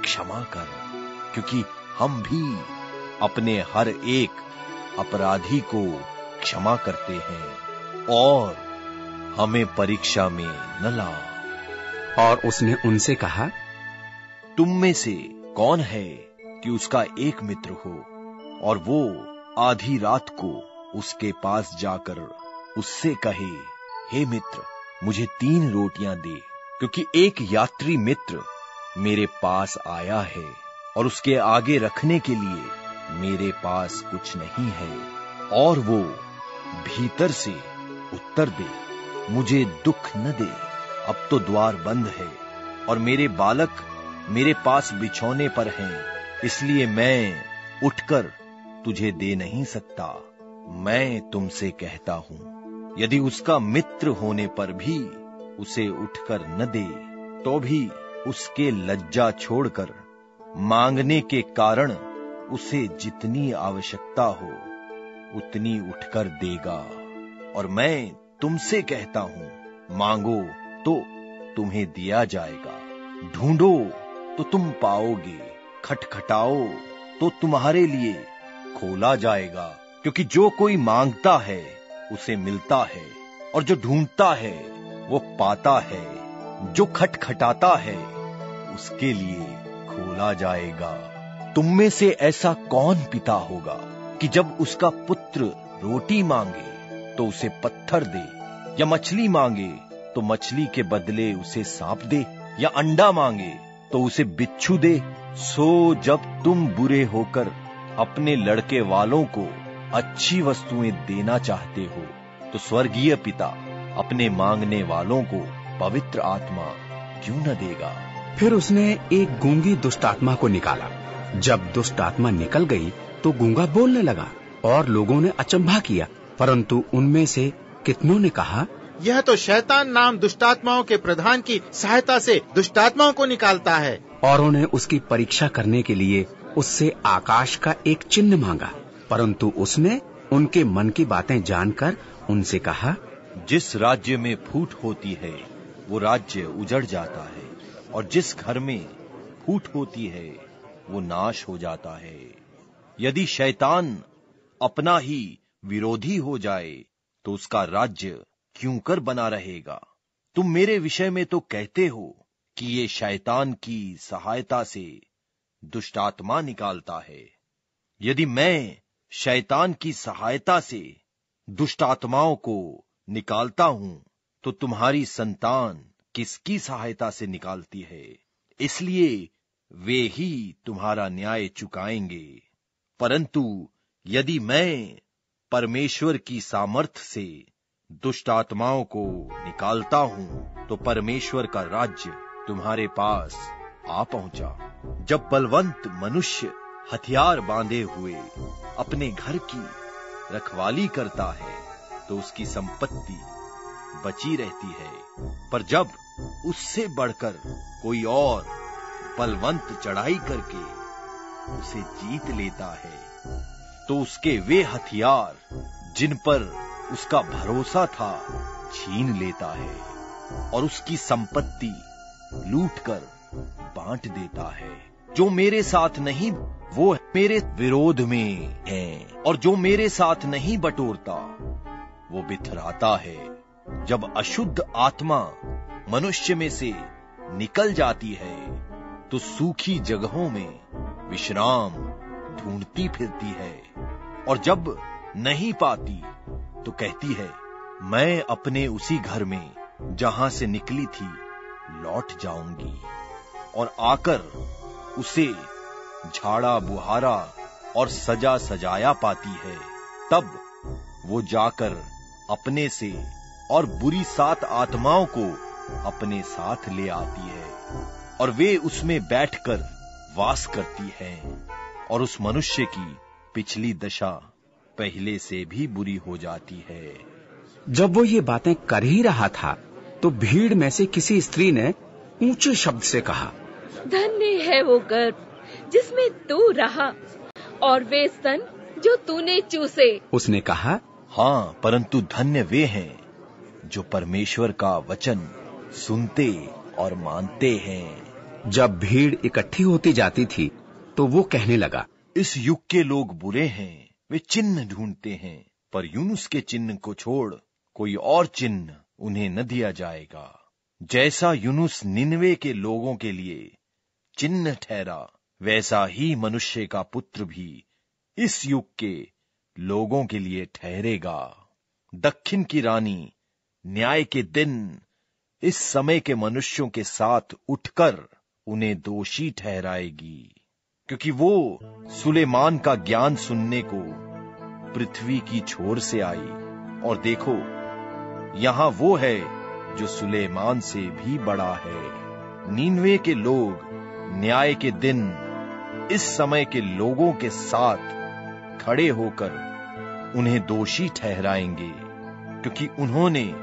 Speaker 6: क्षमा कर क्योंकि हम भी अपने हर एक अपराधी को क्षमा करते हैं और हमें परीक्षा में न ला
Speaker 1: और उसने उनसे कहा
Speaker 6: तुम में से कौन है कि उसका एक मित्र हो, और वो आधी रात को उसके पास जाकर उससे कहे, हे मित्र, मुझे तीन रोटियाँ दे, क्योंकि एक यात्री मित्र मेरे पास आया है, और उसके आगे रखने के लिए मेरे पास कुछ नहीं है, और वो भीतर से उत्तर दे, मुझे दुख न दे, अब तो द्वार बंद है, और मेरे बालक मेरे पास बिछौने पर हैं इसलिए मैं उठकर तुझे दे नहीं सकता। मैं तुमसे कहता हूँ, यदि उसका मित्र होने पर भी उसे उठकर न दे तो भी उसके लज्जा छोड़कर मांगने के कारण उसे जितनी आवश्यकता हो उतनी उठकर देगा। और मैं तुमसे कहता हूँ, मांगो तो तुम्हें दिया जाएगा, ढूंढो तो तुम पाओगे। खटखटाओ तो तुम्हारे लिए खोला जाएगा। क्योंकि जो कोई माँगता है, उसे मिलता है, और जो ढूंढता है, वो पाता है। जो खटखटाता है, उसके लिए खोला जाएगा। तुम में से ऐसा कौन पिता होगा, कि जब उसका पुत्र रोटी मांगे तो उसे पत्थर दे, या मछली मांगे तो मछली के बदले उसे सांप दे, या अंडा मांगे तो उसे बिच्छू दे सो जब तुम बुरे होकर अपने लड़के वालों को अच्छी वस्तुएँ देना चाहते हो तो स्वर्गीय पिता अपने मांगने वालों को पवित्र आत्मा क्यों न देगा?
Speaker 1: फिर उसने एक गूँगी दुष्ट आत्मा को निकाला। जब दुष्ट आत्मा निकल गई तो गूँगा बोलने लगा और लोगों ने अचंभा किया परंतु उनमें से कितनों ने कहा
Speaker 9: यह तो शैतान नाम दुष्टात्माओं के प्रधान की सहायता से दुष्टात्माओं को निकालता है।
Speaker 1: और उन्हें उसकी परीक्षा करने के लिए उससे आकाश का एक चिन्ह मांगा। परंतु उसने उनके मन की बातें जानकर उनसे कहा,
Speaker 6: जिस राज्य में फूट होती है, वो राज्य उजड़ जाता है, और जिस घर में फूट होती है, वो नाश हो जाता है। यदि शैतान अपना ही विरोधी हो जाए तो उसका राज्य क्यों कर बना रहेगा? तुम मेरे विषय में तो कहते हो कि ये शैतान की सहायता से दुष्ट आत्मा निकालता है। यदि मैं शैतान की सहायता से दुष्ट आत्माओं को निकालता हूँ तो तुम्हारी संतान किसकी सहायता से निकालती है? इसलिए वे ही तुम्हारा न्याय चुकाएँगे। परंतु यदि मैं परमेश्वर की सामर्थ्य से दुष्ट आत्माओं को निकालता हूँ तो परमेश्वर का राज्य तुम्हारे पास आ पहुँचा। जब बलवंत मनुष्य हथियार बांधे हुए अपने घर की रखवाली करता है तो उसकी संपत्ति बची रहती है। पर जब उससे बढ़कर कोई और बलवंत चढ़ाई करके उसे जीत लेता है तो उसके वे हथियार जिन पर उसका भरोसा था, छीन लेता है और उसकी संपत्ति लूटकर बांट देता है। जो मेरे साथ नहीं, वो मेरे विरोध में है। और जो मेरे साथ नहीं बटोरता, वो बिथराता है। जब अशुद्ध आत्मा मनुष्य में से निकल जाती है तो सूखी जगहों में विश्राम ढूंढती फिरती है। और जब नहीं पाती तो कहती है, मैं अपने उसी घर में जहाँ से निकली थी लौट जाऊँगी और आकर उसे झाड़ा बुहारा और सजा सजाया पाती है। तब वो जाकर अपने से और बुरी सात आत्माओं को अपने साथ ले आती है और वे उसमें बैठकर वास करती हैं और उस मनुष्य की पिछली दशा पहले से भी बुरी हो जाती है।
Speaker 1: जब वो ये बातें कर ही रहा था तो भीड़ में से किसी स्त्री ने ऊँचे शब्द से कहा
Speaker 4: धन्य है वो गर्भ जिसमें तू रहा और वे स्तन जो तूने चूसे।
Speaker 1: उसने कहा
Speaker 6: हाँ परंतु धन्य वे हैं जो परमेश्वर का वचन सुनते और मानते हैं।
Speaker 1: जब भीड़ इकट्ठी होती जाती थी तो वो कहने लगा
Speaker 6: इस युग के लोग बुरे हैं वे चिन्ह ढूंढते हैं पर यूनुस के चिन्ह को छोड़ कोई और चिन्ह उन्हें न दिया जाएगा। जैसा यूनुस निन्वे के लोगों के लिए चिन्ह ठहरा, वैसा ही मनुष्य का पुत्र भी इस युग के लोगों के लिए ठहरेगा। दक्षिण की रानी न्याय के दिन इस समय के मनुष्यों के साथ उठकर उन्हें दोषी ठहराएगी, क्योंकि वो सुलेमान का ज्ञान सुनने को पृथ्वी की छोर से आई। और देखो यहाँ वो है जो सुलेमान से भी बड़ा है। नीनवे के लोग न्याय के दिन, इस समय के लोगों के साथ खड़े होकर उन्हें दोषी ठहराएँगे, क्योंकि उन्होंने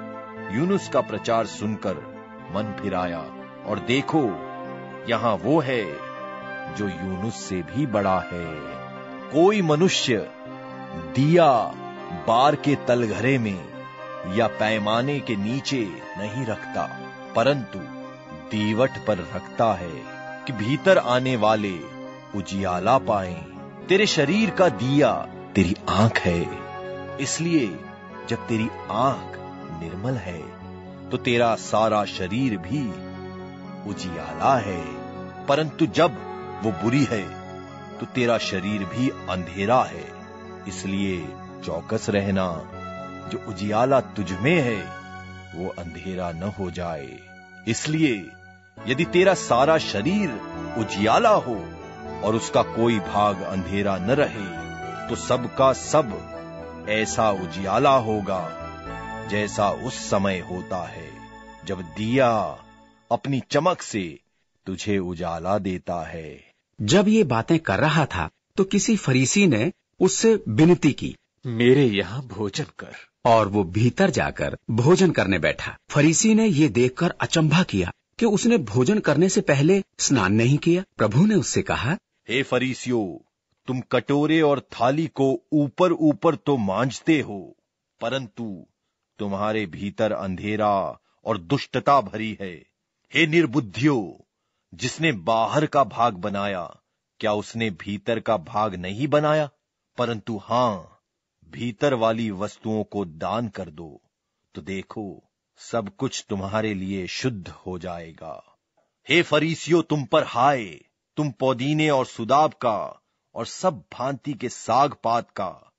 Speaker 6: यूनुस का प्रचार सुनकर मन फिराया। और देखो, यहाँ वो है जो यूनुस से भी बड़ा है। कोई मनुष्य दिया बार के तलघरे में या पैमाने के नीचे नहीं रखता, परंतु दीवट पर रखता है कि भीतर आने वाले उजियाला पाए। तेरे शरीर का दिया तेरी आँख है, इसलिए जब तेरी आँख निर्मल है तो तेरा सारा शरीर भी उजियाला है। परंतु जब वो बुरी है तो तेरा शरीर भी अंधेरा है, इसलिए चौकस रहना जो उजियाला तुझ में है वो अंधेरा न हो जाए। इसलिए यदि तेरा सारा शरीर उजियाला हो और उसका कोई भाग अंधेरा न रहे तो सबका सब ऐसा उजियाला होगा जैसा उस समय होता है जब दिया अपनी चमक से तुझे उजाला देता है।
Speaker 1: जब ये बातें कर रहा था तो किसी फरीसी ने उससे विनती की।
Speaker 3: मेरे यहाँ भोजन कर।
Speaker 1: और वो भीतर जाकर भोजन करने बैठा। फरीसी ने ये देखकर अचंभा किया कि उसने भोजन करने से पहले स्नान नहीं किया। प्रभु ने उससे कहा,
Speaker 6: हे फरीसियो, तुम कटोरे और थाली को ऊपर ऊपर तो मांझते हो, परंतु तुम्हारे भीतर अंधेरा और दुष्टता भरी है। हे निर्बुद्धियो, जिसने बाहर का भाग बनाया, क्या उसने भीतर का भाग नहीं बनाया? परंतु हाँ भीतर वाली वस्तुओं को दान कर दो तो देखो, सब कुछ तुम्हारे लिए शुद्ध हो जाएगा। हे फरीसियो, तुम पर हाय, तुम पौदीने और सुदाब का, और सब भांति के साग पात का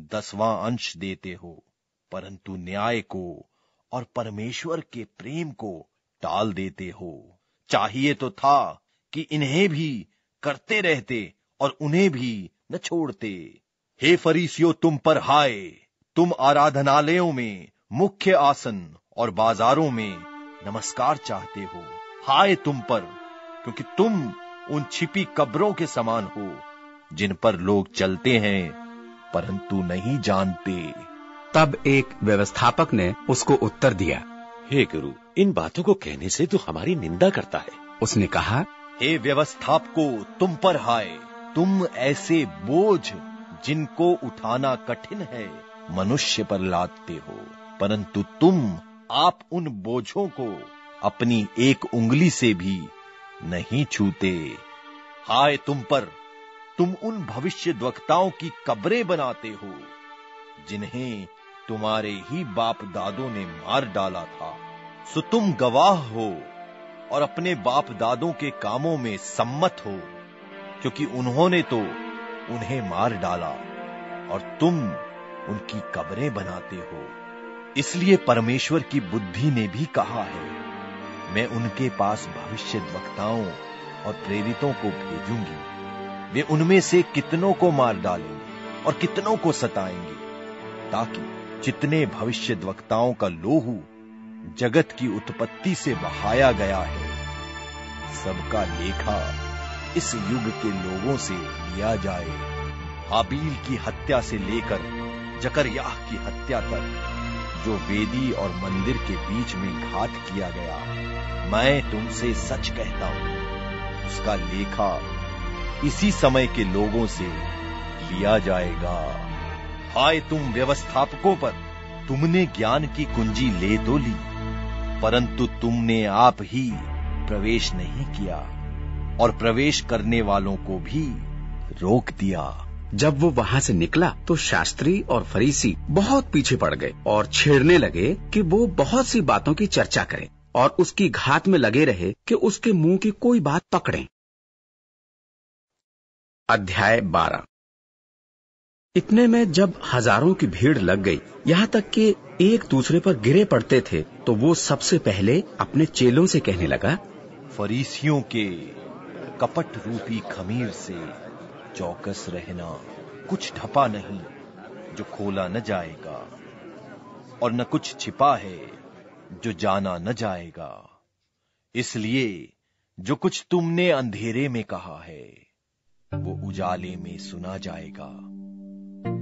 Speaker 6: दसवां अंश देते हो, परंतु न्याय को और परमेश्वर के प्रेम को टाल देते हो। चाहिए तो था कि इन्हें भी करते रहते और उन्हें भी न छोड़ते। हे फरीसियो तुम पर हाय। तुम आराधनालयों में मुख्य आसन और बाजारों में नमस्कार चाहते हो। हाय तुम पर क्योंकि तुम उन छिपी कब्रों के समान हो जिन पर लोग चलते हैं परंतु नहीं जानते।
Speaker 1: तब एक व्यवस्थापक ने उसको उत्तर दिया।
Speaker 15: हे गुरु इन बातों को कहने से तो हमारी निंदा करता है।
Speaker 1: उसने कहा
Speaker 6: हे व्यवस्थापको तुम पर हाय। तुम ऐसे बोझ जिनको उठाना कठिन है, मनुष्य पर लादते हो। परंतु तुम, आप उन बोझों को अपनी एक उंगली से भी नहीं छूते। हाय तुम पर, तुम उन भविष्य द्वक्ताओं की कब्रें बनाते हो, जिन्हें तुम्हारे ही बाप दादों ने मार डाला था। सो तुम गवाह हो और अपने बाप दादों के कामों में सम्मत हो, क्योंकि उन्होंने तो उन्हें मार डाला और तुम उनकी कब्रें बनाते हो। इसलिए परमेश्वर की बुद्धि ने भी कहा है, मैं उनके पास भविष्य वक्ताओं और प्रेरितों को भेजूँगी। वे उनमें से कितनों को मार डालेंगे और कितनों को सताएँगे, ताकि जितने भविष्य वक्ताओं का लोहू जगत की उत्पत्ति से बहाया गया है, सबका लेखा इस युग के लोगों से लिया जाए। हाबील की हत्या से लेकर जकरयाह की हत्या तक, जो वेदी और मंदिर के बीच में घात किया गया, मैं तुमसे सच कहता हूँ। उसका लेखा इसी समय के लोगों से लिया जाएगा। हाय तुम व्यवस्थापकों पर, तुमने ज्ञान की कुंजी ले तो ली, परंतु तुमने आप ही प्रवेश नहीं किया। और प्रवेश करने वालों को भी रोक दिया।
Speaker 1: जब वो वहाँ से निकला तो शास्त्री और फरीसी बहुत पीछे पड़ गए और छेड़ने लगे कि वो बहुत सी बातों की चर्चा करे और उसकी घात में लगे रहे कि उसके मुँह की कोई बात पकड़े। अध्याय बारह। इतने में जब हज़ारों की भीड़ लग गई यहाँ तक कि एक दूसरे पर गिरे पड़ते थे तो वो सबसे पहले अपने चेलों से कहने लगा
Speaker 6: फरीसियों के कपट रूपी खमीर से चौकस रहना कुछ ढपा नहीं जो खोला न जाएगा और न कुछ छिपा है जो जाना न जाएगा। इसलिए जो कुछ तुमने अंधेरे में कहा है, वो उजाले में सुना जाएगा।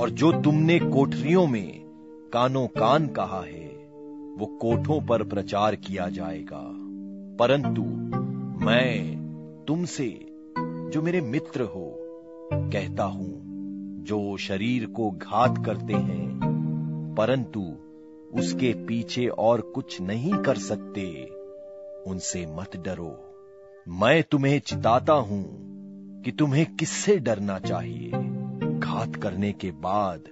Speaker 6: और जो तुमने कोठरियों में कानो कान कहा है, वो कोठों पर प्रचार किया जाएगा। परंतु मैं तुमसे जो मेरे मित्र हो, कहता हूँ, जो शरीर को घात करते हैं, परंतु उसके पीछे और कुछ नहीं कर सकते, उनसे मत डरो। मैं तुम्हें चिताता हूँ कि तुम्हें किससे डरना चाहिए? घात करने के बाद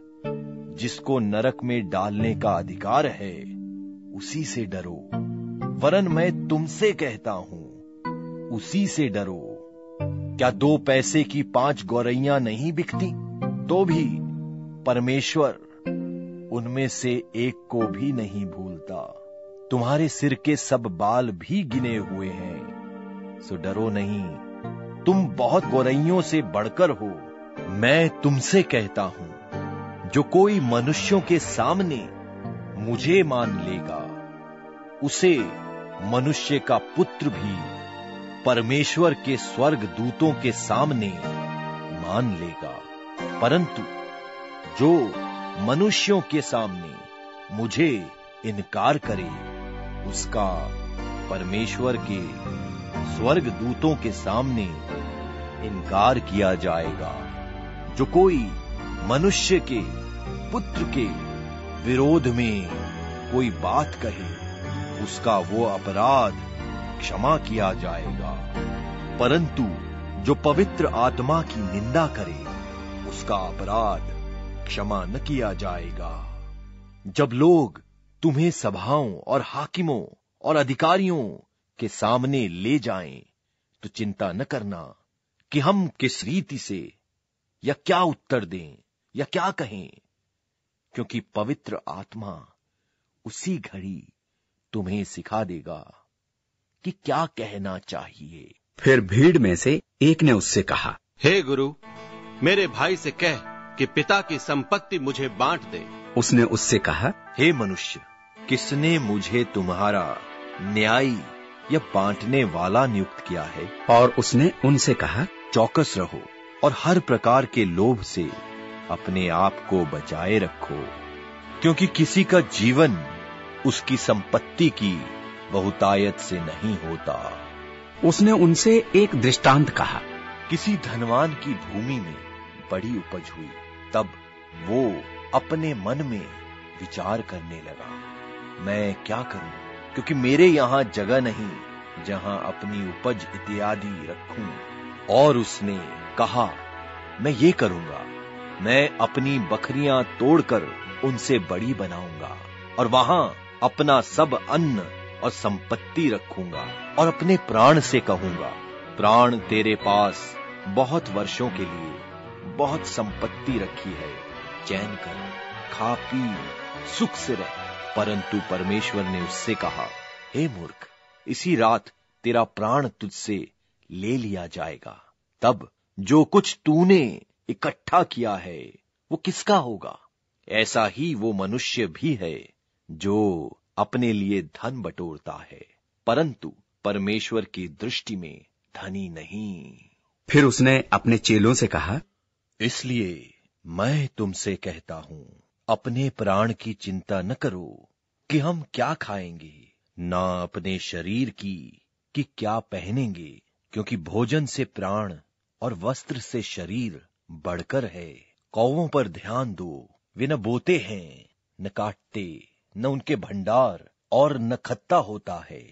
Speaker 6: जिसको नरक में डालने का अधिकार है, उसी से डरो। वरन मैं तुमसे कहता हूँ उसी से डरो। क्या दो पैसे की पाँच गौरैया नहीं बिकती? तो भी परमेश्वर उनमें से एक को भी नहीं भूलता। तुम्हारे सिर के सब बाल भी गिने हुए हैं। सो डरो नहीं। तुम बहुत गौरैयों से बढ़कर हो। मैं तुमसे कहता हूँ, जो कोई मनुष्यों के सामने मुझे मान लेगा, उसे मनुष्य का पुत्र भी परमेश्वर के स्वर्ग दूतों के सामने मान लेगा। परंतु जो मनुष्यों के सामने मुझे इनकार करे, उसका परमेश्वर के स्वर्ग दूतों के सामने इनकार किया जाएगा। जो कोई मनुष्य के पुत्र के विरोध में कोई बात कहे, उसका वो अपराध क्षमा किया जाएगा। परंतु जो पवित्र आत्मा की निंदा करे उसका अपराध क्षमा न किया जाएगा। जब लोग तुम्हें सभाओं और हाकिमों और अधिकारियों के सामने ले जाएँ, तो चिंता न करना कि हम किस रीति से या क्या उत्तर दें या क्या कहें क्योंकि पवित्र आत्मा उसी घड़ी तुम्हें सिखा देगा। कि क्या कहना चाहिए?
Speaker 1: फिर भीड़ में से एक ने उससे कहा
Speaker 12: हे hey गुरु मेरे भाई से कह कि पिता की संपत्ति मुझे बांट दे।
Speaker 1: उसने उससे कहा
Speaker 6: हे hey मनुष्य किसने मुझे तुम्हारा न्यायी या बांटने वाला नियुक्त किया है?
Speaker 1: और उसने उनसे कहा
Speaker 6: चौकस रहो और हर प्रकार के लोभ से अपने आप को बचाए रखो क्योंकि किसी का जीवन उसकी संपत्ति की बहुतायत से नहीं होता।
Speaker 1: उसने उनसे एक दृष्टांत कहा।
Speaker 6: किसी धनवान की भूमि में बड़ी उपज हुई तब वो अपने मन में विचार करने लगा। मैं क्या करूँ? क्योंकि मेरे यहाँ जगह नहीं जहाँ अपनी उपज इत्यादि रखूँ। और उसने कहा मैं ये करूँगा मैं अपनी बकरियाँ तोड़कर उनसे बड़ी बनाऊँगा और वहाँ अपना सब अन्न और संपत्ति रखूँगा और अपने प्राण से कहूँगा, प्राण तेरे पास बहुत वर्षों के लिए बहुत संपत्ति रखी है। चैन कर, खा पी, सुख से रह। परंतु परमेश्वर ने उससे कहा, हे मूर्ख, इसी रात तेरा प्राण तुझसे ले लिया जाएगा। तब जो कुछ तूने इकट्ठा किया है, वो किसका होगा? ऐसा ही वो मनुष्य भी है, जो अपने लिए धन बटोरता है परंतु परमेश्वर की दृष्टि में धनी नहीं।
Speaker 1: फिर उसने अपने चेलों से कहा
Speaker 6: इसलिए मैं तुमसे कहता हूँ अपने प्राण की चिंता न करो कि हम क्या खाएँगे ना अपने शरीर की कि क्या पहनेंगे क्योंकि भोजन से प्राण और वस्त्र से शरीर बढ़कर है। कौवों पर ध्यान दो वे न बोते हैं न काटते। न उनके भंडार और न खत्ता होता है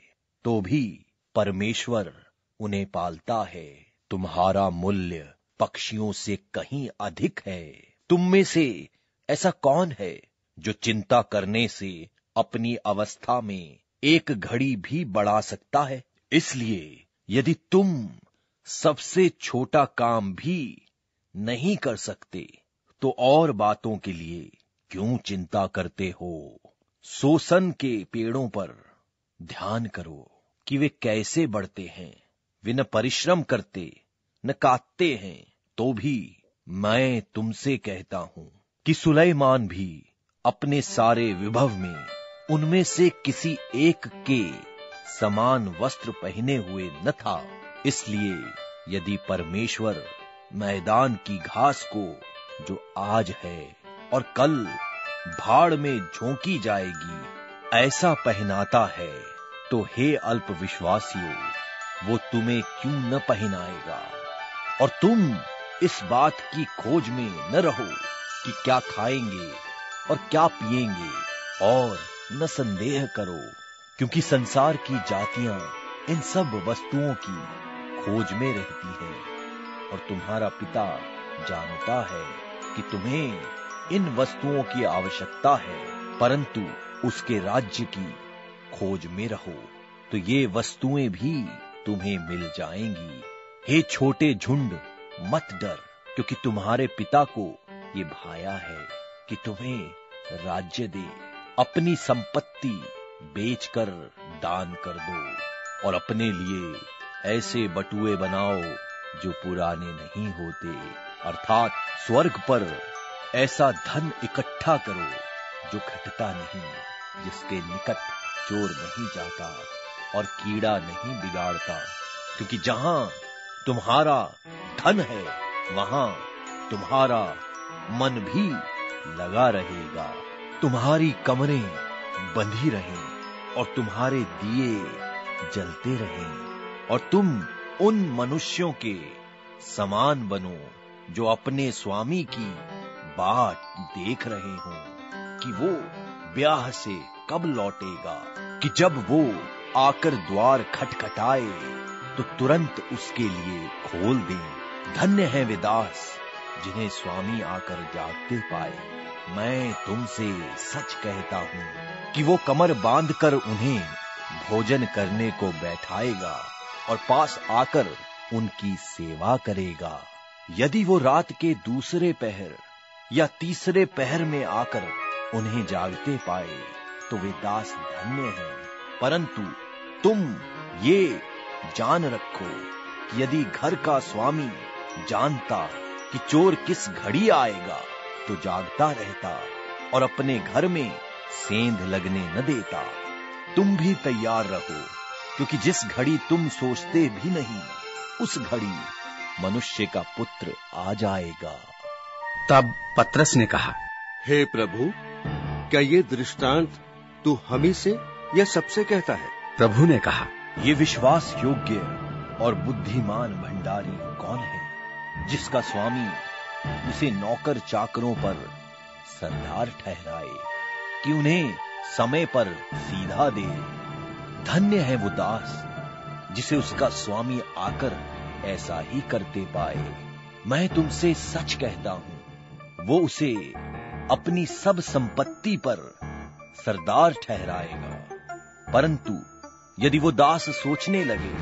Speaker 6: तो भी परमेश्वर उन्हें पालता है। तुम्हारा मूल्य पक्षियों से कहीं अधिक है। तुम में से ऐसा कौन है जो चिंता करने से अपनी अवस्था में एक घड़ी भी बढ़ा सकता है? इसलिए यदि तुम सबसे छोटा काम भी नहीं कर सकते तो और बातों के लिए क्यों चिंता करते हो? सोसन के पेड़ों पर ध्यान करो कि वे कैसे बढ़ते हैं। वे न परिश्रम करते, न काटते हैं। तो भी मैं तुमसे कहता हूँ कि सुलेमान भी अपने सारे विभव में उनमें से किसी एक के समान वस्त्र पहने हुए न था। इसलिए यदि परमेश्वर मैदान की घास को, जो आज है और कल भाड़ में झोंकी जाएगी। ऐसा पहनाता है। तो हे अल्प विश्वासियों वो तुम्हें क्यों न पहनाएगा? और तुम इस बात की खोज में न रहो कि क्या खाएँगे और क्या पिएँगे, और न संदेह करो, क्योंकि संसार की जातियाँ इन सब वस्तुओं की खोज में रहती हैं, और तुम्हारा पिता जानता है कि तुम्हें इन वस्तुओं की आवश्यकता है, परंतु उसके राज्य की खोज में रहो तो ये वस्तुएँ भी तुम्हें मिल जाएँगी। हे छोटे झुंड, मत डर, क्योंकि तुम्हारे पिता को ये भाया है कि तुम्हें राज्य दे, अपनी संपत्ति बेचकर दान कर दो, और अपने लिए ऐसे बटुए बनाओ जो पुराने नहीं होते, अर्थात स्वर्ग पर ऐसा धन इकट्ठा करो जो घटता नहीं, जिसके निकट चोर नहीं जाता और कीड़ा नहीं बिगाड़ता। क्योंकि जहाँ तुम्हारा धन है, वहाँ तुम्हारा मन भी लगा रहेगा। तुम्हारी कमरें बंधी रहें और तुम्हारे दिए जलते रहें और तुम उन मनुष्यों के समान बनो जो अपने स्वामी की बाट देख रहे हो कि वो ब्याह से कब लौटेगा, कि जब वो आकर द्वार खटखटाए तो तुरंत उसके लिए खोल दें। धन्य है वे दास जिन्हें स्वामी आकर जागते पाए। मैं तुमसे सच कहता हूँ कि वो कमर बांधकर उन्हें भोजन करने को बैठाएगा और पास आकर उनकी सेवा करेगा। यदि वो रात के दूसरे पहर या तीसरे पहर में आकर उन्हें जागते पाए तो वे दास धन्य हैं। परंतु तुम ये जान रखो कि यदि घर का स्वामी जानता कि चोर किस घड़ी आएगा तो जागता रहता और अपने घर में सेंध लगने न देता। तुम भी तैयार रहो, क्योंकि जिस घड़ी तुम सोचते भी नहीं, उस घड़ी मनुष्य का पुत्र आ जाएगा।
Speaker 1: तब पत्रस ने कहा
Speaker 17: हे प्रभु क्या ये दृष्टांत तू हमी से या सबसे कहता है?
Speaker 1: प्रभु ने कहा
Speaker 6: ये विश्वास योग्य और बुद्धिमान भंडारी कौन है जिसका स्वामी उसे नौकर चाकरों पर सरदार ठहराए कि उन्हें समय पर सीधा दे? धन्य है वो दास जिसे उसका स्वामी आकर ऐसा ही करते पाए। मैं तुमसे सच कहता हूँ वो उसे अपनी सब संपत्ति पर सरदार ठहराएगा। परंतु यदि वो दास सोचने लगे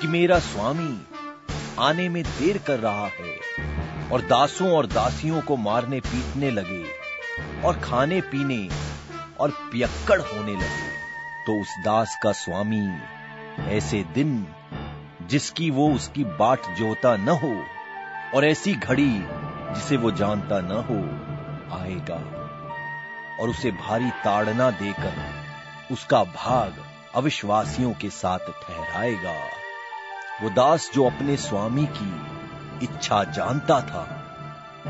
Speaker 6: कि मेरा स्वामी आने में देर कर रहा है और दासों और दासियों को मारने पीटने लगे और खाने पीने और पियक्कड़ होने लगे तो उस दास का स्वामी ऐसे दिन जिसकी वो उसकी बाट जोता न हो और ऐसी घड़ी जिसे वो जानता न हो आएगा, और उसे भारी ताड़ना देकर उसका भाग अविश्वासियों के साथ ठहराएगा। वो दास जो अपने स्वामी की इच्छा जानता था,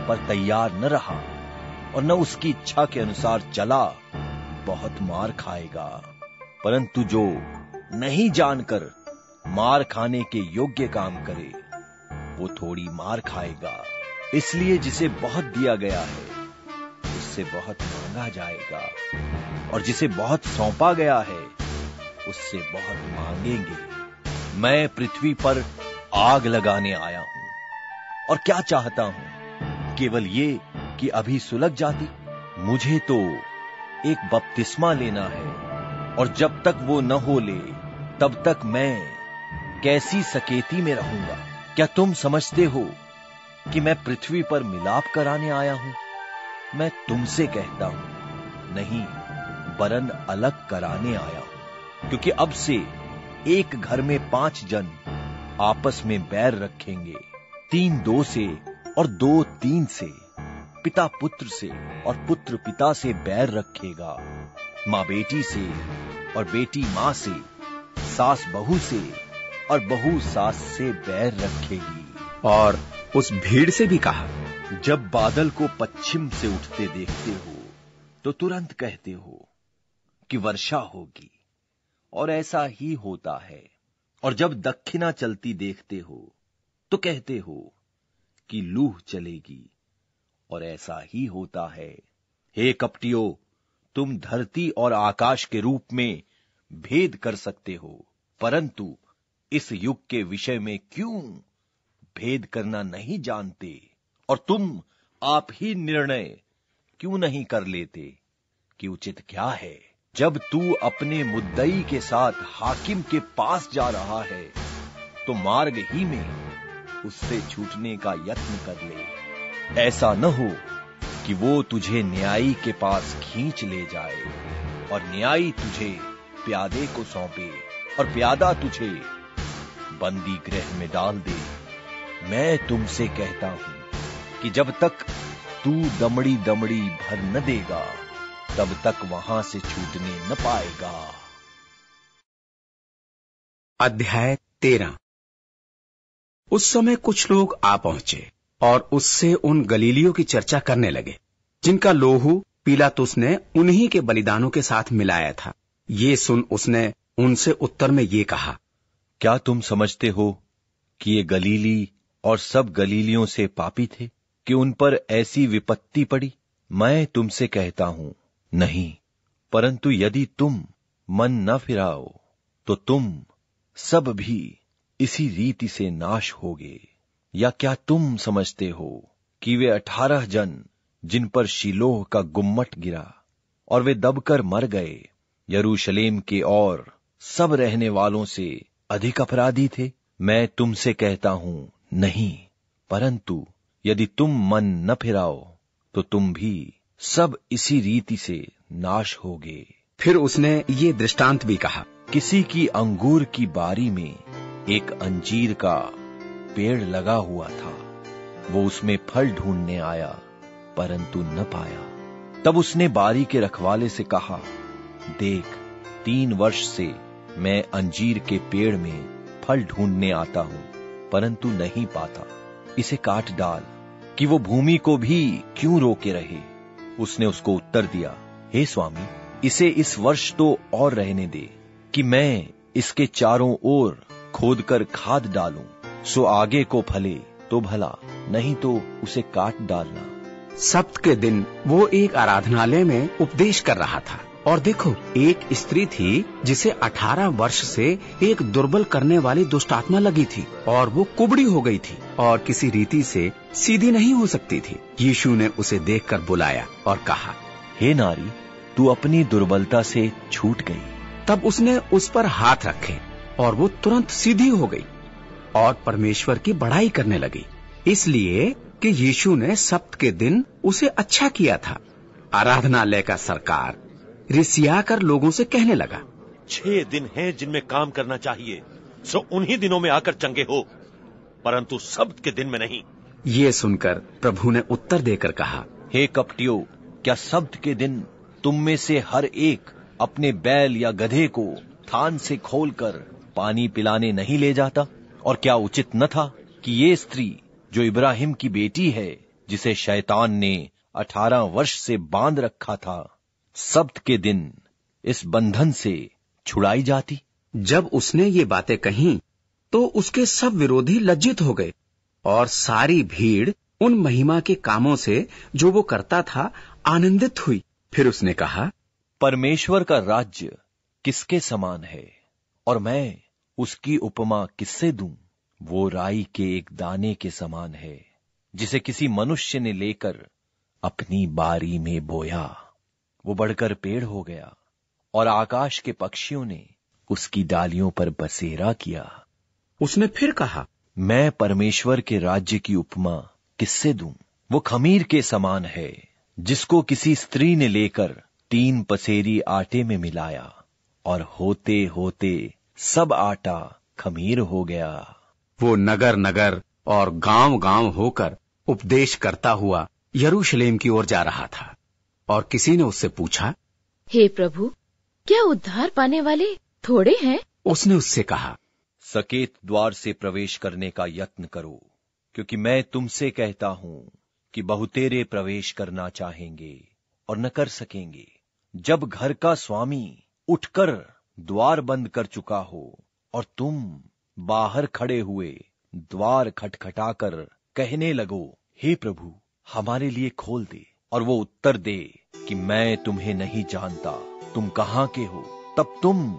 Speaker 6: पर तैयार न रहा, और न उसकी इच्छा के अनुसार चला, बहुत मार खाएगा। परंतु जो नहीं जानकर मार खाने के योग्य काम करे, वो थोड़ी मार खाएगा। इसलिए जिसे बहुत दिया गया है, उससे बहुत मांगा जाएगा। और जिसे बहुत सौंपा गया है, उससे बहुत मांगेंगे। मैं पृथ्वी पर आग लगाने आया हूँ। और क्या चाहता हूँ? केवल ये कि अभी सुलग जाती। मुझे तो एक बपतिस्मा लेना है, और जब तक वो न हो ले, तब तक मैं कैसी सकेती में रहूँगा? क्या तुम समझते हो कि मैं पृथ्वी पर मिलाप कराने आया हूँ। मैं तुमसे कहता हूँ, नहीं, बरन अलग कराने आया हूँ। क्योंकि अब से एक घर में पाँच जन आपस में बैर रखेंगे। तीन दो से और दो तीन से, पिता पुत्र से और पुत्र पिता से बैर रखेगा। माँ बेटी से और बेटी माँ से, सास बहू से और बहू सास से बैर रखेगी।
Speaker 1: और उस भीड़ से भी कहा,
Speaker 6: जब बादल को पश्चिम से उठते देखते हो तो तुरंत कहते हो कि वर्षा होगी, और ऐसा ही होता है। और जब दक्षिणा चलती देखते हो तो कहते हो कि लूह चलेगी, और ऐसा ही होता है। हे कपटियो, तुम धरती और आकाश के रूप में भेद कर सकते हो, परंतु इस युग के विषय में क्यों भेद करना नहीं जानते, और तुम आप ही निर्णय क्यों नहीं कर लेते? कि उचित क्या है? जब तू अपने मुद्दई के साथ हाकिम के पास जा रहा है तो मार्ग ही में उससे छूटने का यत्न कर ले। ऐसा न हो कि वो तुझे न्यायी के पास खींच ले जाए, और न्यायी तुझे प्यादे को सौंपे, और प्यादा तुझे बंदी गृह में डाल दे। मैं तुमसे कहता हूँ कि जब तक तू दमड़ी दमड़ी भर न देगा तब तक वहाँ से छूटने न पाएगा।
Speaker 1: अध्याय तेरह। उस समय कुछ लोग आ पहुँचे और उससे उन गलीलियों की चर्चा करने लगे जिनका लोहू पीलातुस ने उन्हीं के बलिदानों के साथ मिलाया था। ये सुन उसने उनसे उत्तर में ये कहा
Speaker 6: क्या तुम समझते हो कि ये गलीली और सब गलीलियों से पापी थे कि उन पर ऐसी विपत्ति पड़ी। मैं तुमसे कहता हूँ, नहीं, परंतु यदि तुम मन न फिराओ तो तुम सब भी इसी रीति से नाश होगे। या क्या तुम समझते हो कि वे अठारह जन, जिन पर शिलोह का गुम्मट गिरा, और वे दबकर मर गए, यरूशलेम के और सब रहने वालों से अधिक अपराधी थे? मैं तुमसे कहता हूँ नहीं परंतु यदि तुम मन न फिराओ तो तुम भी सब इसी रीति से नाश होगे।
Speaker 1: फिर उसने ये दृष्टांत भी कहा
Speaker 6: किसी की अंगूर की बारी में एक अंजीर का पेड़ लगा हुआ था। वो उसमें फल ढूँढने आया परंतु न पाया। तब उसने बारी के रखवाले से कहा देख तीन वर्ष से मैं अंजीर के पेड़ में फल ढूँढने आता हूँ। परंतु नहीं पाता। इसे काट डाल कि वो भूमि को भी क्यों रोके रहे? उसने उसको उत्तर दिया, हे स्वामी, इसे इस वर्ष तो और रहने दे कि मैं इसके चारों ओर खोद कर खाद डालूं, सो आगे को फले तो भला, नहीं तो उसे काट डालना।
Speaker 1: सप्त के दिन वो एक आराधनालय में उपदेश कर रहा था। और देखो एक स्त्री थी जिसे 18 वर्ष से एक दुर्बल करने वाली दुष्टात्मा लगी थी और वो कुबड़ी हो गई थी और किसी रीति से सीधी नहीं हो सकती थी। यीशु ने उसे देखकर बुलाया और कहा
Speaker 6: हे नारी तू अपनी दुर्बलता से छूट गई।
Speaker 1: तब उसने उस पर हाथ रखे और वो तुरंत सीधी हो गई और परमेश्वर की बढ़ाई करने लगी। इसलिए कि यीशु ने सप्त के दिन उसे अच्छा किया था। आराधनालय का सरकार रिसिया कर लोगों से कहने लगा
Speaker 15: छह दिन हैं जिनमें काम करना चाहिए सो उन्हीं दिनों में आकर चंगे हो परंतु सब्त के दिन में नहीं।
Speaker 1: ये सुनकर प्रभु ने उत्तर देकर कहा
Speaker 6: हे कपटियो क्या सब्त के दिन तुम में से हर एक अपने बैल या गधे को थान से खोलकर पानी पिलाने नहीं ले जाता? और क्या उचित न था कि ये स्त्री जो इब्राहिम की बेटी है जिसे शैतान ने अठारह वर्ष से बाँध रखा था सब्त के दिन इस बंधन से छुड़ाई जाती।
Speaker 1: जब उसने ये बातें कही तो उसके सब विरोधी लज्जित हो गए और सारी भीड़ उन महिमा के कामों से जो वो करता था आनंदित हुई। फिर उसने कहा
Speaker 6: परमेश्वर का राज्य किसके समान है और मैं उसकी उपमा किससे दूँ? वो राई के एक दाने के समान है जिसे किसी मनुष्य ने लेकर अपनी बारी में बोया। वो बढ़कर पेड़ हो गया और आकाश के पक्षियों ने उसकी डालियों पर बसेरा किया।
Speaker 1: उसने फिर कहा
Speaker 6: मैं परमेश्वर के राज्य की उपमा किससे दूँ? वो खमीर के समान है जिसको किसी स्त्री ने लेकर तीन पसेरी आटे में मिलाया और होते होते सब आटा खमीर हो गया।
Speaker 1: वो नगर नगर और गाँव गाँव होकर उपदेश करता हुआ यरूशलेम की ओर जा रहा था। और किसी ने उससे पूछा
Speaker 4: हे प्रभु क्या उद्धार पाने वाले थोड़े हैं?
Speaker 1: उसने उससे कहा
Speaker 6: सकेत द्वार से प्रवेश करने का यत्न करो क्योंकि मैं तुमसे कहता हूँ कि बहुतेरे प्रवेश करना चाहेंगे और न कर सकेंगे। जब घर का स्वामी उठकर द्वार बंद कर चुका हो और तुम बाहर खड़े हुए द्वार खटखटाकर कहने लगो हे प्रभु हमारे लिए खोल दे और वो उत्तर दे। कि मैं तुम्हें नहीं जानता। तुम कहाँ के हो? तब तुम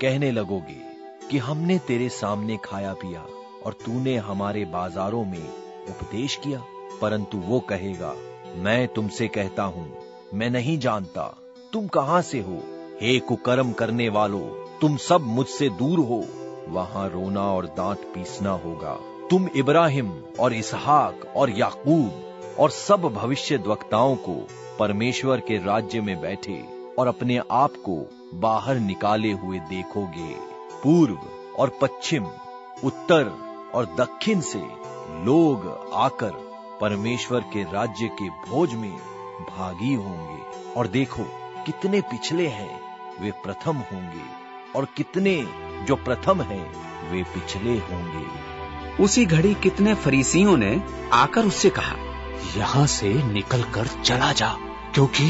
Speaker 6: कहने लगोगे कि हमने तेरे सामने खाया पिया और तूने हमारे बाजारों में उपदेश किया। परंतु वो कहेगा, मैं तुमसे कहता हूँ, मैं नहीं जानता। तुम कहाँ से हो? हे कुकर्म करने वालों, तुम सब मुझसे दूर हो। वहाँ रोना और दांत पीसना होगा। तुम इब्राहिम और इसहाक और याकूब और सब भविष्य वक्ताओं को परमेश्वर के राज्य में बैठे और अपने आप को बाहर निकाले हुए देखोगे। पूर्व और पश्चिम, उत्तर और दक्षिण से लोग आकर परमेश्वर के राज्य के भोज में भागी होंगे और देखो कितने पिछले हैं वे प्रथम होंगे और कितने जो प्रथम हैं वे पिछले होंगे।
Speaker 1: उसी घड़ी कितने फरीसियों ने आकर उससे कहा
Speaker 18: यहाँ से निकलकर चला जा, क्योंकि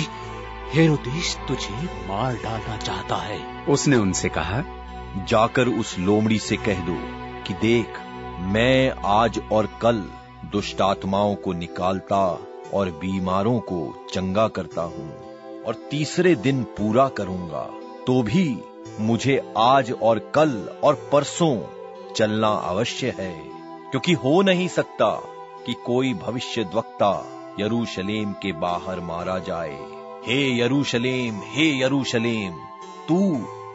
Speaker 18: हेरोदेस तुझे मार डालना चाहता है।
Speaker 1: उसने उनसे कहा,
Speaker 6: जाकर उस लोमड़ी से कह दो कि देख, मैं आज और कल दुष्टात्माओं को निकालता और बीमारों को चंगा करता हूँ, और तीसरे दिन पूरा करूँगा। तो भी मुझे आज और कल और परसों चलना अवश्य है, क्योंकि हो नहीं सकता कि कोई भविष्य वक्ता यरूशलेम के बाहर मारा जाए। हे यरूशलेम हे यरूशलेम, तू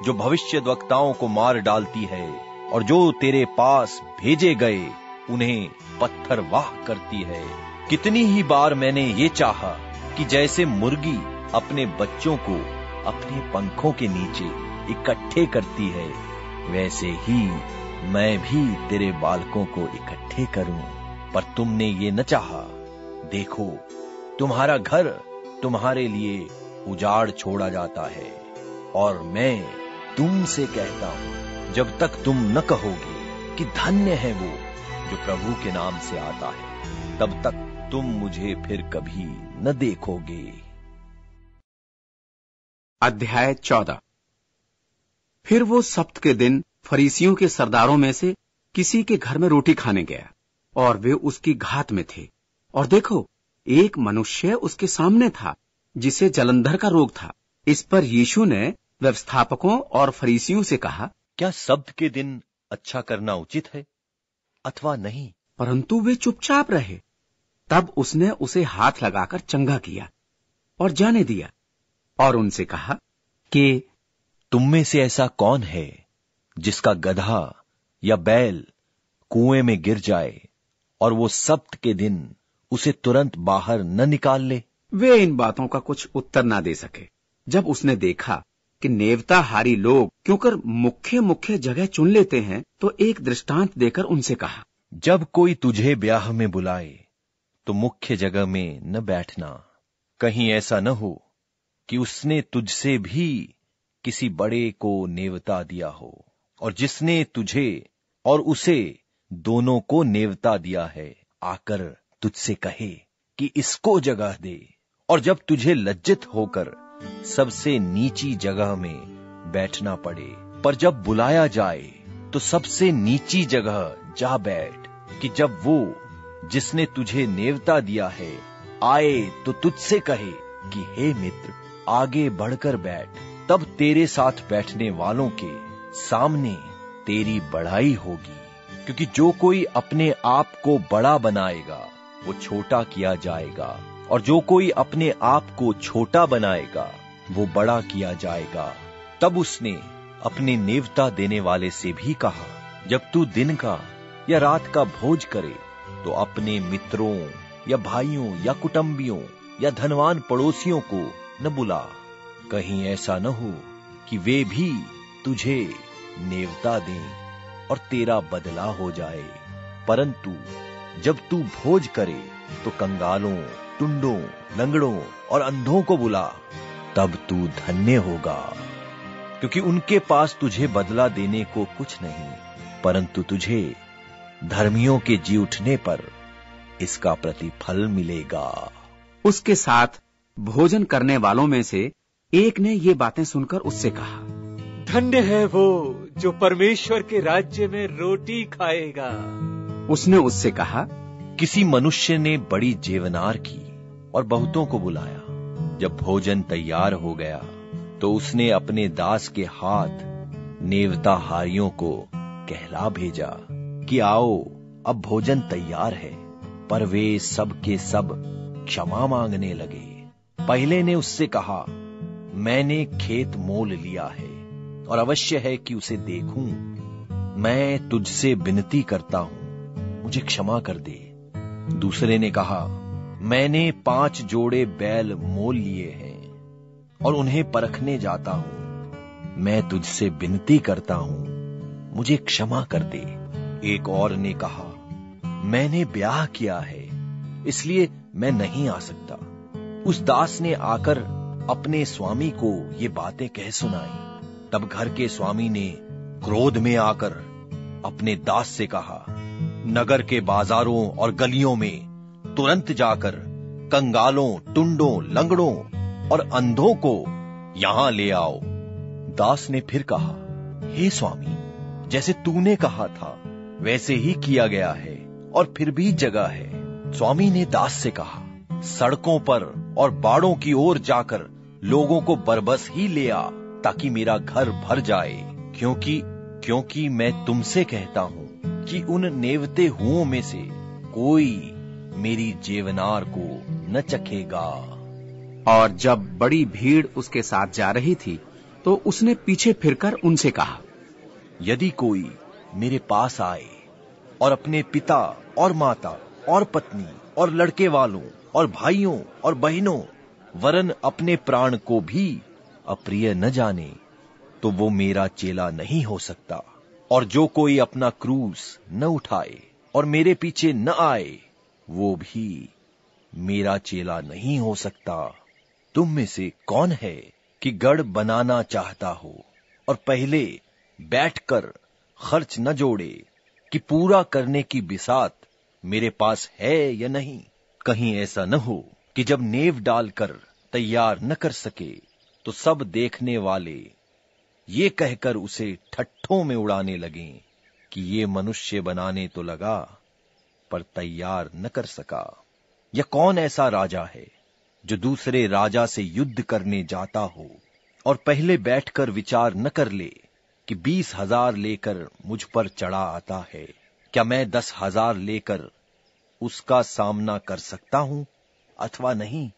Speaker 6: जो भविष्य वक्ताओं को मार डालती है और जो तेरे पास भेजे गए, उन्हें पत्थर वाह करती है। कितनी ही बार मैंने ये चाहा कि जैसे मुर्गी अपने बच्चों को अपने पंखों के नीचे इकट्ठे करती है, वैसे ही मैं भी तेरे बालकों को इकट्ठे करूँ। पर तुमने ये न चाहा। देखो, तुम्हारा घर तुम्हारे लिए उजाड़ छोड़ा जाता है, और मैं तुमसे कहता हूँ, जब तक तुम न कहोगे कि धन्य है वो जो प्रभु के नाम से आता है, तब तक तुम मुझे फिर कभी न देखोगे।
Speaker 1: अध्याय चौदह। फिर वो सप्त के दिन फरीसियों के सरदारों में से किसी के घर में रोटी खाने गया। और वे उसकी घात में थे। और देखो एक मनुष्य उसके सामने था जिसे जलंधर का रोग था। इस पर यीशु ने व्यवस्थापकों और फरीसियों से कहा
Speaker 6: क्या शब्द के दिन अच्छा करना उचित है अथवा नहीं?
Speaker 1: परंतु वे चुपचाप रहे। तब उसने उसे हाथ लगाकर चंगा किया और जाने दिया और उनसे कहा
Speaker 6: कि तुम में से ऐसा कौन है जिसका गधा या बैल कुएँ में गिर जाए? और वो सप्त के दिन उसे तुरंत बाहर न निकाल ले।
Speaker 1: वे इन बातों का कुछ उत्तर ना दे सके। जब उसने देखा कि नेवताहारी लोग क्योंकर मुख्य मुख्य जगह चुन लेते हैं तो एक दृष्टांत देकर उनसे कहा
Speaker 6: जब कोई तुझे ब्याह में बुलाए तो मुख्य जगह में न बैठना। कहीं ऐसा न हो कि उसने तुझसे भी किसी बड़े को नेवता दिया हो और जिसने तुझे और उसे दोनों को नेवता दिया है। आकर तुझसे कहे कि इसको जगह दे और जब तुझे लज्जित होकर सबसे नीची जगह में बैठना पड़े, पर जब बुलाया जाए तो सबसे नीची जगह जा बैठ कि जब वो जिसने तुझे नेवता दिया है आए तो तुझसे कहे कि हे मित्र, आगे बढ़कर बैठ। तब तेरे साथ बैठने वालों के सामने तेरी बढ़ाई होगी। क्योंकि जो कोई अपने आप को बड़ा बनाएगा, वो छोटा किया जाएगा। और जो कोई अपने आप को छोटा बनाएगा, वो बड़ा किया जाएगा। तब उसने अपने नेवता देने वाले से भी कहा, जब तू दिन का या रात का भोज करे तो अपने मित्रों या भाइयों या कुटुंबियों या धनवान पड़ोसियों को न बुला। कहीं ऐसा न हो कि वे भी तुझे नेवता दें। और तेरा बदला हो जाए। परंतु जब तू भोज करे तो कंगालों टुंडों लंगड़ों और अंधों को बुला तब तू धन्य होगा। क्योंकि उनके पास तुझे बदला देने को कुछ नहीं परंतु तुझे धर्मियों के जी उठने पर इसका प्रतिफल मिलेगा।
Speaker 1: उसके साथ भोजन करने वालों में से एक ने ये बातें सुनकर उससे कहा
Speaker 3: धन्य है वो जो परमेश्वर के राज्य में रोटी खाएगा।
Speaker 1: उसने उससे कहा,
Speaker 6: किसी मनुष्य ने बड़ी जेवनार की और बहुतों को बुलाया। जब भोजन तैयार हो गया तो उसने अपने दास के हाथ नेवता हारियों को कहला भेजा कि आओ, अब भोजन तैयार है, पर वे सब के सब क्षमा मांगने लगे। पहले ने उससे कहा, मैंने खेत मोल लिया है। और अवश्य है कि उसे देखूँ। मैं तुझसे विनती करता हूँ। मुझे क्षमा कर दे। दूसरे ने कहा, मैंने पाँच जोड़े बैल मोल लिए हैं और उन्हें परखने जाता हूँ। मैं तुझसे विनती करता हूँ। मुझे क्षमा कर दे। एक और ने कहा, मैंने ब्याह किया है, इसलिए मैं नहीं आ सकता। उस दास ने आकर अपने स्वामी को ये बातें कह सुनाई। तब घर के स्वामी ने क्रोध में आकर अपने दास से कहा, नगर के बाजारों और गलियों में तुरंत जाकर कंगालों, टुंडों, लंगड़ों और अंधों को यहाँ ले आओ। दास ने फिर कहा, हे स्वामी, जैसे तूने कहा था, वैसे ही किया गया है और फिर भी जगह है। स्वामी ने दास से कहा, सड़कों पर और बाड़ों की ओर जाकर लोगों को बरबस ही ले आ। ताकि मेरा घर भर जाए। क्योंकि क्योंकि मैं तुमसे कहता हूँ कि उन नेवते हुओं में से कोई मेरी जेवनार को न चखेगा।
Speaker 1: और जब बड़ी भीड़ उसके साथ जा रही थी तो उसने पीछे फिरकर उनसे कहा
Speaker 6: यदि कोई मेरे पास आए और अपने पिता और माता और पत्नी और लड़के वालों और भाइयों और बहनों वरन अपने प्राण को भी अप्रिय न जाने तो वो मेरा चेला नहीं हो सकता। और जो कोई अपना क्रूस न उठाए और मेरे पीछे न आए, वो भी मेरा चेला नहीं हो सकता। तुम में से कौन है कि गढ़ बनाना चाहता हो? और पहले बैठकर खर्च न जोड़े कि पूरा करने की बिसात मेरे पास है या नहीं। कहीं ऐसा न हो कि जब नेव डालकर तैयार न कर सके तो सब देखने वाले ये कहकर उसे ठट्ठों में उड़ाने लगे कि ये मनुष्य बनाने तो लगा, पर तैयार न कर सका। यह कौन ऐसा राजा है जो दूसरे राजा से युद्ध करने जाता हो और पहले बैठकर विचार न कर ले कि बीस हज़ार लेकर मुझ पर चढ़ा आता है? क्या मैं दस हज़ार लेकर उसका सामना कर सकता हूँ? अथवा नहीं?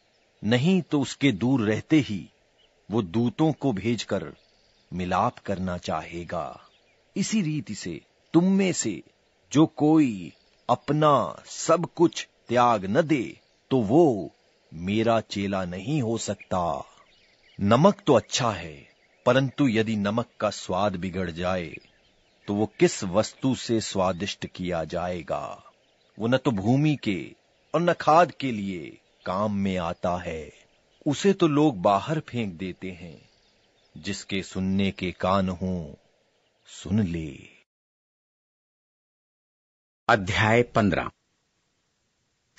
Speaker 6: नहीं तो उसके दूर रहते ही वो दूतों को भेजकर मिलाप करना चाहेगा। इसी रीति से तुम में से जो कोई अपना सब कुछ त्याग न दे तो वो मेरा चेला नहीं हो सकता। नमक तो अच्छा है, परंतु यदि नमक का स्वाद बिगड़ जाए तो वो किस वस्तु से स्वादिष्ट किया जाएगा? वो न तो भूमि के और न खाद के लिए काम में आता है। उसे तो लोग बाहर फेंक देते हैं जिसके सुनने के कान हो सुन ले।
Speaker 1: अध्याय पंद्रह।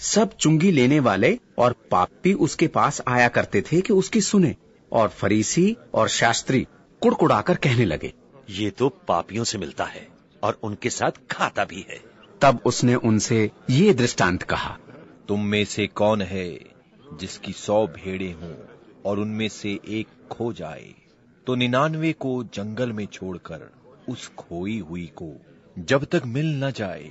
Speaker 1: सब चुंगी लेने वाले और पापी उसके पास आया करते थे कि उसकी सुने और फरीसी और शास्त्री कुड़कुड़ाकर कहने लगे
Speaker 15: ये तो पापियों से मिलता है और उनके साथ खाता भी है।
Speaker 1: तब उसने उनसे ये दृष्टांत कहा
Speaker 6: तुम में से कौन है जिसकी सौ भेड़े हों और उनमें से एक खो जाए तो निन्यानवे को जंगल में छोड़कर उस खोई हुई को जब तक मिल न जाए,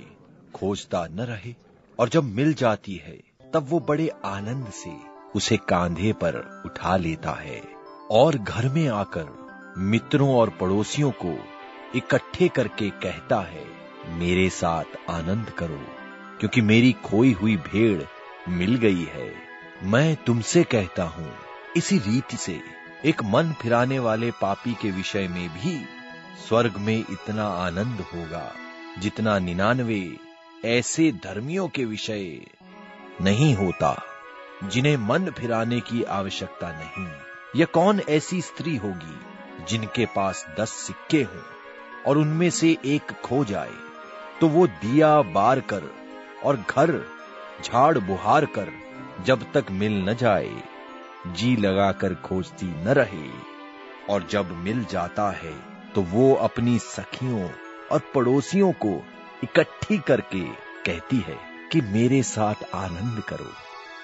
Speaker 6: खोजता न रहे और जब मिल जाती है, तब वो बड़े आनंद से उसे कांधे पर उठा लेता है और घर में आकर मित्रों और पड़ोसियों को इकट्ठे करके कहता है, मेरे साथ आनंद करो, क्योंकि मेरी खोई हुई भेड़ मिल गई है। मैं तुमसे कहता हूँ, इसी रीति से एक मन फिराने वाले पापी के विषय में भी स्वर्ग में इतना आनंद होगा जितना निन्यानवे ऐसे धर्मियों के विषय नहीं होता, जिन्हें मन फिराने की आवश्यकता नहीं। यह कौन ऐसी स्त्री होगी जिनके पास दस सिक्के हों और उनमें से एक खो जाए? तो वो दिया बार कर और घर झाड़ बुहार कर जब तक मिल न जाए, जी लगाकर खोजती न रहे। और जब मिल जाता है तो वो अपनी सखियों और पड़ोसियों को इकट्ठी करके कहती है कि मेरे साथ आनंद करो,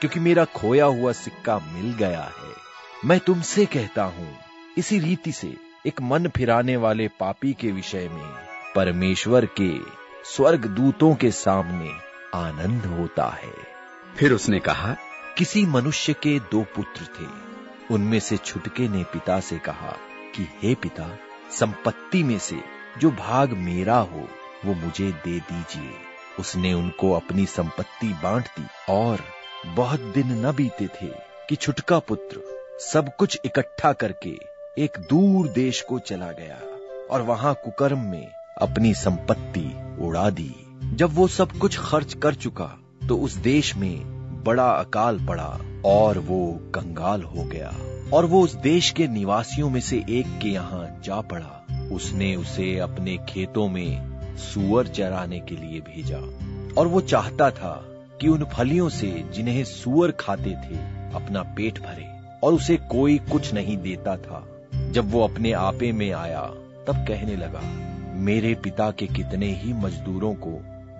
Speaker 6: क्योंकि मेरा खोया हुआ सिक्का मिल गया है। मैं तुमसे कहता हूँ, इसी रीति से एक मन फिराने वाले पापी के विषय में परमेश्वर के स्वर्ग दूतों के सामने आनंद होता है।
Speaker 1: फिर उसने कहा,
Speaker 6: किसी मनुष्य के दो पुत्र थे। उनमें से छुटके ने पिता से कहा कि, हे पिता, संपत्ति में से जो भाग मेरा हो, वो मुझे दे दीजिए। उसने उनको अपनी संपत्ति बांट दी और बहुत दिन न बीते थे कि छुटका पुत्र सब कुछ इकट्ठा करके एक दूर देश को चला गया और वहाँ कुकर्म में अपनी संपत्ति उड़ा दी। जब वो सब कुछ खर्च कर चुका तो उस देश में बड़ा अकाल पड़ा और वो कंगाल हो गया। और वो उस देश के निवासियों में से एक के यहाँ जा पड़ा। उसने उसे अपने खेतों में सुअर चराने के लिए भेजा। और वो चाहता था कि उन फलियों से जिन्हें सुअर खाते थे अपना पेट भरे। और उसे कोई कुछ नहीं देता था। जब वो अपने आपे में आया, तब कहने लगा, मेरे पिता के कितने ही मजदूरों को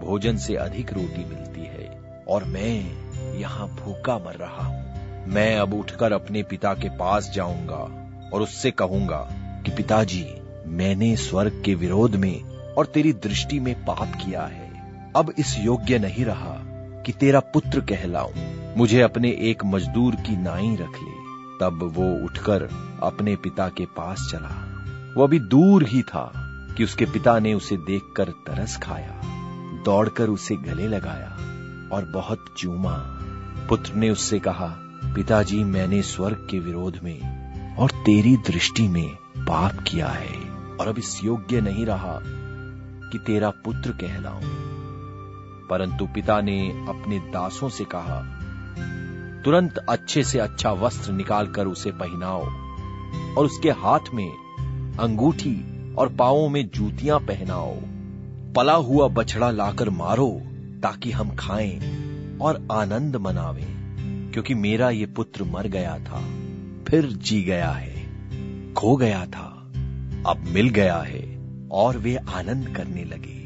Speaker 6: भोजन से अधिक रोटी मिलती है। और मैं यहाँ भूखा मर रहा हूँ। मैं अब उठकर अपने पिता के पास जाऊँगा और उससे कहूँगा कि पिताजी, मैंने स्वर्ग के विरोध में और तेरी दृष्टि में पाप किया है। अब इस योग्य नहीं रहा कि तेरा पुत्र कहलाऊं। मुझे अपने एक मजदूर की नाई रख ले। तब वो उठकर अपने पिता के पास चला। वो अभी दूर ही था कि उसके पिता ने उसे देखकर तरस खाया। दौड़कर उसे गले लगाया। और बहुत चूमा। पुत्र ने उससे कहा, पिताजी, मैंने स्वर्ग के विरोध में और तेरी दृष्टि में पाप किया है और अब इस योग्य नहीं रहा कि तेरा पुत्र कहलाऊं। परंतु पिता ने अपने दासों से कहा, तुरंत अच्छे से अच्छा वस्त्र निकालकर उसे पहनाओ और उसके हाथ में अंगूठी और पाओ में जूतियाँ पहनाओ। पला हुआ बछड़ा लाकर मारो ताकि हम खाएँ और आनंद मनावें, क्योंकि मेरा ये पुत्र मर गया था, फिर जी गया है, खो गया था, अब मिल गया है और वे आनंद करने लगे।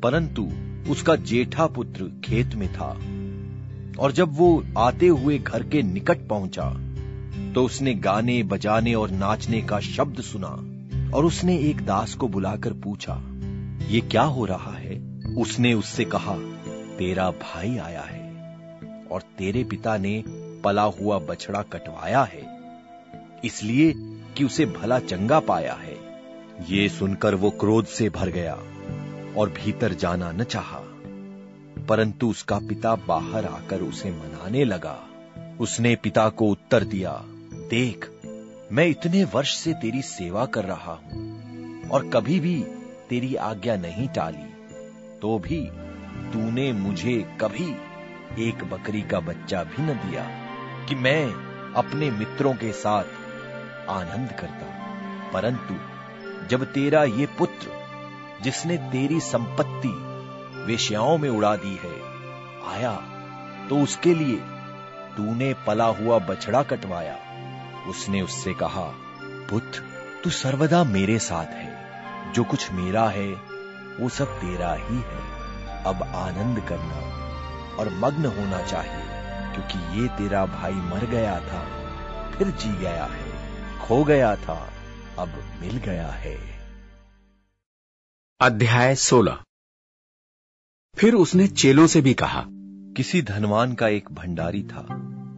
Speaker 6: परंतु उसका जेठा पुत्र खेत में था और जब वो आते हुए घर के निकट पहुँचा तो उसने गाने, बजाने और नाचने का शब्द सुना और उसने एक दास को बुलाकर पूछा, ये क्या हो रहा है? उसने उससे कहा तेरा भाई आया है और तेरे पिता ने पला हुआ बछड़ा कटवाया है, इसलिए कि उसे भला चंगा पाया है। ये सुनकर वो क्रोध से भर गया और भीतर जाना न चाहा, परंतु उसका पिता बाहर आकर उसे मनाने लगा। उसने पिता को उत्तर दिया, देख, मैं इतने वर्ष से तेरी सेवा कर रहा हूँ और कभी भी तेरी आज्ञा नहीं टाली तो भी तूने मुझे कभी एक बकरी का बच्चा भी न दिया कि मैं अपने मित्रों के साथ आनंद करता। परंतु जब तेरा ये पुत्र, जिसने तेरी संपत्ति वेश्याओं में उड़ा दी है, आया तो उसके लिए तूने पला हुआ बछड़ा कटवाया। उसने उससे कहा, पुत्र, तू सर्वदा मेरे साथ है। जो कुछ मेरा है, वो सब तेरा ही है। अब आनंद करना और मग्न होना चाहिए क्योंकि ये तेरा भाई मर गया था फिर जी गया है खो गया था अब मिल गया है।
Speaker 1: अध्याय सोलह। फिर उसने चेलों से भी कहा
Speaker 6: किसी धनवान का एक भंडारी था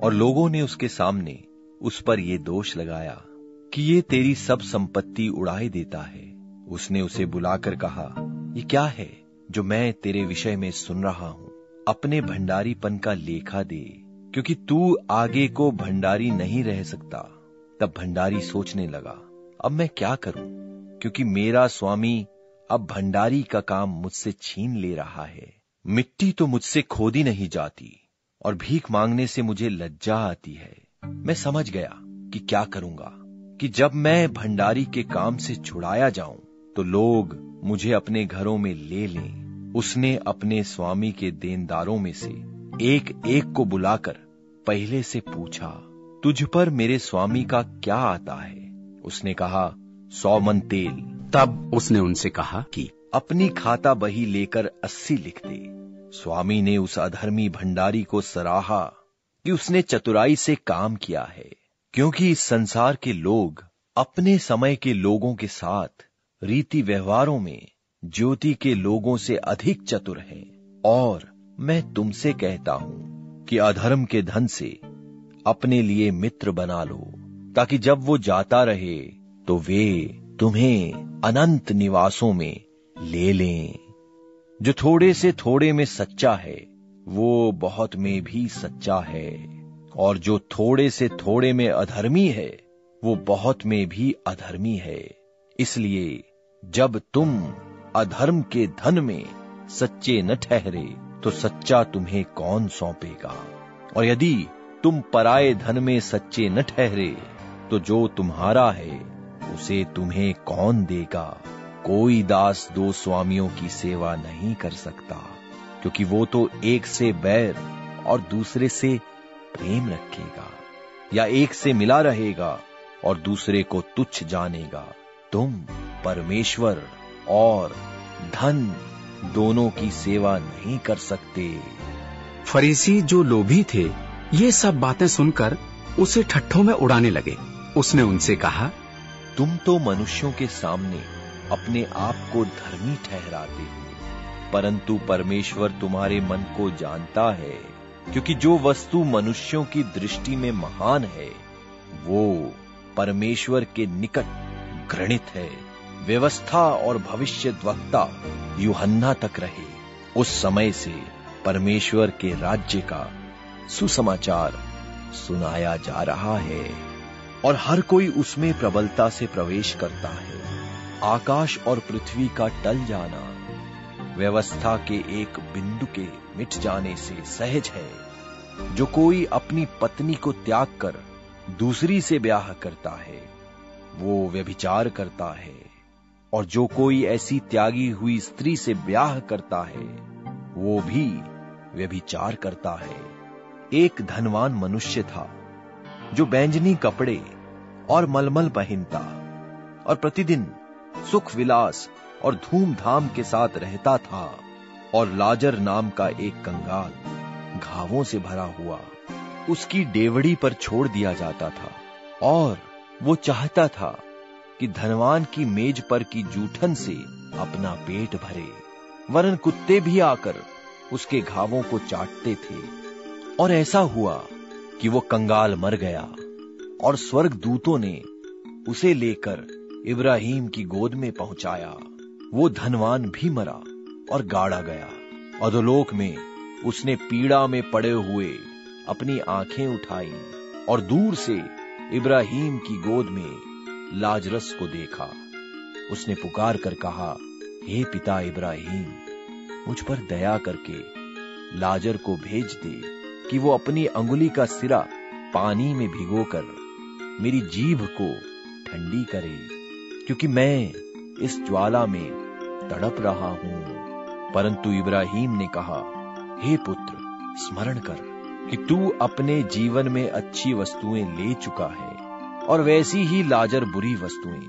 Speaker 6: और लोगों ने उसके सामने उस पर यह दोष लगाया कि ये तेरी सब संपत्ति उड़ाए देता है। उसने उसे बुलाकर कहा ये क्या है? जो मैं तेरे विषय में सुन रहा हूँ, अपने भंडारीपन का लेखा दे, क्योंकि तू आगे को भंडारी नहीं रह सकता। तब भंडारी सोचने लगा, अब मैं क्या करूँ? क्योंकि मेरा स्वामी अब भंडारी का काम मुझसे छीन ले रहा है। मिट्टी तो मुझसे खोदी नहीं जाती, और भीख मांगने से मुझे लज्जा आती है। मैं समझ गया कि क्या करूँगा, कि जब मैं भंडारी के काम से छुड़ाया जाऊँ तो लोग मुझे अपने घरों में ले लें। उसने अपने स्वामी के देनदारों में से एक एक को बुलाकर पहले से पूछा तुझ पर मेरे स्वामी का क्या आता है? उसने कहा सौ मन तेल।
Speaker 1: तब उसने उनसे कहा कि
Speaker 6: अपनी खाता बही लेकर अस्सी लिख दे। स्वामी ने उस अधर्मी भंडारी को सराहा कि उसने चतुराई से काम किया है क्योंकि इस संसार के लोग अपने समय के लोगों के साथ रीति व्यवहारों में ज्योति के लोगों से अधिक चतुर हैं। और मैं तुमसे कहता हूँ कि अधर्म के धन से अपने लिए मित्र बना लो, ताकि जब वो जाता रहे तो वे तुम्हें अनंत निवासों में ले लें। जो थोड़े से थोड़े में सच्चा है, वो बहुत में भी सच्चा है। और जो थोड़े से थोड़े में अधर्मी है, वो बहुत में भी अधर्मी है। इसलिए जब तुम अधर्म के धन में सच्चे न ठहरे तो सच्चा तुम्हें कौन सौंपेगा? और यदि तुम पराए धन में सच्चे न ठहरे तो जो तुम्हारा है, उसे तुम्हें कौन देगा? कोई दास दो स्वामियों की सेवा नहीं कर सकता, क्योंकि वो तो एक से बैर और दूसरे से प्रेम रखेगा, या एक से मिला रहेगा और दूसरे को तुच्छ जानेगा। तुम परमेश्वर और धन दोनों की सेवा नहीं कर सकते।
Speaker 1: फरीसी जो लोभी थे ये सब बातें सुनकर उसे ठट्ठों में उड़ाने लगे। उसने उनसे कहा
Speaker 6: तुम तो मनुष्यों के सामने अपने आप को धर्मी ठहराते हो परंतु परमेश्वर तुम्हारे मन को जानता है क्योंकि जो वस्तु मनुष्यों की दृष्टि में महान है वो परमेश्वर के निकट घृणित है। व्यवस्था और भविष्य वक्ता युहन्ना तक रहे। उस समय से परमेश्वर के राज्य का सुसमाचार सुनाया जा रहा है और हर कोई उसमें प्रबलता से प्रवेश करता है। आकाश और पृथ्वी का टल जाना, व्यवस्था के एक बिंदु के मिट जाने से सहज है। जो कोई अपनी पत्नी को त्याग कर दूसरी से ब्याह करता है, वो व्यभिचार करता है। और जो कोई ऐसी त्यागी हुई स्त्री से ब्याह करता है, वो भी व्यभिचार करता है। एक धनवान मनुष्य था, जो बैंजनी कपड़े और मलमल पहनता और प्रतिदिन सुख विलास और धूमधाम के साथ रहता था और लाजर नाम का एक कंगाल घावों से भरा हुआ उसकी डेवड़ी पर छोड़ दिया जाता था और वो चाहता था कि धनवान की मेज पर की जूठन से अपना पेट भरे। वरन कुत्ते भी आकर उसके घावों को चाटते थे। और ऐसा हुआ कि वो कंगाल मर गया और स्वर्ग दूतों ने उसे लेकर इब्राहिम की गोद में पहुँचाया। वो धनवान भी मरा और गाड़ा गया। अधोलोक में उसने पीड़ा में पड़े हुए अपनी आँखें उठाई और दूर से इब्राहिम की गोद में लाजरस को देखा। उसने पुकार कर कहा, हे पिता इब्राहिम, मुझ पर दया करके लाजर को भेज दे कि वो अपनी अंगुली का सिरा पानी में भिगोकर मेरी जीभ को ठंडी करे, क्योंकि मैं इस ज्वाला में तड़प रहा हूँ। परंतु इब्राहिम ने कहा, हे पुत्र, स्मरण कर कि तू अपने जीवन में अच्छी वस्तुएँ ले चुका है। और वैसी ही लाजर बुरी वस्तुएँ।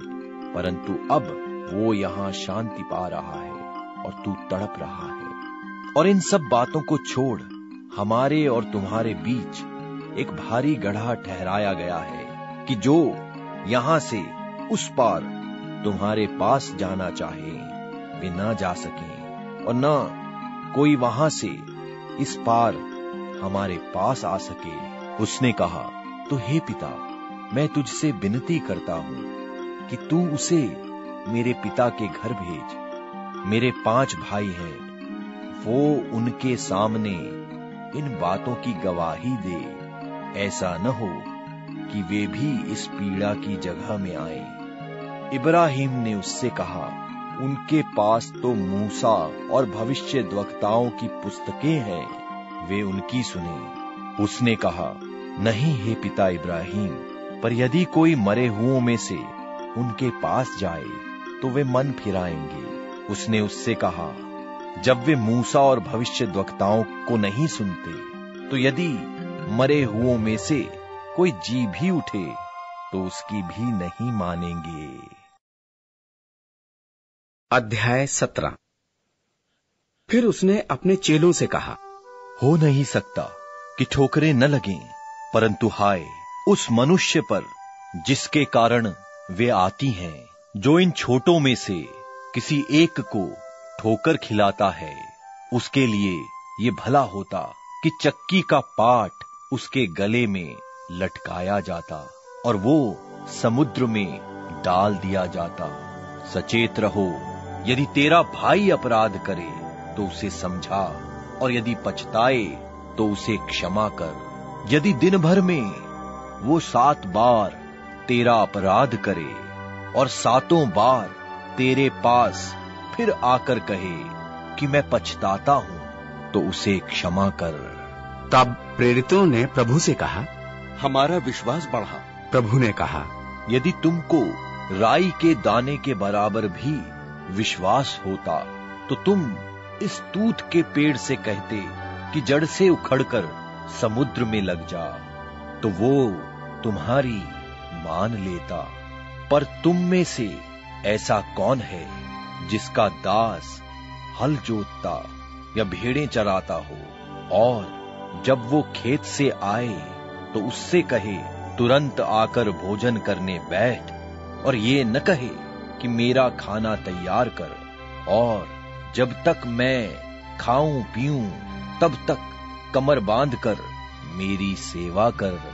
Speaker 6: परंतु अब वो यहाँ शांति पा रहा है और तू तड़प रहा है। और इन सब बातों को छोड़ हमारे और तुम्हारे बीच एक भारी गढ़ा ठहराया गया है कि जो यहाँ से उस पार तुम्हारे पास जाना चाहे, वे ना जा सके और ना कोई वहाँ से इस पार हमारे पास आ सके। उसने कहा तो हे पिता मैं तुझसे विनती करता हूँ कि तू उसे मेरे पिता के घर भेज। मेरे पाँच भाई हैं, वो उनके सामने इन बातों की गवाही दे। ऐसा न हो कि वे भी इस पीड़ा की जगह में आए। इब्राहिम ने उससे कहा, उनके पास तो मूसा और भविष्य द्वक्ताओं की पुस्तकें हैं। वे उनकी सुने। उसने कहा, नहीं हे पिता इब्राहिम पर यदि कोई मरे हुओं में से उनके पास जाए तो वे मन फिराएँगे। उसने उससे कहा जब वे मूसा और भविष्य वक्ताओं को नहीं सुनते तो यदि मरे हुओं में से कोई जी भी उठे तो उसकी भी नहीं मानेंगे।
Speaker 1: अध्याय सत्रह। फिर उसने अपने चेलों से कहा
Speaker 6: हो नहीं सकता कि ठोकरें न लगें परंतु हाय उस मनुष्य पर, जिसके कारण वे आती हैं, जो इन छोटों में से किसी एक को ठोकर खिलाता है, उसके लिए ये भला होता कि चक्की का पाट उसके गले में लटकाया जाता और वो समुद्र में डाल दिया जाता। सचेत रहो, यदि तेरा भाई अपराध करे तो उसे समझा, और यदि पछताए तो उसे क्षमा कर। यदि दिन भर में वो सात बार तेरा अपराध करे और सातों बार तेरे पास फिर आकर कहे कि मैं पछताता हूँ तो उसे क्षमा कर।
Speaker 1: तब प्रेरितों ने प्रभु से कहा
Speaker 17: हमारा विश्वास बढ़ा।
Speaker 1: प्रभु ने कहा
Speaker 6: यदि तुमको राई के दाने के बराबर भी विश्वास होता तो तुम इस तूत के पेड़ से कहते कि जड़ से उखड़कर समुद्र में लग जा तो वो तुम्हारी मान लेता। पर तुम में से ऐसा कौन है जिसका दास हल जोतता या भेड़ें चराता हो? और जब वो खेत से आए तो उससे कहे, तुरंत आकर भोजन करने बैठ, और ये न कहे कि मेरा खाना तैयार कर। और जब तक मैं खाऊं, पीऊं, तब तक कमर बाँध कर मेरी सेवा कर।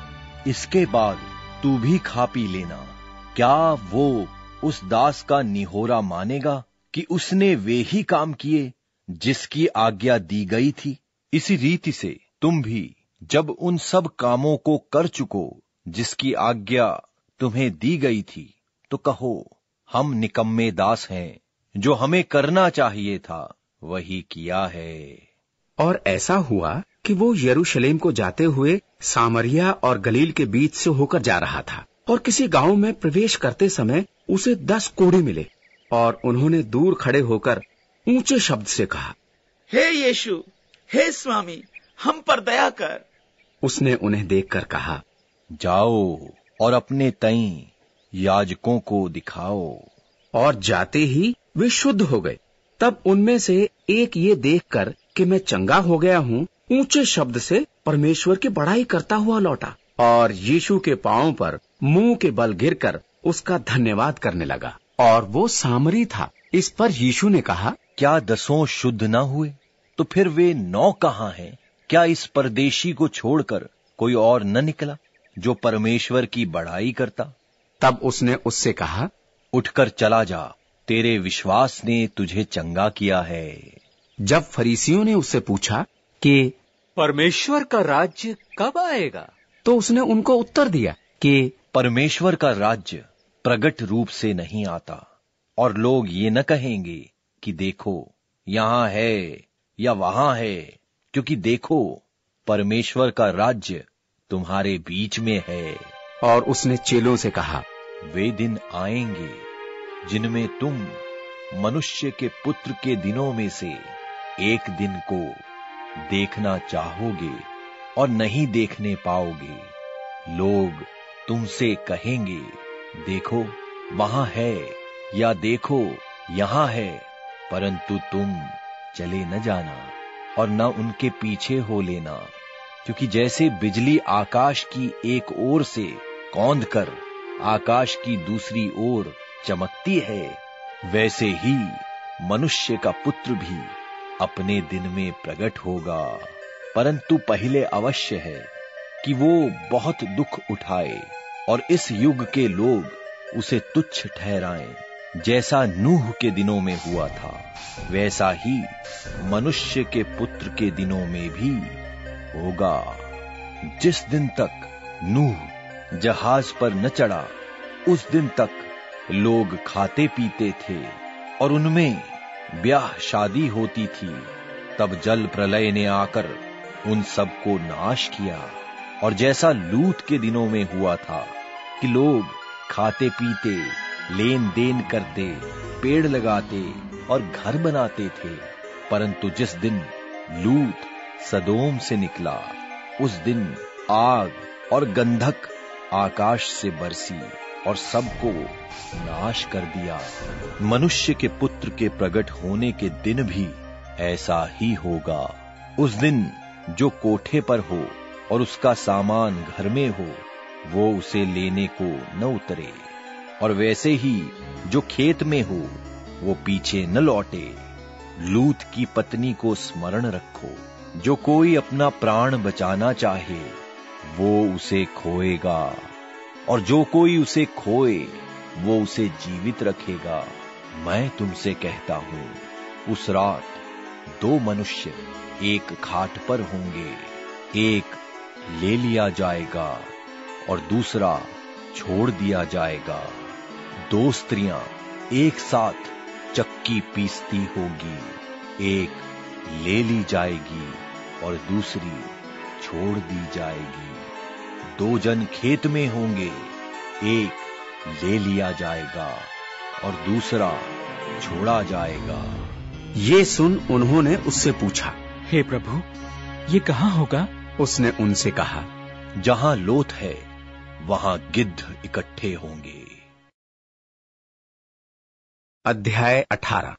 Speaker 6: इसके बाद तू भी खा पी लेना। क्या वो उस दास का निहोरा मानेगा कि उसने वे ही काम किए जिसकी आज्ञा दी गई थी? इसी रीति से तुम भी जब उन सब कामों को कर चुको जिसकी आज्ञा तुम्हें दी गई थी तो कहो, हम निकम्मे दास हैं, जो हमें करना चाहिए था, वही किया है।
Speaker 1: और ऐसा हुआ कि वो यरूशलेम को जाते हुए सामरिया और गलील के बीच से होकर जा रहा था और किसी गाँव में प्रवेश करते समय उसे दस कोड़ी मिले और उन्होंने दूर खड़े होकर ऊँचे शब्द से कहा
Speaker 23: हे यीशु हे स्वामी हम पर दया कर।
Speaker 1: उसने उन्हें देखकर कहा
Speaker 6: जाओ और अपने तई याजकों को दिखाओ।
Speaker 1: और जाते ही वे शुद्ध हो गए। तब उनमें से एक ये देखकर कि मैं चंगा हो गया हूँ ऊँचे शब्द से परमेश्वर की बड़ाई करता हुआ लौटा और यीशु के पाँव पर मुँह के बल गिरकर उसका धन्यवाद करने लगा। और वो सामरी था। इस पर यीशु ने कहा
Speaker 6: क्या दसों शुद्ध न हुए? तो फिर वे नौ कहाँ हैं? क्या इस परदेशी को छोड़कर कोई और न निकला जो परमेश्वर की बड़ाई करता?
Speaker 1: तब उसने उससे कहा
Speaker 6: उठकर चला जा तेरे विश्वास ने तुझे चंगा किया है।
Speaker 1: जब फरीसियों ने उससे पूछा कि
Speaker 18: परमेश्वर का राज्य कब आएगा?
Speaker 1: तो उसने उनको उत्तर दिया कि
Speaker 6: परमेश्वर का राज्य प्रगट रूप से नहीं आता और लोग ये न कहेंगे कि देखो यहाँ है या वहाँ है क्योंकि देखो परमेश्वर का राज्य तुम्हारे बीच में है।
Speaker 1: और उसने चेलों से कहा
Speaker 6: वे दिन आएँगे जिनमें तुम मनुष्य के पुत्र के दिनों में से एक दिन को देखना चाहोगे और नहीं देखने पाओगे। लोग तुमसे कहेंगे, देखो, वहाँ है, या, देखो, यहाँ है, परंतु तुम चले न जाना और न उनके पीछे हो लेना, क्योंकि जैसे बिजली आकाश की एक ओर से कौंद कर आकाश की दूसरी ओर चमकती है, वैसे ही मनुष्य का पुत्र भी अपने दिन में प्रकट होगा। परंतु पहले अवश्य है कि वो बहुत दुख उठाए और इस युग के लोग उसे तुच्छ ठहराएँ, जैसा नूह के दिनों में हुआ था। वैसा ही मनुष्य के पुत्र के दिनों में भी होगा। जिस दिन तक नूह जहाज़ पर न चढ़ा, उस दिन तक लोग खाते पीते थे और उनमें ब्याह शादी होती थी, तब जल प्रलय ने आकर उन सबको नाश किया। और जैसा लूत के दिनों में हुआ था कि लोग खाते पीते, लेन देन करते, पेड़ लगाते और घर बनाते थे, परंतु जिस दिन लूत सदोम से निकला, उस दिन आग और गंधक आकाश से बरसी। और सबको नाश कर दिया। मनुष्य के पुत्र के प्रकट होने के दिन भी ऐसा ही होगा। उस दिन जो कोठे पर हो और उसका सामान घर में हो, वो उसे लेने को न उतरे। और वैसे ही जो खेत में हो, वो पीछे न लौटे। लूत की पत्नी को स्मरण रखो। जो कोई अपना प्राण बचाना चाहे, वो उसे खोएगा। और जो कोई उसे खोए, वो उसे जीवित रखेगा। मैं तुमसे कहता हूँ, उस रात दो मनुष्य एक खाट पर होंगे। एक ले लिया जाएगा और दूसरा छोड़ दिया जाएगा। दो स्त्रियाँ एक साथ चक्की पीसती होगी। एक ले ली जाएगी और दूसरी छोड़ दी जाएगी। दो जन खेत में होंगे। एक ले लिया जाएगा और दूसरा छोड़ा जाएगा।
Speaker 1: ये सुन उन्होंने उससे पूछा
Speaker 20: हे प्रभु ये कहाँ होगा?
Speaker 1: उसने उनसे कहा
Speaker 6: जहाँ लोथ है वहाँ गिद्ध इकट्ठे होंगे।
Speaker 1: अध्याय अठारह।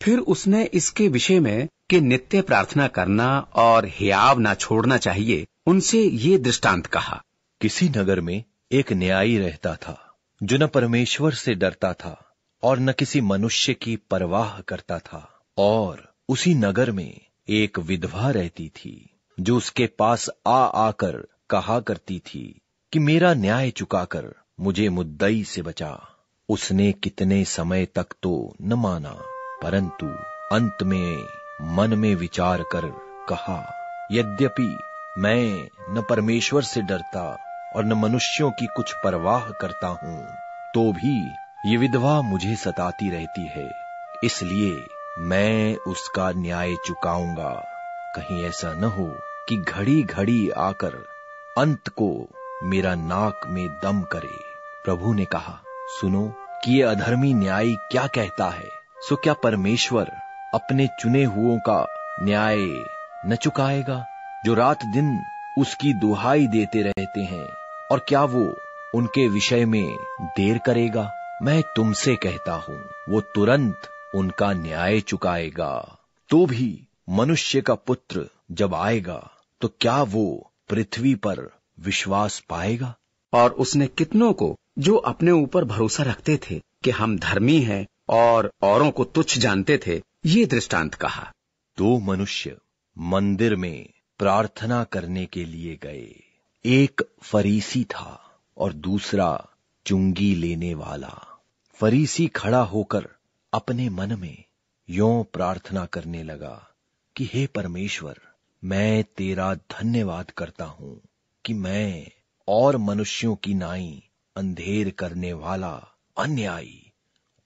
Speaker 1: फिर उसने इसके विषय में कि नित्य प्रार्थना करना और हियाव ना छोड़ना चाहिए उनसे ये दृष्टांत कहा।
Speaker 6: किसी नगर में एक न्यायी रहता था, जो न परमेश्वर से डरता था और न किसी मनुष्य की परवाह करता था, और उसी नगर में एक विधवा रहती थी, जो उसके पास आ आकर कहा करती थी कि मेरा न्याय चुकाकर मुझे मुद्दई से बचा। उसने कितने समय तक तो न माना, परंतु अंत में मन में विचार कर कहा, यद्यपि मैं न परमेश्वर से डरता और न मनुष्यों की कुछ परवाह करता हूँ तो भी ये विधवा मुझे सताती रहती है, इसलिए मैं उसका न्याय चुकाऊँगा। कहीं ऐसा न हो कि घड़ी घड़ी आकर अंत को मेरा नाक में दम करे। प्रभु ने कहा, सुनो, कि ये अधर्मी न्याय क्या कहता है? सो क्या परमेश्वर अपने चुने हुओं का न्याय न चुकाएगा? जो रात दिन उसकी दुहाई देते रहते हैं और क्या वो उनके विषय में देर करेगा? मैं तुमसे कहता हूँ वो तुरंत उनका न्याय चुकाएगा। तो भी मनुष्य का पुत्र जब आएगा तो क्या वो पृथ्वी पर विश्वास पाएगा?
Speaker 1: और उसने कितनों को जो अपने ऊपर भरोसा रखते थे कि हम धर्मी हैं और औरों को तुच्छ जानते थे ये दृष्टांत कहा।
Speaker 6: दो मनुष्य मंदिर में प्रार्थना करने के लिए गए। एक फरीसी था और दूसरा चुंगी लेने वाला। फरीसी खड़ा होकर अपने मन में यो प्रार्थना करने लगा कि, हे परमेश्वर, मैं तेरा धन्यवाद करता हूँ कि मैं और मनुष्यों की नाई अंधेर करने वाला अन्यायी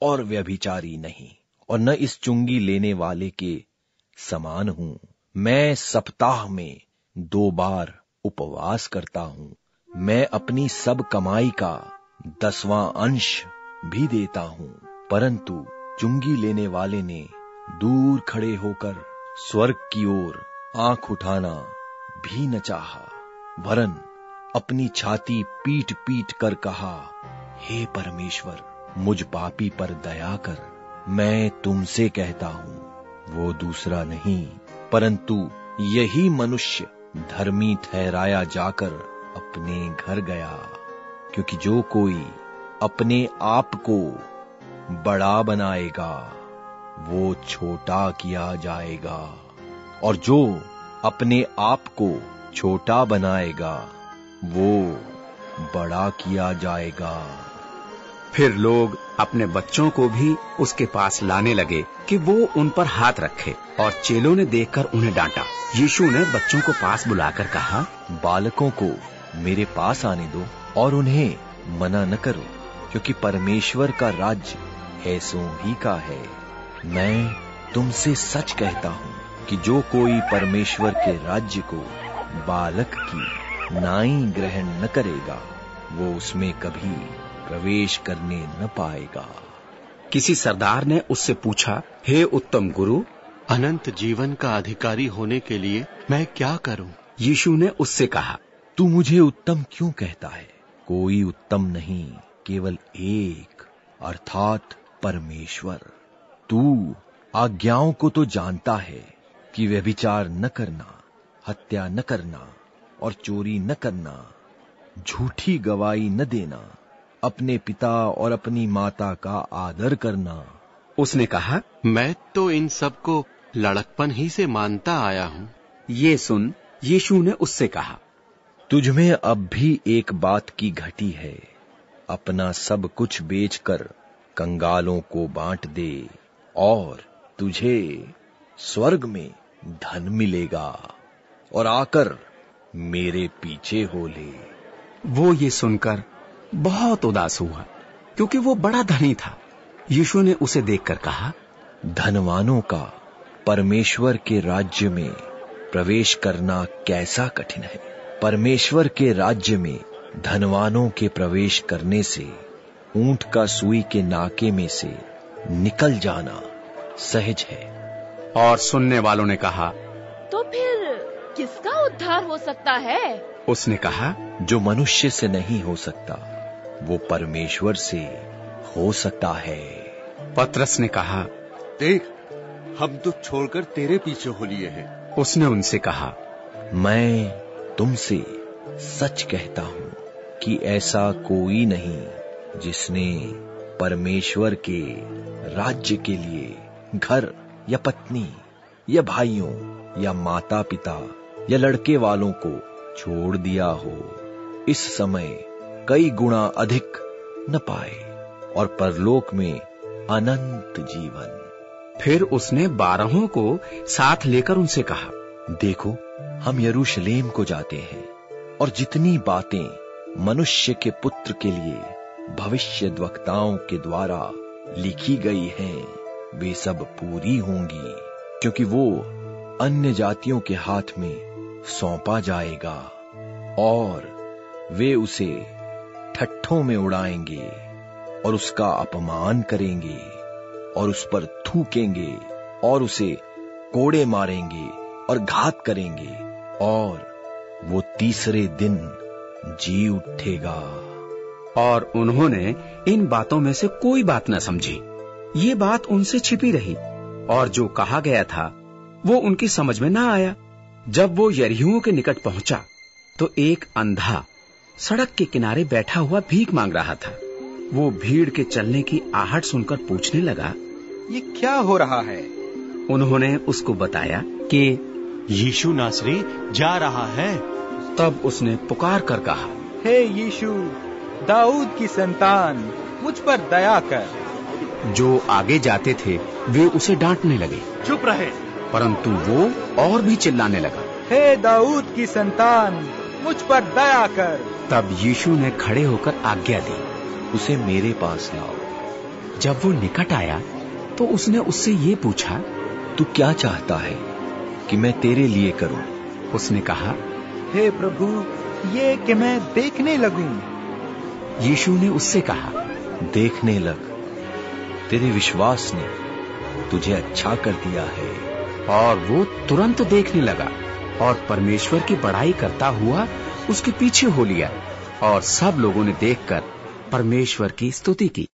Speaker 6: और व्यभिचारी नहीं और न इस चुंगी लेने वाले के समान हूँ। मैं सप्ताह में दो बार उपवास करता हूँ। मैं अपनी सब कमाई का दसवां अंश भी देता हूँ। परंतु चुंगी लेने वाले ने दूर खड़े होकर स्वर्ग की ओर आँख उठाना भी न चाहा। वरन अपनी छाती पीट पीट कर कहा, हे परमेश्वर, मुझ पापी पर दया कर। मैं तुमसे कहता हूँ, वो दूसरा नहीं। परंतु यही मनुष्य धर्मी ठहराया जाकर अपने घर गया, क्योंकि जो कोई अपने आप को बड़ा बनाएगा, वो छोटा किया जाएगा, और जो अपने आप को छोटा बनाएगा, वो बड़ा किया जाएगा।
Speaker 1: फिर लोग अपने बच्चों को भी उसके पास लाने लगे कि वो उन पर हाथ रखे और चेलों ने देखकर उन्हें डांटा। यीशु ने बच्चों को पास बुलाकर कहा,
Speaker 6: बालकों को मेरे पास आने दो और उन्हें मना न करो, क्योंकि परमेश्वर का राज्य ऐसों ही का है। मैं तुमसे सच कहता हूँ कि जो कोई परमेश्वर के राज्य को बालक की नाई ग्रहण न करेगा, वो उसमें कभी प्रवेश करने न पाएगा।
Speaker 1: किसी सरदार ने उससे पूछा हे उत्तम गुरु
Speaker 12: अनंत जीवन का अधिकारी होने के लिए मैं क्या करूँ?
Speaker 1: यीशु ने उससे कहा
Speaker 6: तू मुझे उत्तम क्यों कहता है? कोई उत्तम नहीं केवल एक अर्थात परमेश्वर। तू आज्ञाओं को तो जानता है कि व्यभिचार न करना हत्या न करना और चोरी न करना झूठी गवाही न देना अपने पिता और अपनी माता का आदर करना।
Speaker 1: उसने कहा
Speaker 12: मैं तो इन सबको लड़कपन ही से मानता आया हूँ।
Speaker 1: ये सुन यीशु ने उससे कहा
Speaker 6: तुझमें अब भी एक बात की घटी है। अपना सब कुछ बेचकर कंगालों को बांट दे और तुझे स्वर्ग में धन मिलेगा और आकर मेरे पीछे हो ले।
Speaker 1: वो ये सुनकर बहुत उदास हुआ क्योंकि वो बड़ा धनी था। यीशु ने उसे देखकर कहा
Speaker 6: धनवानों का परमेश्वर के राज्य में प्रवेश करना कैसा कठिन है? परमेश्वर के राज्य में धनवानों के प्रवेश करने से ऊँट का सुई के नाके में से निकल जाना सहज है।
Speaker 1: और सुनने वालों ने कहा
Speaker 4: तो फिर किसका उद्धार हो सकता है?
Speaker 1: उसने कहा
Speaker 6: जो मनुष्य से नहीं हो सकता वो परमेश्वर से हो सकता है।
Speaker 1: पत्रस ने कहा
Speaker 17: देख हम तो छोड़कर तेरे पीछे हो लिए हैं।
Speaker 1: उसने उनसे कहा
Speaker 6: मैं तुमसे सच कहता हूँ कि ऐसा कोई नहीं जिसने परमेश्वर के राज्य के लिए घर या पत्नी या भाइयों या माता पिता या लड़के वालों को छोड़ दिया हो। इस समय कई गुणा अधिक न पाए और परलोक में अनंत जीवन।
Speaker 1: फिर उसने बारहों को साथ लेकर उनसे कहा
Speaker 6: देखो हम यरूशलेम को जाते हैं और जितनी बातें मनुष्य के पुत्र के लिए भविष्य वक्ताओं के द्वारा लिखी गई हैं वे सब पूरी होंगी क्योंकि वो अन्य जातियों के हाथ में सौंपा जाएगा और वे उसे ठट्ठों में उड़ाएँगे और उसका अपमान करेंगे और उस पर थूकेंगे और उसे कोड़े मारेंगे और घात करेंगे और वो तीसरे दिन जी उठेगा।
Speaker 1: और उन्होंने इन बातों में से कोई बात न समझी। ये बात उनसे छिपी रही और जो कहा गया था, वो उनकी समझ में ना आया। जब वो यरिहुओं के निकट पहुँचा तो एक अंधा सड़क के किनारे बैठा हुआ भीख मांग रहा था। वो भीड़ के चलने की आहट सुनकर पूछने लगा
Speaker 21: ये क्या हो रहा है?
Speaker 1: उन्होंने उसको बताया
Speaker 12: कि यीशु नासरी जा रहा है।
Speaker 1: तब उसने पुकार कर कहा
Speaker 21: हे यीशु दाऊद की संतान मुझ पर दया कर।
Speaker 1: जो आगे जाते थे वे उसे डांटने लगे।
Speaker 21: चुप रहे।
Speaker 1: परंतु वो और भी चिल्लाने लगा।
Speaker 21: हे दाऊद की संतान मुझ पर दया कर।
Speaker 1: तब यीशु ने खड़े होकर आज्ञा दी
Speaker 6: उसे मेरे पास लाओ।
Speaker 1: जब वो निकट आया तो उसने उससे ये पूछा
Speaker 6: तू क्या चाहता है कि मैं तेरे लिए करूँ?
Speaker 1: उसने कहा
Speaker 21: हे प्रभु ये कि मैं देखने लगूं।
Speaker 1: यीशु ने उससे कहा
Speaker 6: देखने लग तेरे विश्वास ने तुझे अच्छा कर दिया है।
Speaker 1: और वो तुरंत देखने लगा। और परमेश्वर की बड़ाई करता हुआ उसके पीछे हो लिया और सब लोगों ने देखकर परमेश्वर की स्तुति की।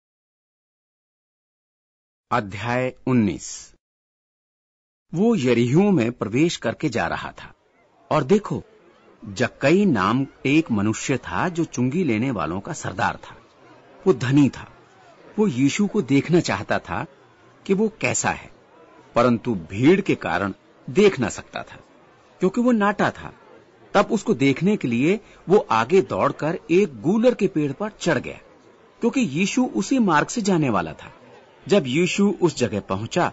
Speaker 1: अध्याय 19 वो यरीहुओं में प्रवेश करके जा रहा था और देखो, जक्कई नाम एक मनुष्य था जो चुंगी लेने वालों का सरदार था। वो धनी था। वो यीशु को देखना चाहता था कि वो कैसा है, परंतु भीड़ के कारण देख ना सकता था। क्योंकि वो नाटा था। तब उसको देखने के लिए वो आगे दौड़कर एक गूलर के पेड़ पर चढ़ गया, क्योंकि यीशु उसी मार्ग से जाने वाला था। जब यीशु उस जगह पहुँचा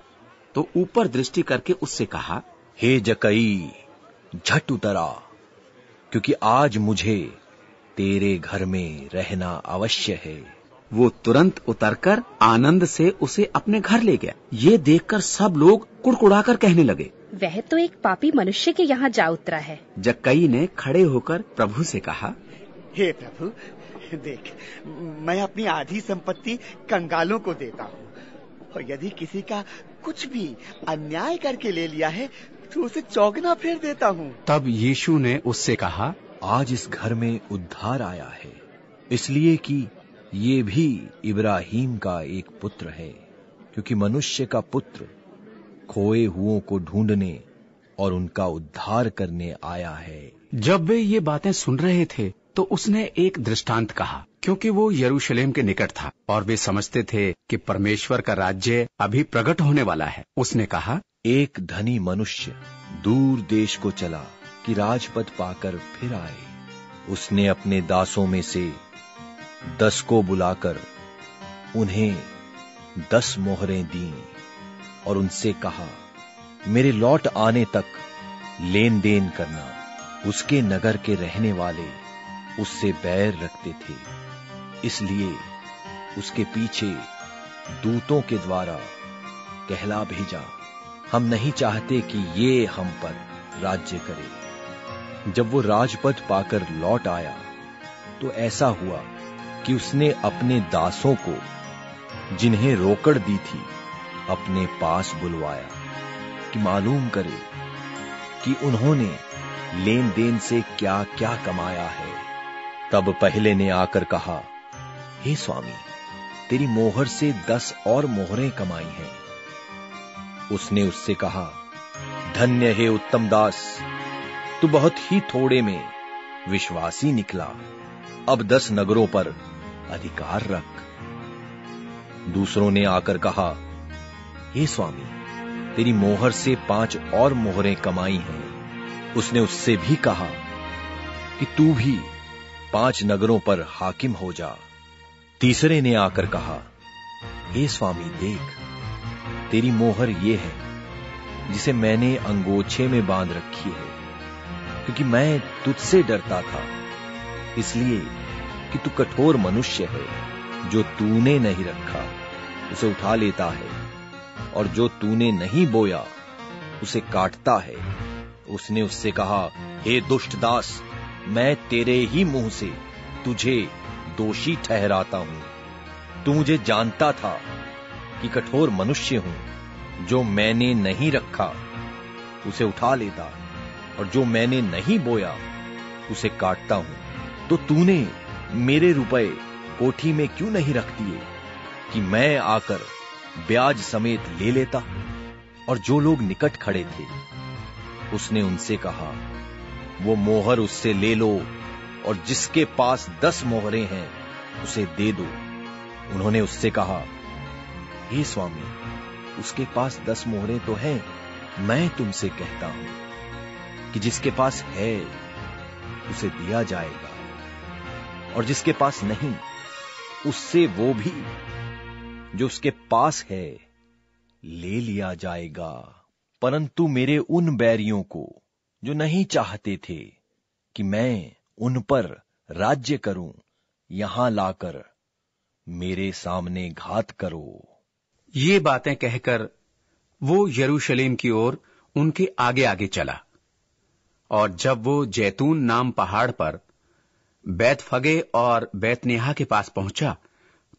Speaker 1: तो ऊपर दृष्टि करके उससे कहा,
Speaker 6: हे जकई, झट उतरा क्योंकि आज मुझे तेरे घर में रहना अवश्य है।
Speaker 1: वो तुरंत उतरकर आनंद से उसे अपने घर ले गया। ये देखकर सब लोग कुड़कुड़ाकर कहने लगे
Speaker 5: वह तो एक पापी मनुष्य के यहाँ जा उतरा है।
Speaker 1: जक्कई ने खड़े होकर प्रभु से कहा
Speaker 7: हे प्रभु देख मैं अपनी आधी संपत्ति कंगालों को देता हूँ और यदि किसी का कुछ भी अन्याय करके ले लिया है तो उसे चौगना फेर देता हूँ।
Speaker 1: तब यीशु ने उससे कहा
Speaker 6: आज इस घर में उद्धार आया है इसलिए कि ये भी इब्राहिम का एक पुत्र है क्योंकि मनुष्य का पुत्र खोए हुओं को ढूँढने और उनका उद्धार करने आया है।
Speaker 1: जब वे ये बातें सुन रहे थे तो उसने एक दृष्टांत कहा क्योंकि वो यरूशलेम के निकट था और वे समझते थे कि परमेश्वर का राज्य अभी प्रकट होने वाला है। उसने कहा
Speaker 6: एक धनी मनुष्य दूर देश को चला कि राजपद पाकर फिर आए। उसने अपने दासों में से दस को बुलाकर उन्हें दस मोहरें दी। और उनसे कहा, मेरे लौट आने तक लेन देन करना उसके नगर के रहने वाले उससे बैर रखते थे। इसलिए उसके पीछे दूतों के द्वारा कहला भेजा। हम नहीं चाहते कि ये हम पर राज्य करे। जब वो राजपद पाकर लौट आया तो ऐसा हुआ कि उसने अपने दासों को, जिन्हें रोकड़ दी थी अपने पास बुलवाया कि मालूम करे कि उन्होंने लेन देन से क्या क्या कमाया है। तब पहले ने आकर कहा, हे स्वामी, तेरी मोहर से दस और मोहरें कमाई हैं। उसने उससे कहा, धन्य है उत्तम दास, तू बहुत ही थोड़े में विश्वासी निकला। अब दस नगरों पर अधिकार रख। दूसरों ने आकर कहा हे स्वामी, तेरी मोहर से पाँच और मोहरें कमाई हैं। उसने उससे भी कहा कि तू भी पाँच नगरों पर हाकिम हो जा। तीसरे ने आकर कहा, हे स्वामी, देख, तेरी मोहर ये है, जिसे मैंने अंगोछे में बाँध रखी है, क्योंकि मैं तुझसे डरता था, इसलिए कि तू कठोर मनुष्य है, जो तूने नहीं रखा, उसे उठा लेता है। और जो तूने नहीं बोया, उसे काटता है। उसने उससे कहा, हे दुष्ट दास, मैं तेरे ही मुँह से तुझे दोषी ठहराता हूँ। तू मुझे जानता था कि कठोर मनुष्य हूँ, जो मैंने नहीं रखा, उसे उठा लेता, और जो मैंने नहीं बोया, उसे काटता हूँ। तो तूने मेरे रुपए कोठी में क्यों नहीं रख दिए कि मैं आकर ब्याज समेत ले लेता और जो लोग निकट खड़े थे, उसने उनसे कहा, वो मोहर उससे ले लो और जिसके पास दस मोहरे हैं, उसे दे दो। उन्होंने उससे कहा, हे स्वामी, उसके पास दस मोहरे तो हैं, मैं तुमसे कहता हूँ कि जिसके पास है, उसे दिया जाएगा और जिसके पास नहीं, उससे वो भी जो उसके पास है, ले लिया जाएगा। परंतु मेरे उन बैरियों को, जो नहीं चाहते थे कि मैं उन पर राज्य करूँ, यहाँ लाकर मेरे सामने घात करो।
Speaker 1: ये बातें कहकर वो यरूशलेम की ओर उनके आगे आगे चला। और जब वो जैतून नाम पहाड़ पर बैतफगे और बैतनेहा के पास पहुँचा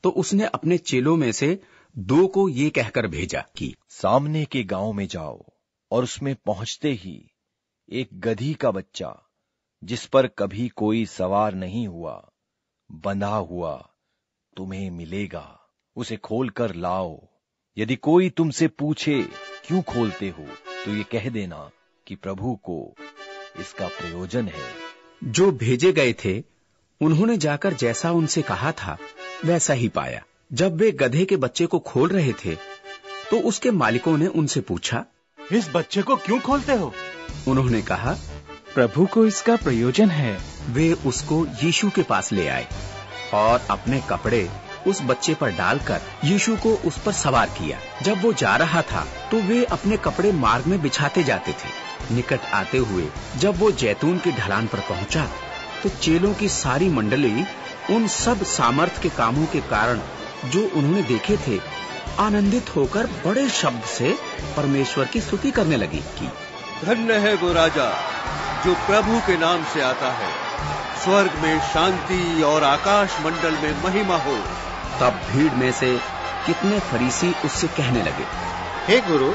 Speaker 1: तो उसने अपने चेलों में से दो को ये कहकर भेजा कि
Speaker 6: सामने के गाँव में जाओ और उसमें पहुँचते ही एक गधी का बच्चा जिस पर कभी कोई सवार नहीं हुआ बंधा हुआ तुम्हें मिलेगा। उसे खोलकर लाओ। यदि कोई तुमसे पूछे क्यों खोलते हो? तो ये कह देना कि प्रभु को इसका प्रयोजन है।
Speaker 1: जो भेजे गए थे उन्होंने जाकर जैसा उनसे कहा था वैसा ही पाया। जब वे गधे के बच्चे को खोल रहे थे तो उसके मालिकों ने उनसे पूछा
Speaker 20: इस बच्चे को क्यों खोलते हो?
Speaker 1: उन्होंने कहा
Speaker 20: प्रभु को इसका प्रयोजन है।
Speaker 1: वे उसको यीशु के पास ले आए और अपने कपड़े उस बच्चे पर डालकर यीशु को उस पर सवार किया। जब वो जा रहा था तो वे अपने कपड़े मार्ग में बिछाते जाते थे। निकट आते हुए जब वो जैतून की ढलान पर पहुँचा तो चेलों की सारी मंडली उन सब सामर्थ के कामों के कारण जो उन्होंने देखे थे आनंदित होकर बड़े शब्द से परमेश्वर की स्तुति करने लगी कि
Speaker 17: धन्य है वो राजा जो प्रभु के नाम से आता है। स्वर्ग में शांति और आकाश मंडल में महिमा हो।
Speaker 1: तब भीड़ में से कितने फरीसी उससे कहने लगे
Speaker 7: हे गुरु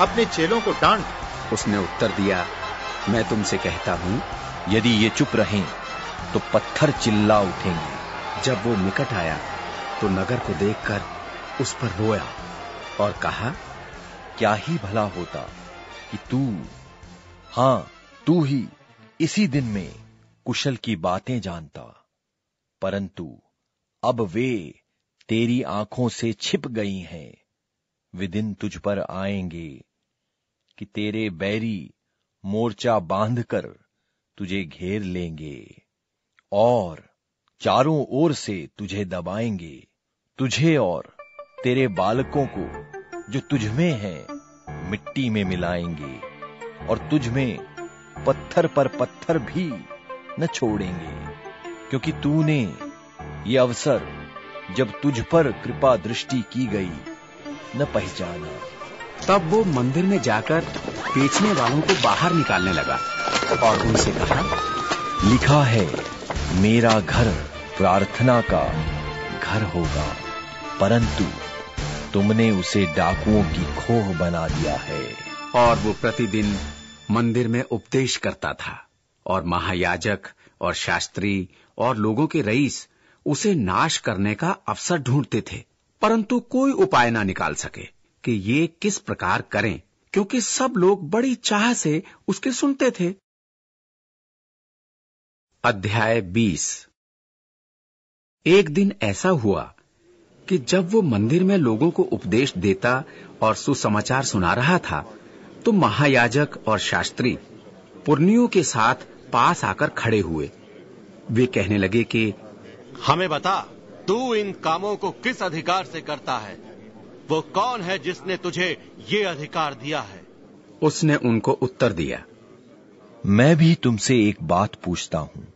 Speaker 7: अपने चेलों को डांट।
Speaker 1: उसने उत्तर दिया मैं तुमसे कहता हूँ
Speaker 6: यदि ये चुप रहें तो पत्थर चिल्ला उठेंगे।
Speaker 1: जब वो निकट आया तो नगर को देखकर उस पर रोया और कहा,
Speaker 6: क्या ही भला होता कि तू, हाँ, तू ही इसी दिन में कुशल की बातें जानता। परंतु अब वे तेरी आँखों से छिप गई हैं। वे दिन तुझ पर आएँगे कि तेरे बैरी मोर्चा बांधकर तुझे घेर लेंगे और चारों ओर से तुझे दबाएँगे। तुझे और तेरे बालकों को जो तुझ में है मिट्टी में मिलाएँगे और तुझ में पत्थर पर पत्थर भी न छोड़ेंगे क्योंकि तूने ये अवसर जब तुझ पर कृपा दृष्टि की गई न पहचाना।
Speaker 1: तब वो मंदिर में जाकर बेचने वालों को बाहर निकालने लगा और उनसे कहा
Speaker 6: लिखा है मेरा घर प्रार्थना का घर होगा, परंतु तुमने उसे डाकुओं की खोह बना दिया है।
Speaker 1: और वो प्रतिदिन मंदिर में उपदेश करता था, और महायाजक और शास्त्री और लोगों के रईस उसे नाश करने का अवसर ढूंढते थे। परंतु कोई उपाय ना निकाल सके कि ये किस प्रकार करें, क्योंकि सब लोग बड़ी चाह से उसके सुनते थे। अध्याय 20 एक दिन ऐसा हुआ कि जब वो मंदिर में लोगों को उपदेश देता और सुसमाचार सुना रहा था तो महायाजक और शास्त्री पुर्नियों के साथ पास आकर खड़े हुए। वे कहने लगे कि
Speaker 17: हमें बता तू इन कामों को किस अधिकार से करता है? वो कौन है जिसने तुझे ये अधिकार दिया है?
Speaker 1: उसने उनको उत्तर दिया
Speaker 6: मैं भी तुमसे एक बात पूछता हूँ।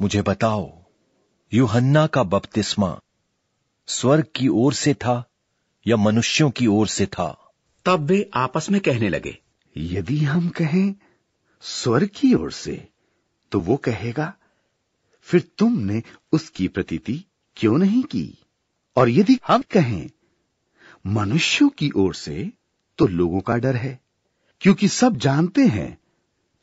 Speaker 6: मुझे बताओ यूहन्ना का बपतिस्मा स्वर्ग की ओर से था या मनुष्यों की ओर से था?
Speaker 1: तब वे आपस में कहने लगे
Speaker 7: यदि हम कहें स्वर्ग की ओर से तो वो कहेगा फिर तुमने उसकी प्रतीति क्यों नहीं की? और यदि हम कहें मनुष्यों की ओर से तो लोगों का डर है क्योंकि सब जानते हैं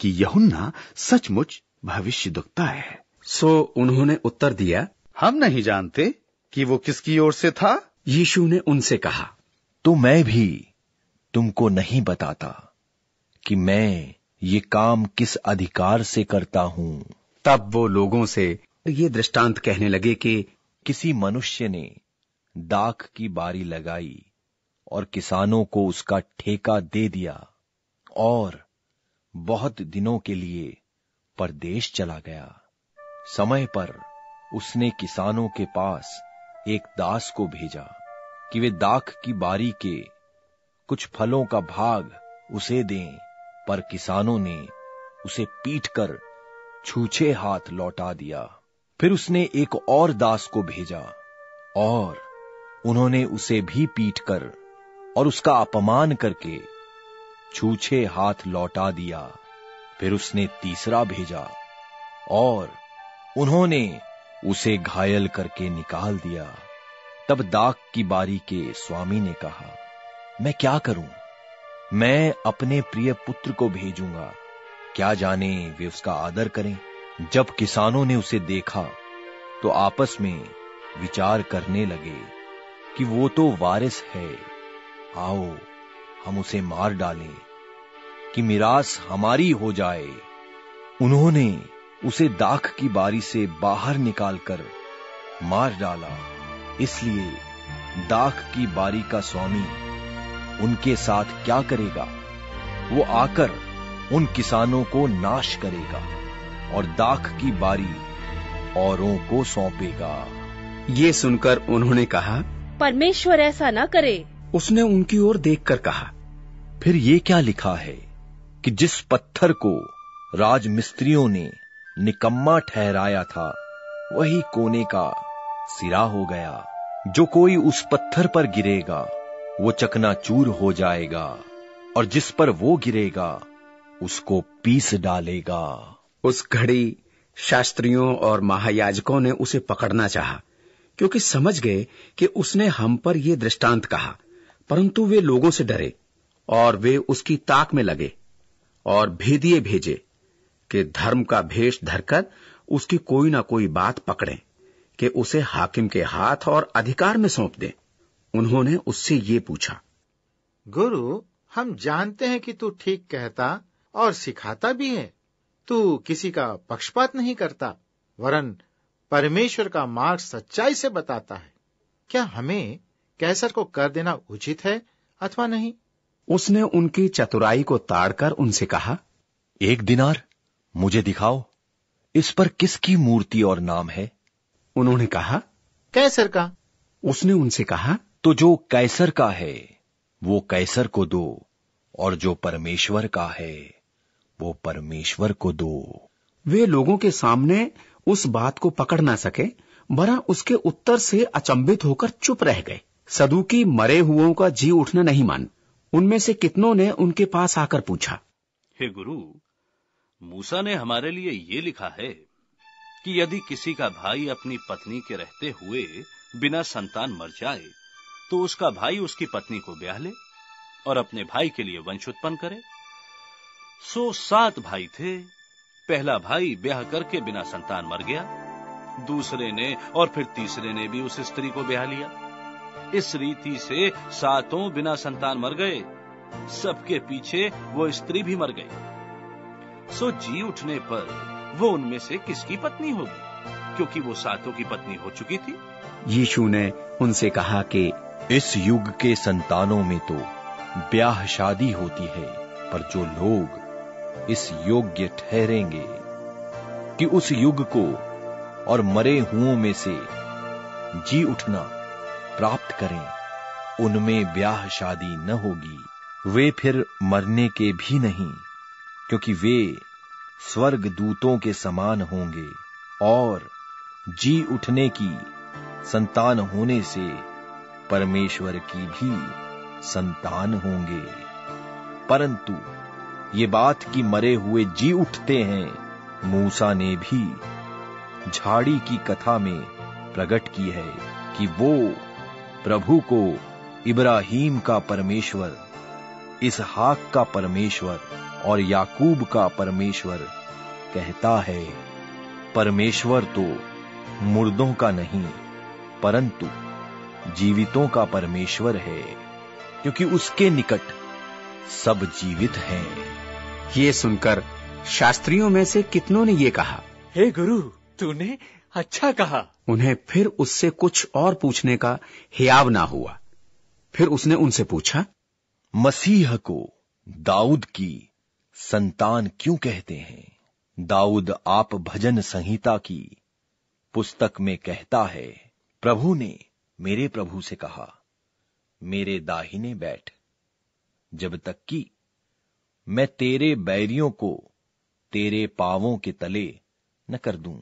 Speaker 7: कि यहुन्ना सचमुच भविष्य दुखता है।
Speaker 1: सो उन्होंने उत्तर दिया
Speaker 7: हम नहीं जानते कि वो किसकी ओर से था।
Speaker 1: यीशु ने उनसे कहा
Speaker 6: तो मैं भी तुमको नहीं बताता कि मैं ये काम किस अधिकार से करता हूँ।
Speaker 1: तब वो लोगों से ये दृष्टांत कहने लगे कि
Speaker 6: किसी मनुष्य ने दाख की बारी लगाई और किसानों को उसका ठेका दे दिया और बहुत दिनों के लिए परदेश चला गया। समय पर उसने किसानों के पास एक दास को भेजा कि वे दाख की बारी के कुछ फलों का भाग उसे दें, पर किसानों ने उसे पीट कर छूछे हाथ लौटा दिया। फिर उसने एक और दास को भेजा और उन्होंने उसे भी पीट कर और उसका अपमान करके छूछे हाथ लौटा दिया। फिर उसने तीसरा भेजा और उन्होंने उसे घायल करके निकाल दिया। तब दाग की बारी के स्वामी ने कहा, मैं क्या करूँ? मैं अपने प्रिय पुत्र को भेजूँगा। क्या जाने वे उसका आदर करें? जब किसानों ने उसे देखा तो आपस में विचार करने लगे कि वो तो वारिस है। आओ हम उसे मार डालें कि मिरास हमारी हो जाए। उन्होंने उसे दाख की बारी से बाहर निकालकर मार डाला। इसलिए दाख की बारी का स्वामी उनके साथ क्या करेगा? वो आकर उन किसानों को नाश करेगा और दाख की बारी औरों को सौंपेगा।
Speaker 1: ये सुनकर उन्होंने कहा
Speaker 5: परमेश्वर ऐसा न करे।
Speaker 1: उसने उनकी ओर देखकर कहा
Speaker 6: फिर ये क्या लिखा है कि जिस पत्थर को राजमिस्त्रियों ने निकम्मा ठहराया था वही कोने का सिरा हो गया। जो कोई उस पत्थर पर गिरेगा वो चकनाचूर हो जाएगा और जिस पर वो गिरेगा उसको पीस डालेगा।
Speaker 1: उस घड़ी शास्त्रियों और महायाजकों ने उसे पकड़ना चाहा क्योंकि समझ गए कि उसने हम पर यह दृष्टांत कहा। परंतु वे लोगों से डरे और वे उसकी ताक में लगे और भेदिए भेजे कि धर्म का भेष धरकर उसकी कोई ना कोई बात पकड़े कि उसे हाकिम के हाथ और अधिकार में सौंप दें। उन्होंने उससे ये पूछा,
Speaker 9: गुरु, हम जानते हैं कि तू ठीक कहता और सिखाता भी है। तू किसी का पक्षपात नहीं करता, वरन परमेश्वर का मार्ग सच्चाई से बताता है। क्या हमें कैसर को कर देना उचित है अथवा नहीं?
Speaker 1: उसने उनकी चतुराई को ताड़कर उनसे कहा
Speaker 6: एक दिनार मुझे दिखाओ इस पर किसकी मूर्ति और नाम है?
Speaker 1: उन्होंने कहा
Speaker 9: कैसर का।
Speaker 1: उसने उनसे कहा
Speaker 6: तो जो कैसर का है वो कैसर को दो और जो परमेश्वर का है वो परमेश्वर को दो।
Speaker 1: वे लोगों के सामने उस बात को पकड़ ना सके बरा उसके उत्तर से अचंभित होकर चुप रह गए। सदुकी मरे हुओं का जी उठना नहीं मान। उनमें से कितनों ने उनके पास आकर पूछा।
Speaker 18: हे गुरु, मूसा ने हमारे लिए ये लिखा है कि यदि किसी का भाई अपनी पत्नी के रहते हुए बिना संतान मर जाए तो उसका भाई उसकी पत्नी को ब्याह ले और अपने भाई के लिए वंश उत्पन्न करे। सो सात भाई थे। पहला भाई ब्याह करके बिना संतान मर गया। दूसरे ने और फिर तीसरे ने भी उस स्त्री को ब्याह लिया। इस रीति से सातों बिना संतान मर गए। सबके पीछे वो स्त्री भी मर गई। सो जी उठने पर वो उनमें से किसकी पत्नी होगी? क्योंकि वो सातों की पत्नी हो चुकी थी।
Speaker 1: यीशु ने उनसे कहा कि
Speaker 6: इस युग के संतानों में तो ब्याह शादी होती है पर जो लोग इस योग्य ठहरेंगे कि उस युग को और मरे हुओं में से जी उठना प्राप्त करें। उनमें ब्याह शादी न होगी। वे फिर मरने के भी नहीं, क्योंकि वे स्वर्ग दूतों के समान होंगे और जी उठने की संतान होने से परमेश्वर की भी संतान होंगे। परंतु ये बात कि मरे हुए जी उठते हैं, मूसा ने भी झाड़ी की कथा में प्रकट की है कि वो प्रभु को इब्राहिम का परमेश्वर इसहाक का परमेश्वर और याकूब का परमेश्वर कहता है परमेश्वर तो मुर्दों का नहीं परंतु जीवितों का परमेश्वर है क्योंकि उसके निकट सब जीवित हैं।
Speaker 1: ये सुनकर शास्त्रियों में से कितनों ने ये कहा?
Speaker 20: हे गुरु तूने अच्छा कहा।
Speaker 1: उन्हें फिर उससे कुछ और पूछने का हियाव ना हुआ। फिर उसने उनसे पूछा
Speaker 6: मसीह को दाऊद की संतान क्यों कहते हैं? दाऊद आप भजन संहिता की पुस्तक में कहता है प्रभु ने मेरे प्रभु से कहा मेरे दाहिने बैठ जब तक कि मैं तेरे बैरियों को तेरे पावों के तले न कर दूँ।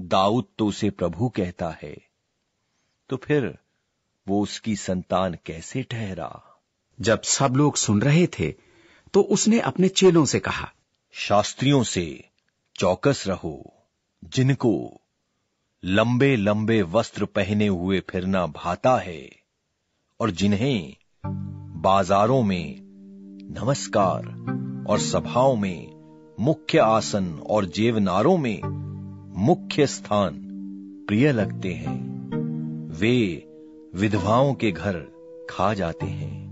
Speaker 6: दाऊद तो उसे प्रभु कहता है। तो फिर वो उसकी संतान कैसे ठहरा?
Speaker 1: जब सब लोग सुन रहे थे तो उसने अपने चेलों से कहा
Speaker 6: शास्त्रियों से चौकस रहो जिनको लंबे लंबे वस्त्र पहने हुए फिरना भाता है और जिन्हें बाजारों में नमस्कार और सभाओं में मुख्य आसन और जेवनारों में मुख्य स्थान प्रिय लगते हैं। वे विधवाओं के घर खा जाते हैं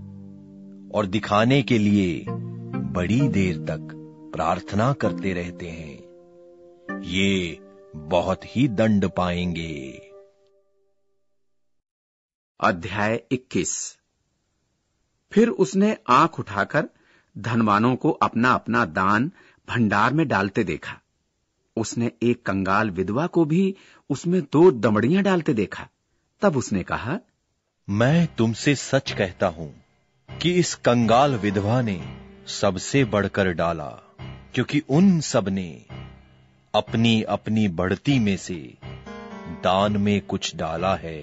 Speaker 6: और दिखाने के लिए बड़ी देर तक प्रार्थना करते रहते हैं। ये बहुत ही दंड पाएँगे।
Speaker 1: अध्याय 21 फिर उसने आँख उठाकर धनवानों को अपना अपना दान भंडार में डालते देखा। उसने एक कंगाल विधवा को भी उसमें दो दमड़ियाँ डालते देखा। तब उसने कहा
Speaker 6: मैं तुमसे सच कहता हूँ कि इस कंगाल विधवा ने सबसे बढ़कर डाला क्योंकि उन सबने अपनी अपनी बढ़ती में से दान में कुछ डाला है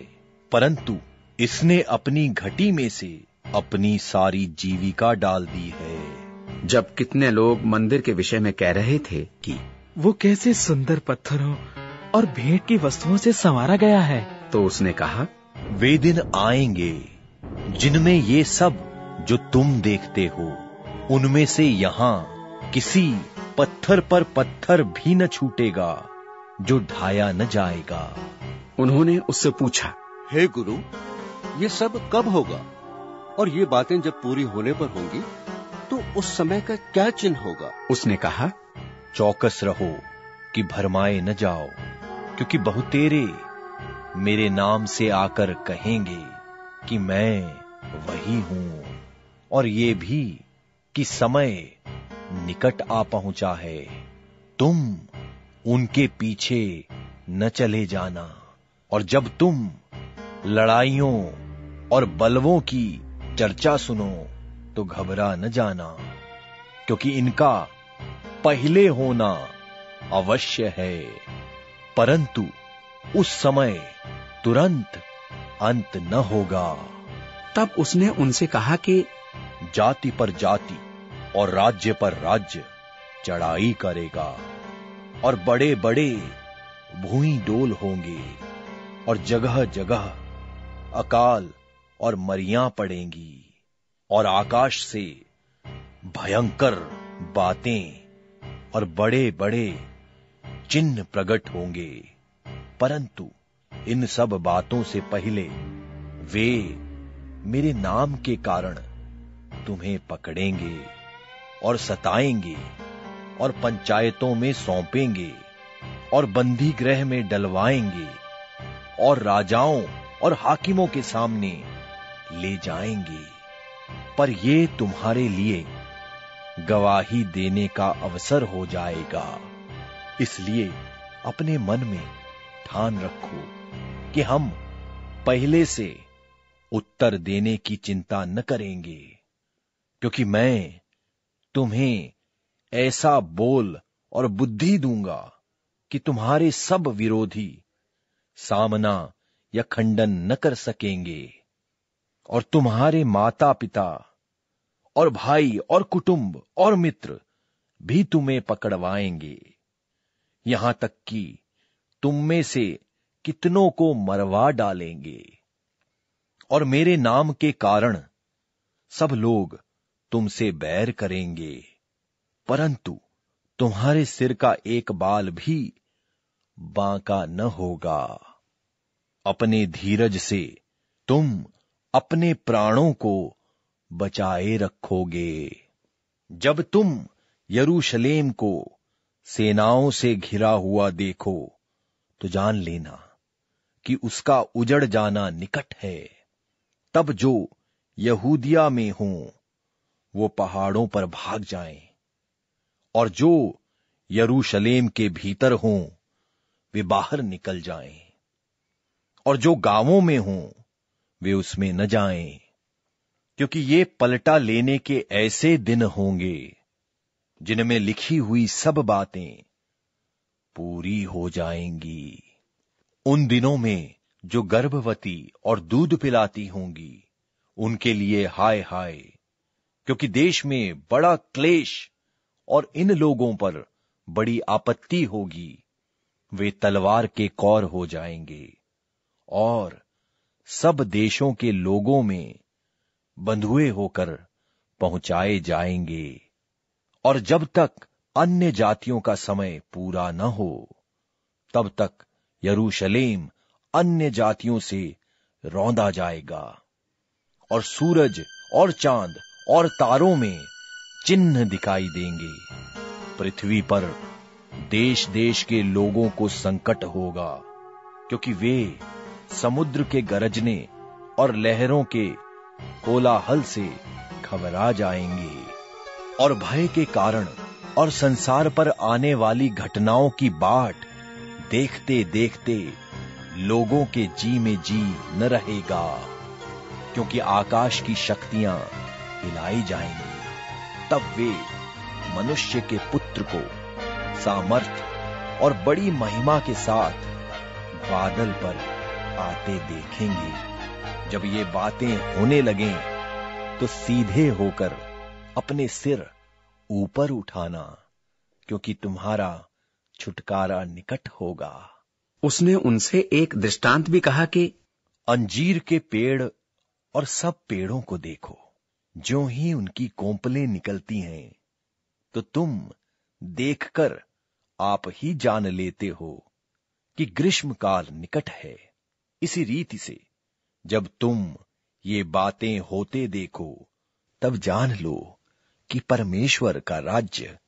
Speaker 6: परंतु इसने अपनी घटी में से अपनी सारी जीविका डाल दी है।
Speaker 1: जब कितने लोग मंदिर के विषय में कह रहे थे कि
Speaker 20: वो कैसे सुंदर पत्थरों और भेंट की वस्तुओं से संवारा गया है?
Speaker 1: तो उसने कहा
Speaker 6: वे दिन आएँगे जिनमें ये सब जो तुम देखते हो उनमें से यहाँ किसी पत्थर पर पत्थर भी न छूटेगा जो ढाया न जाएगा।
Speaker 1: उन्होंने उससे पूछा
Speaker 17: हे गुरु ये सब कब होगा? और ये बातें जब पूरी होने पर होंगी तो उस समय का क्या चिन्ह होगा?
Speaker 1: उसने कहा
Speaker 6: चौकस रहो कि भरमाए न जाओ, क्योंकि बहुतेरे मेरे नाम से आकर कहेंगे कि मैं वही हूँ। और ये भी कि समय निकट आ पहुँचा है, तुम उनके पीछे न चले जाना। और जब तुम लड़ाइयों और बलवों की चर्चा सुनो तो घबरा न जाना, क्योंकि इनका पहले होना अवश्य है परंतु उस समय तुरंत अंत न होगा।
Speaker 1: तब उसने उनसे कहा कि
Speaker 6: जाति पर जाति और राज्य पर राज्य चढ़ाई करेगा और बड़े बड़े भूई डोल होंगे और जगह जगह अकाल और मरियाँ पड़ेंगी और आकाश से भयंकर बातें और बड़े बड़े चिन्ह प्रकट होंगे। परंतु इन सब बातों से पहले वे मेरे नाम के कारण तुम्हें पकड़ेंगे और सताएँगे और पंचायतों में सौंपेंगे और बंदी गृह में डलवाएँगे और राजाओं और हाकिमों के सामने ले जाएँगे। पर ये तुम्हारे लिए गवाही देने का अवसर हो जाएगा। इसलिए अपने मन में ठान रखो कि हम पहले से उत्तर देने की चिंता न करेंगे, क्योंकि मैं तुम्हें ऐसा बोल और बुद्धि दूँगा कि तुम्हारे सब विरोधी सामना या खंडन न कर सकेंगे और तुम्हारे माता पिता और भाई और कुटुंब और मित्र भी तुम्हें पकड़वाएँगे। यहाँ तक कि तुम में से कितनों को मरवा डालेंगे। और मेरे नाम के कारण सब लोग तुमसे बैर करेंगे। परंतु तुम्हारे सिर का एक बाल भी बांका न होगा। अपने धीरज से तुम अपने प्राणों को बचाए रखोगे। जब तुम यरूशलेम को सेनाओं से घिरा हुआ देखो तो जान लेना कि उसका उजड़ जाना निकट है। तब जो यहूदिया में हो, वो पहाड़ों पर भाग जाएँ। और जो यरूशलेम के भीतर हों, वे बाहर निकल जाएँ। और जो गाँवों में हों, वे उसमें न जाएँ। क्योंकि ये पलटा लेने के ऐसे दिन होंगे, जिनमें लिखी हुई सब बातें पूरी हो जाएँगी। उन दिनों में जो गर्भवती और दूध पिलाती होंगी, उनके लिए हाय हाय, क्योंकि देश में बड़ा क्लेश और इन लोगों पर बड़ी आपत्ति होगी, वे तलवार के कौर हो जाएँगे। और सब देशों के लोगों में बंधुए होकर पहुँचाए जाएँगे। और जब तक अन्य जातियों का समय पूरा न हो, तब तक यरूशलेम अन्य जातियों से रौंदा जाएगा। और सूरज और चाँद और तारों में चिन्ह दिखाई देंगे। पृथ्वी पर देश देश के लोगों को संकट होगा, क्योंकि वे समुद्र के गरजने और लहरों के कोलाहल से घबरा जाएँगे। और भय के कारण और संसार पर आने वाली घटनाओं की बाट देखते देखते लोगों के जी में जी न रहेगा, क्योंकि आकाश की शक्तियाँ हिलाई जाएँगी। तब वे मनुष्य के पुत्र को सामर्थ और बड़ी महिमा के साथ बादल पर आते देखेंगे। जब ये बातें होने लगें तो सीधे होकर अपने सिर ऊपर उठाना क्योंकि तुम्हारा छुटकारा निकट होगा।
Speaker 1: उसने उनसे एक दृष्टांत भी कहा कि
Speaker 6: अंजीर के पेड़ और सब पेड़ों को देखो जो ही उनकी कोंपलें निकलती हैं तो तुम देखकर आप ही जान लेते हो कि ग्रीष्म काल निकट है। इसी रीति से जब तुम ये बातें होते देखो, तब जान लो कि परमेश्वर का राज्य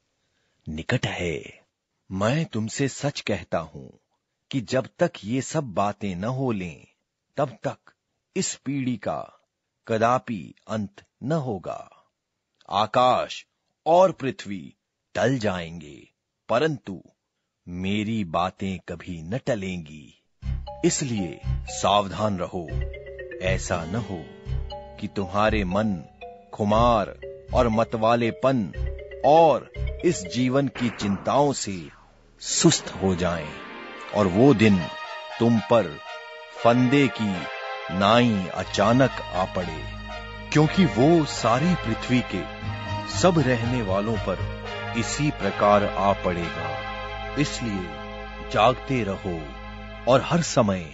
Speaker 6: निकट है। मैं तुमसे सच कहता हूँ कि जब तक ये सब बातें न हो लें, तब तक इस पीढ़ी का कदापि अंत न होगा। आकाश और पृथ्वी टल जाएँगे, परंतु मेरी बातें कभी न टलेंगी। इसलिए सावधान रहो। ऐसा न हो कि तुम्हारे मन, खुमार और मतवालेपन और इस जीवन की चिंताओं से सुस्त हो जाएँ और वो दिन तुम पर फंदे की नाई अचानक आ पड़े। क्योंकि वो सारी पृथ्वी के सब रहने वालों पर इसी प्रकार आ पड़ेगा। इसलिए जागते रहो और हर समय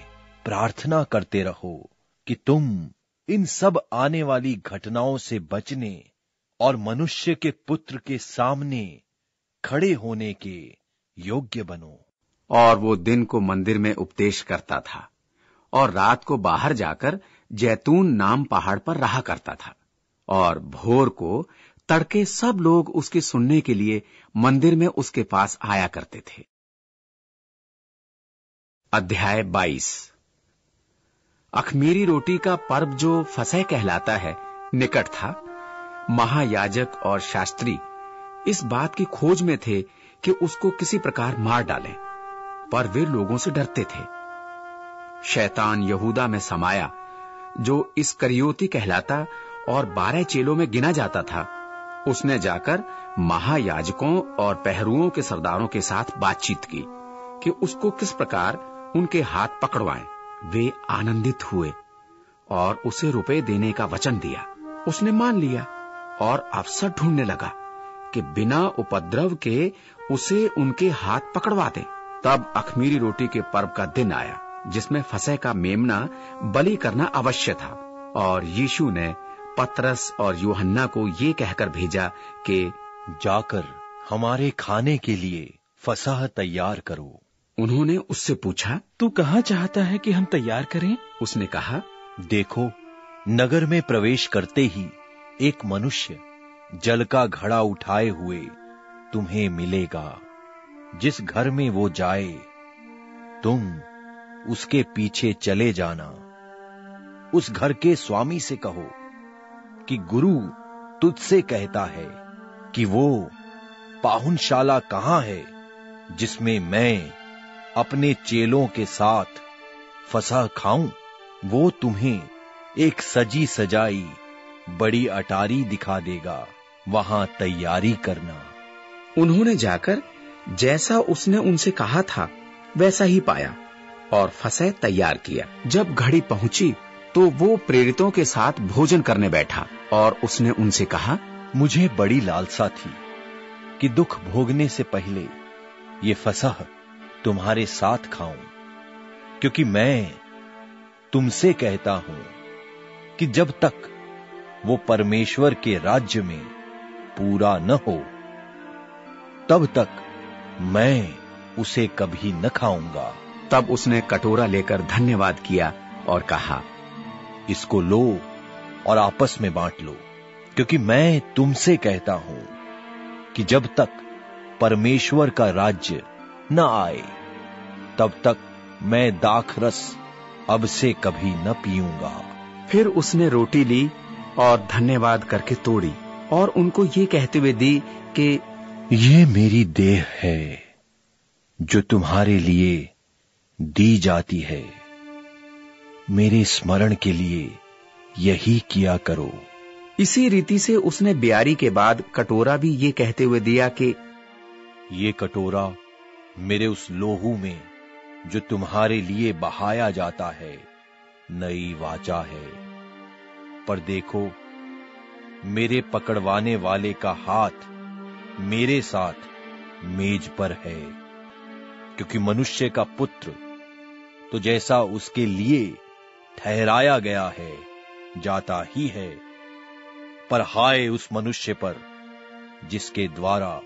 Speaker 6: प्रार्थना करते रहो। कि तुम इन सब आने वाली घटनाओं से बचने और मनुष्य के पुत्र के सामने खड़े होने के योग्य बनो।
Speaker 1: और वो दिन को मंदिर में उपदेश करता था और रात को बाहर जाकर जैतून नाम पहाड़ पर रहा करता था और भोर को तड़के सब लोग उसके सुनने के लिए मंदिर में उसके पास आया करते थे। अध्याय 22 अखमीरी रोटी का पर्व जो फसह कहलाता है, निकट था। महायाजक और शास्त्री इस बात की खोज में थे कि उसको किसी प्रकार मार डालें, पर वे लोगों से डरते थे। शैतान यहूदा में समाया, जो इस करियोती कहलाता और बारह चेलों में गिना जाता था। उसने जाकर महायाजकों और पहरुओं के सरदारों के साथ बातचीत की कि उसको किस प्रकार उनके हाथ पकड़वाएँ। वे आनंदित हुए और उसे रुपए देने का वचन दिया। उसने मान लिया और अवसर ढूँढने लगा कि बिना उपद्रव के उसे उनके हाथ पकड़वा दे। तब अखमीरी रोटी के पर्व का दिन आया, जिसमें फसह का मेमना बलि करना अवश्य था और यीशु ने पतरस और यूहन्ना को ये कहकर भेजा कि,
Speaker 6: जाकर हमारे खाने के लिए फसाह तैयार करो।
Speaker 1: उन्होंने उससे पूछा
Speaker 20: तू कहा चाहता है कि हम तैयार करें?
Speaker 1: उसने कहा
Speaker 6: देखो नगर में प्रवेश करते ही एक मनुष्य जल का घड़ा उठाए हुए तुम्हें मिलेगा। जिस घर में वो जाए तुम उसके पीछे चले जाना। उस घर के स्वामी से कहो कि गुरु तुझसे कहता है कि वो पाहुनशाला कहाँ है जिसमें मैं अपने चेलों के साथ फसा खाऊं वो तुम्हें एक सजी सजाई बड़ी अटारी दिखा देगा वहाँ तैयारी करना।
Speaker 1: उन्होंने जाकर जैसा उसने उनसे कहा था वैसा ही पाया और फसह तैयार किया। जब घड़ी पहुँची तो वो प्रेरितों के साथ भोजन करने बैठा और उसने उनसे कहा
Speaker 6: मुझे बड़ी लालसा थी कि दुख भोगने से पहले ये फसह तुम्हारे साथ खाऊं क्योंकि मैं तुमसे कहता हूँ कि जब तक वो परमेश्वर के राज्य में पूरा न हो तब तक मैं उसे कभी न खाऊँगा।
Speaker 1: तब उसने कटोरा लेकर धन्यवाद किया और कहा
Speaker 6: इसको लो और आपस में बांट लो क्योंकि मैं तुमसे कहता हूँ कि जब तक परमेश्वर का राज्य न आए तब तक मैं दाखरस अब से कभी न पीऊँगा।
Speaker 1: फिर उसने रोटी ली और धन्यवाद करके तोड़ी और उनको ये कहते हुए दी कि
Speaker 6: ये मेरी देह है जो तुम्हारे लिए दी जाती है। मेरे स्मरण के लिए यही किया करो।
Speaker 1: इसी रीति से उसने ब्यारी के बाद कटोरा भी ये कहते हुए दिया कि
Speaker 6: ये कटोरा मेरे उस लोहू में, जो तुम्हारे लिए बहाया जाता है, नई वाचा है। पर देखो, मेरे पकड़वाने वाले का हाथ मेरे साथ मेज पर है, क्योंकि मनुष्य का पुत्र तो जैसा उसके लिए ठहराया गया है, जाता ही है। पर हाय उस मनुष्य पर, जिसके द्वारा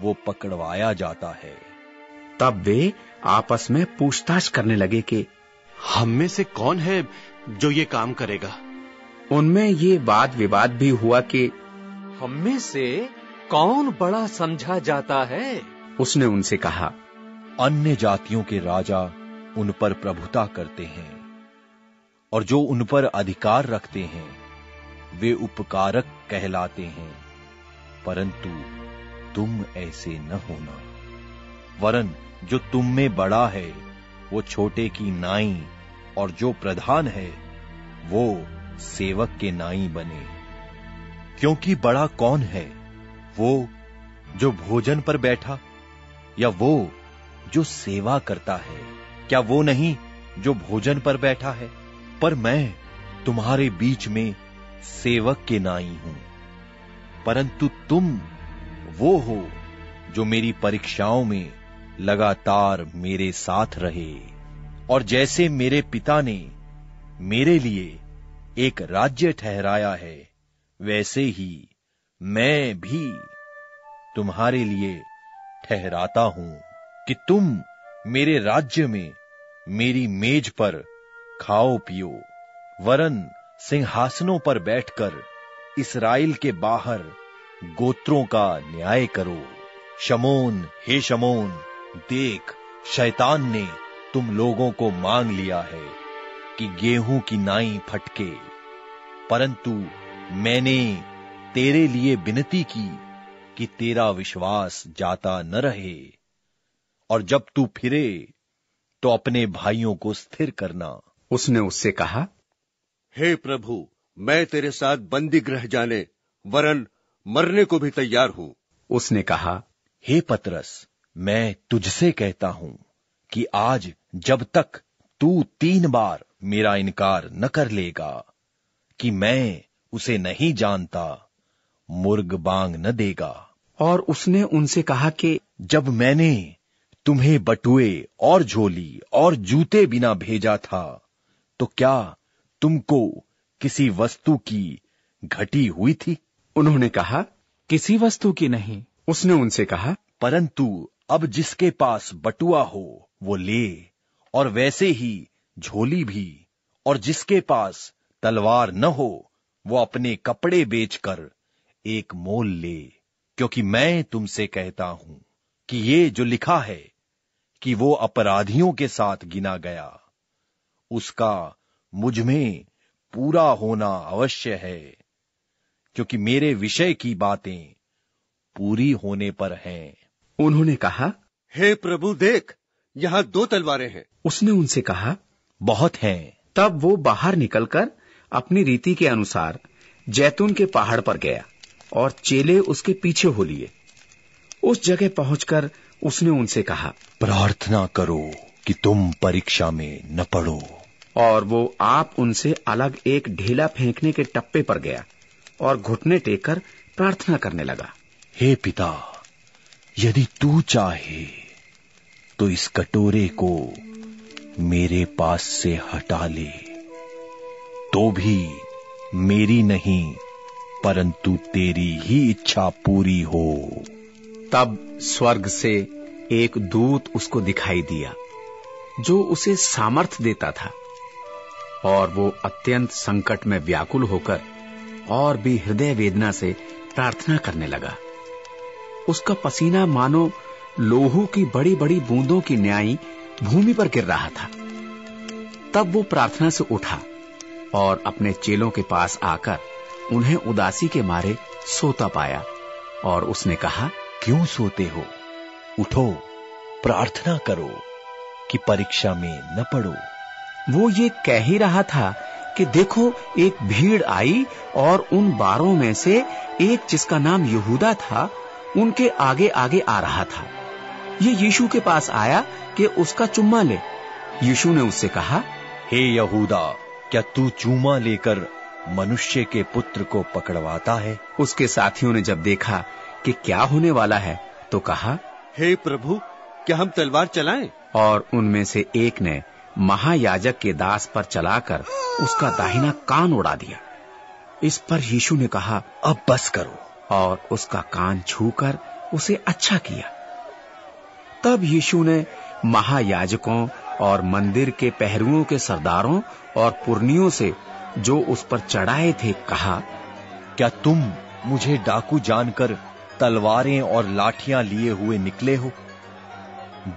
Speaker 6: वो पकड़वाया जाता है।
Speaker 1: तब वे आपस में पूछताछ करने लगे कि
Speaker 12: हम में से कौन है जो ये काम करेगा?
Speaker 1: उनमें ये वाद विवाद भी हुआ कि
Speaker 24: हम में से कौन बड़ा समझा जाता है?
Speaker 1: उसने उनसे कहा
Speaker 6: अन्य जातियों के राजा उन पर प्रभुता करते हैं और जो उन पर अधिकार रखते हैं वे उपकारक कहलाते हैं परंतु तुम ऐसे न होना। वरन जो तुम में बड़ा है, वो छोटे की नाई और जो प्रधान है, वो सेवक के नाई बने। क्योंकि बड़ा कौन है, वो जो भोजन पर बैठा या वो जो सेवा करता है? क्या वो नहीं जो भोजन पर बैठा है? पर मैं तुम्हारे बीच में सेवक के नाई हूँ। परंतु तुम वो हो जो मेरी परीक्षाओं में लगातार मेरे साथ रहे और जैसे मेरे पिता ने मेरे लिए एक राज्य ठहराया है, वैसे ही मैं भी तुम्हारे लिए ठहराता हूँ कि तुम मेरे राज्य में मेरी मेज पर खाओ पियो, वरन सिंहासनों पर बैठकर इसराइल के बाहर गोत्रों का न्याय करो। शमोन, हे शमोन देख शैतान ने तुम लोगों को मांग लिया है कि गेहूँ की नाई फटके। परंतु मैंने तेरे लिए विनती की कि तेरा विश्वास जाता न रहे और जब तू फिरे तो अपने भाइयों को स्थिर करना।
Speaker 1: उसने उससे कहा
Speaker 17: हे प्रभु मैं तेरे साथ बंदी ग्रह जाने वरन मरने को भी तैयार हूँ।
Speaker 1: उसने कहा
Speaker 6: हे पतरस मैं तुझसे कहता हूँ कि आज जब तक तू तीन बार मेरा इनकार न कर लेगा कि मैं उसे नहीं जानता मुर्ग बांग न देगा।
Speaker 1: और उसने उनसे कहा कि
Speaker 6: जब मैंने तुम्हें बटुए और झोली और जूते बिना भेजा था तो क्या तुमको किसी वस्तु की घटी हुई थी?
Speaker 1: उन्होंने कहा
Speaker 20: किसी वस्तु की नहीं।
Speaker 1: उसने उनसे कहा
Speaker 6: परंतु अब जिसके पास बटुआ हो, वो ले, और वैसे ही झोली भी, और जिसके पास तलवार न हो, वो अपने कपड़े बेचकर एक मोल ले, क्योंकि मैं तुमसे कहता हूँ कि ये जो लिखा है, कि वो अपराधियों के साथ गिना गया, उसका मुझमें पूरा होना अवश्य है, क्योंकि मेरे विषय की बातें पूरी होने पर हैं।
Speaker 1: उन्होंने कहा
Speaker 17: हे प्रभु देख यहाँ दो तलवारें हैं।
Speaker 1: उसने उनसे कहा
Speaker 6: बहुत हैं।
Speaker 1: तब वो बाहर निकलकर अपनी रीति के अनुसार जैतून के पहाड़ पर गया और चेले उसके पीछे हो लिए। उस जगह पहुंचकर उसने उनसे कहा
Speaker 6: प्रार्थना करो कि तुम परीक्षा में न पड़ो।
Speaker 1: और वो आप उनसे अलग एक ढेला फेंकने के टप्पे पर गया और घुटने टेकर प्रार्थना करने लगा।
Speaker 6: हे पिता यदि तू चाहे तो इस कटोरे को मेरे पास से हटा ले। तो भी मेरी नहीं, परंतु तेरी ही इच्छा पूरी हो।
Speaker 1: तब स्वर्ग से एक दूत उसको दिखाई दिया, जो उसे सामर्थ देता था। और वो अत्यंत संकट में व्याकुल होकर और भी हृदय वेदना से प्रार्थना करने लगा। उसका पसीना मानो लोहू की बड़ी बड़ी बूंदों की न्याई भूमि पर गिर रहा था। तब वो प्रार्थना से उठा और अपने चेलों के पास आकर उन्हें उदासी के मारे सोता पाया और उसने कहा,
Speaker 6: क्यों सोते हो? उठो, प्रार्थना करो कि परीक्षा में न पड़ो।
Speaker 1: वो ये कह ही रहा था कि देखो, एक भीड़ आई और उन बारों में से एक जिसका नाम यहूदा था उनके आगे आगे आ रहा था। ये यीशु के पास आया कि उसका चुम्मा ले। यीशु ने उससे कहा
Speaker 6: हे यहूदा क्या तू चूमा लेकर मनुष्य के पुत्र को पकड़वाता है?
Speaker 1: उसके साथियों ने जब देखा कि क्या होने वाला है तो कहा
Speaker 17: हे प्रभु क्या हम तलवार चलाएँ?
Speaker 1: और उनमें से एक ने महायाजक के दास पर चलाकर उसका दाहिना कान उड़ा दिया। इस पर यीशु ने कहा
Speaker 6: अब बस करो।
Speaker 1: और उसका कान छूकर उसे अच्छा किया। तब यीशु ने महायाजकों और मंदिर के पहरुओं के सरदारों और पुरनियों से जो उस पर चढ़ाए थे कहा,
Speaker 6: क्या तुम मुझे डाकू जानकर तलवारें और लाठियाँ लिए हुए निकले हो?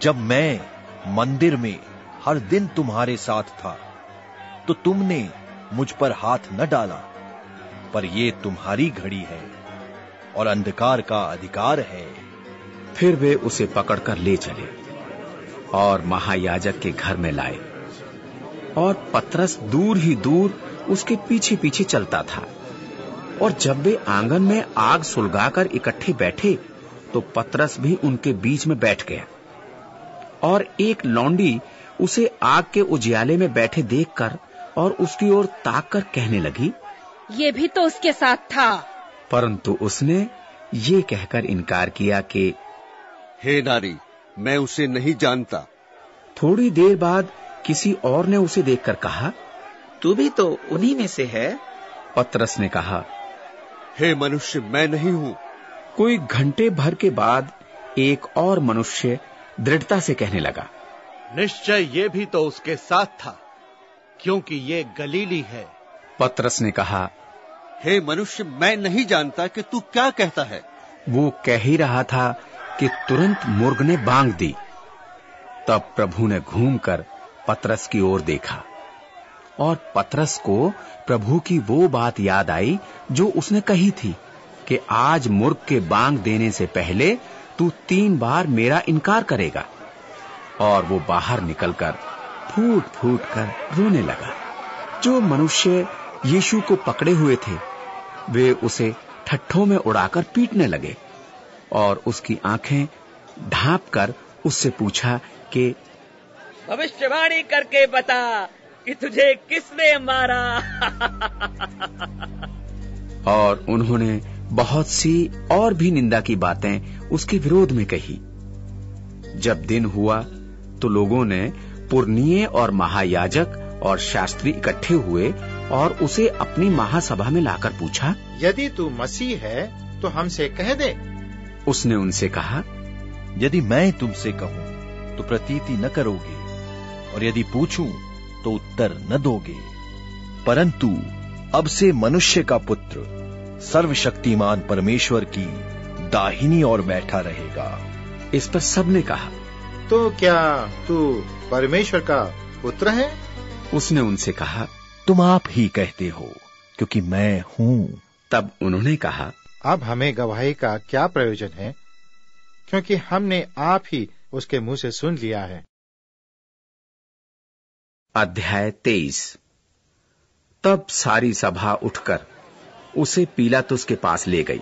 Speaker 6: जब मैं मंदिर में हर दिन तुम्हारे साथ था तो तुमने मुझ पर हाथ न डाला, पर यह तुम्हारी घड़ी है। और अंधकार का अधिकार है।
Speaker 1: फिर वे उसे पकड़कर ले चले और महायाजक के घर में लाए। और पतरस दूर ही दूर उसके पीछे पीछे चलता था। और जब वे आँगन में आग सुलगाकर इकट्ठे बैठे तो पतरस भी उनके बीच में बैठ गया। और एक लौंडी उसे आग के उजियाले में बैठे देखकर और उसकी ओर ताक कर कहने लगी,
Speaker 4: ये भी तो उसके साथ था।
Speaker 1: परंतु उसने ये कहकर इनकार किया कि
Speaker 17: हे नारी मैं उसे नहीं जानता।
Speaker 1: थोड़ी देर बाद किसी और ने उसे देखकर कहा
Speaker 23: तू भी तो उन्हीं में से है।
Speaker 1: पतरस ने कहा
Speaker 17: हे मनुष्य मैं नहीं हूँ।
Speaker 1: कोई घंटे भर के बाद एक और मनुष्य दृढ़ता से कहने लगा
Speaker 7: निश्चय ये भी तो उसके साथ था क्योंकि ये गलीली है।
Speaker 1: पतरस ने कहा
Speaker 17: हे मनुष्य, मैं नहीं जानता कि तू क्या कहता है।
Speaker 1: वो कह ही रहा था कि तुरंत मुर्ग ने बांग दी। तब प्रभु ने घूमकर पतरस की ओर देखा। और पतरस को प्रभु की वो बात याद आई जो उसने कही थी कि आज मुर्ग के बांग देने से पहले तू तीन बार मेरा इनकार करेगा। और वो बाहर निकलकर फूट फूट कर रोने लगा। जो मनुष्य यीशु को पकड़े हुए थे वे उसे ठट्ठों में उड़ाकर पीटने लगे और उसकी आँखें ढांप कर उससे पूछा कि
Speaker 23: भविष्यवाणी करके बता कि तुझे किसने मारा?
Speaker 1: और उन्होंने बहुत सी और भी निंदा की बातें उसके विरोध में कही। जब दिन हुआ तो लोगों ने पुरनीय और महायाजक और शास्त्री इकट्ठे हुए और उसे अपनी महासभा में लाकर पूछा
Speaker 9: यदि तू मसीह है तो हमसे कह दे।
Speaker 1: उसने उनसे कहा
Speaker 6: यदि मैं तुमसे कहूँ तो प्रतीति न करोगे और यदि पूछूँ तो उत्तर न दोगे। परंतु अब से मनुष्य का पुत्र सर्वशक्तिमान परमेश्वर की दाहिनी ओर बैठा रहेगा।
Speaker 1: इस पर सबने कहा
Speaker 9: तो क्या तू परमेश्वर का पुत्र है?
Speaker 1: उसने उनसे कहा
Speaker 6: तुम आप ही कहते हो क्योंकि मैं हूँ।
Speaker 1: तब उन्होंने कहा
Speaker 9: अब हमें गवाही का क्या प्रयोजन है? क्योंकि हमने आप ही उसके मुँह से सुन लिया है।
Speaker 1: अध्याय तेईस। तब सारी सभा उठकर उसे पीला पीलातुस के पास ले गई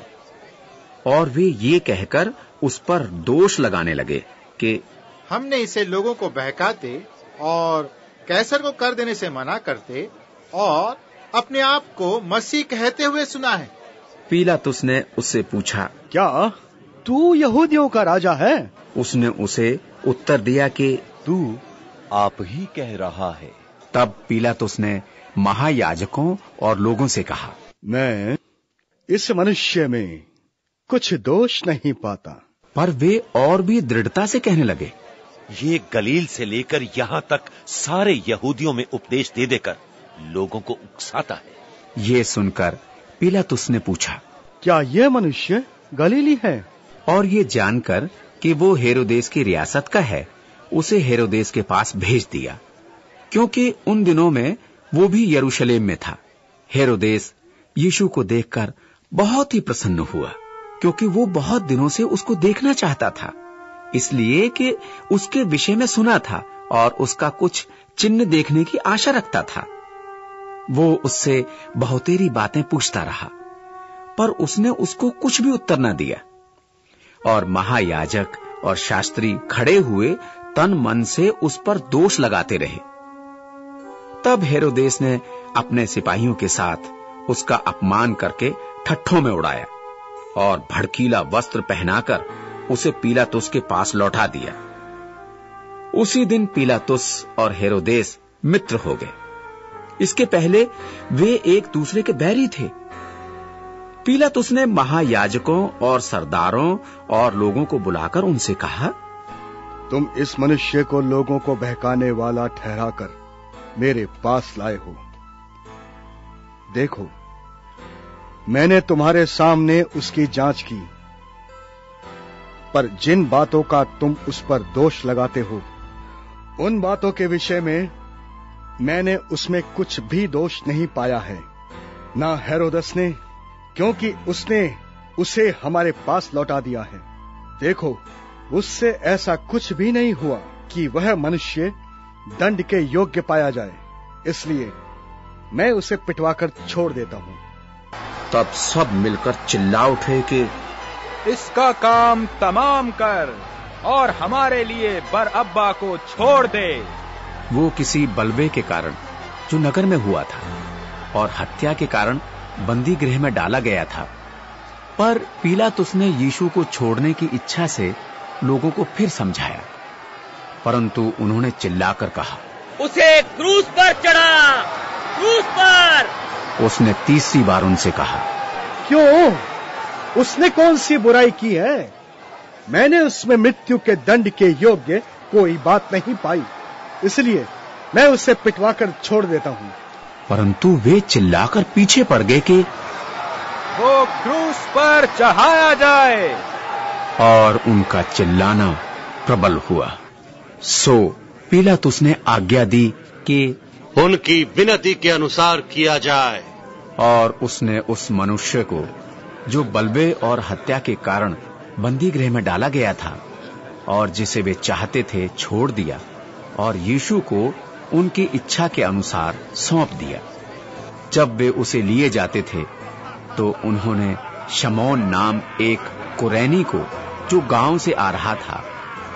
Speaker 1: और वे ये कहकर उस पर दोष लगाने लगे कि
Speaker 9: हमने इसे लोगों को बहकाते और कैसर को कर देने से मना करते और अपने आप को मसीह कहते हुए सुना है।
Speaker 1: पीला पीलातुस ने उससे पूछा
Speaker 25: क्या तू यहूदियों का राजा है?
Speaker 1: उसने उसे उत्तर दिया कि
Speaker 6: तू आप ही कह रहा है।
Speaker 1: तब पीलातुस ने महायाजकों और लोगों से कहा
Speaker 25: मैं इस मनुष्य में कुछ दोष नहीं पाता।
Speaker 1: पर वे और भी दृढ़ता से कहने लगे।
Speaker 15: ये गलील से लेकर यहाँ तक सारे यहूदियों में उपदेश दे देकर लोगों को उकसाता है।
Speaker 1: ये सुनकर पीला पिलातुस ने पूछा
Speaker 25: क्या ये मनुष्य गलीली है?
Speaker 1: और ये जानकर कि वो हेरोदेस की रियासत का है उसे हेरोदेस के पास भेज दिया क्योंकि उन दिनों में वो भी यरूशलेम में था। हेरोदेस यीशु को देखकर बहुत ही प्रसन्न हुआ क्योंकि वो बहुत दिनों से उसको देखना चाहता था इसलिए कि उसके विषय में सुना था और उसका कुछ चिन्ह देखने की आशा रखता था। वो उससे बहुतेरी बातें पूछता रहा, पर उसने उसको कुछ भी उत्तर न दिया। और महायाजक और शास्त्री खड़े हुए तन मन से उस पर दोष लगाते रहे। तब हेरोदेस ने अपने सिपाहियों के साथ उसका अपमान करके ठट्ठों में उड़ाया और भड़कीला वस्त्र पहनाकर उसे पीलातुस के पास लौटा दिया। उसी दिन पीलातुस और हेरोदेस मित्र हो गए। इसके पहले वे एक दूसरे के बैरी थे। पीलातुस ने महायाजकों और सरदारों और लोगों को बुलाकर उनसे कहा,
Speaker 25: तुम इस मनुष्य को लोगों को बहकाने वाला ठहराकर मेरे पास लाए हो। देखो, मैंने तुम्हारे सामने उसकी जाँच की, पर जिन बातों का तुम उस पर दोष लगाते हो, उन बातों के विषय में मैंने उसमें कुछ भी दोष नहीं पाया है। ना हेरोदस ने क्योंकि उसने उसे हमारे पास लौटा दिया है। देखो उससे ऐसा कुछ भी नहीं हुआ कि वह मनुष्य दंड के योग्य पाया जाए। इसलिए मैं उसे पिटवाकर छोड़ देता हूँ।
Speaker 1: तब सब मिलकर चिल्ला उठे कि
Speaker 20: इसका काम तमाम कर और हमारे लिए बर अब्बा को छोड़ दे।
Speaker 1: वो किसी बलवे के कारण जो नगर में हुआ था और हत्या के कारण बंदी गृह में डाला गया था। पर पीलातुस ने यीशु को छोड़ने की इच्छा से लोगों को फिर समझाया परंतु उन्होंने चिल्लाकर कहा
Speaker 23: उसे क्रूस पर चढ़ा क्रूस पर।
Speaker 1: उसने तीसरी बार उनसे कहा
Speaker 25: क्यों? उसने कौन सी बुराई की है? मैंने उसमें मृत्यु के दंड के योग्य कोई बात नहीं पाई। इसलिए मैं उसे पिटवा कर छोड़ देता हूँ।
Speaker 1: परंतु वे चिल्लाकर पीछे पड़ गए कि
Speaker 20: वो क्रूस पर चढ़ाया जाए।
Speaker 1: और उनका चिल्लाना प्रबल हुआ। सो पिलातुस ने आज्ञा दी कि
Speaker 17: उनकी विनती के अनुसार किया जाए।
Speaker 1: और उसने उस मनुष्य को जो बलबे और हत्या के कारण बंदी गृह में डाला गया था और जिसे वे चाहते थे छोड़ दिया। और यीशु को उनकी इच्छा के अनुसार सौंप दिया। जब वे उसे लिए जाते थे तो उन्होंने शमौन नाम एक कुरैनी को, जो गाँव से आ रहा था,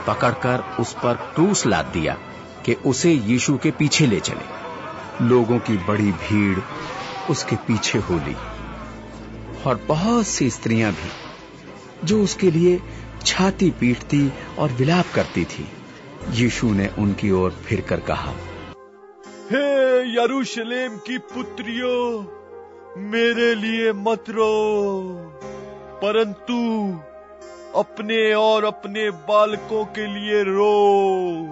Speaker 1: पकड़कर उस पर क्रूस लाद दिया कि उसे यीशु के पीछे ले चले। लोगों की बड़ी भीड़ उसके पीछे हो ली। और बहुत सी स्त्रियाँ भी, जो उसके लिए छाती पीटती और विलाप करती थी। यीशु ने उनकी ओर फिर कर कहा,
Speaker 6: हे यरूशलेम की पुत्रियों, मेरे लिए मत रो, परंतु अपने और अपने बालकों के लिए रो,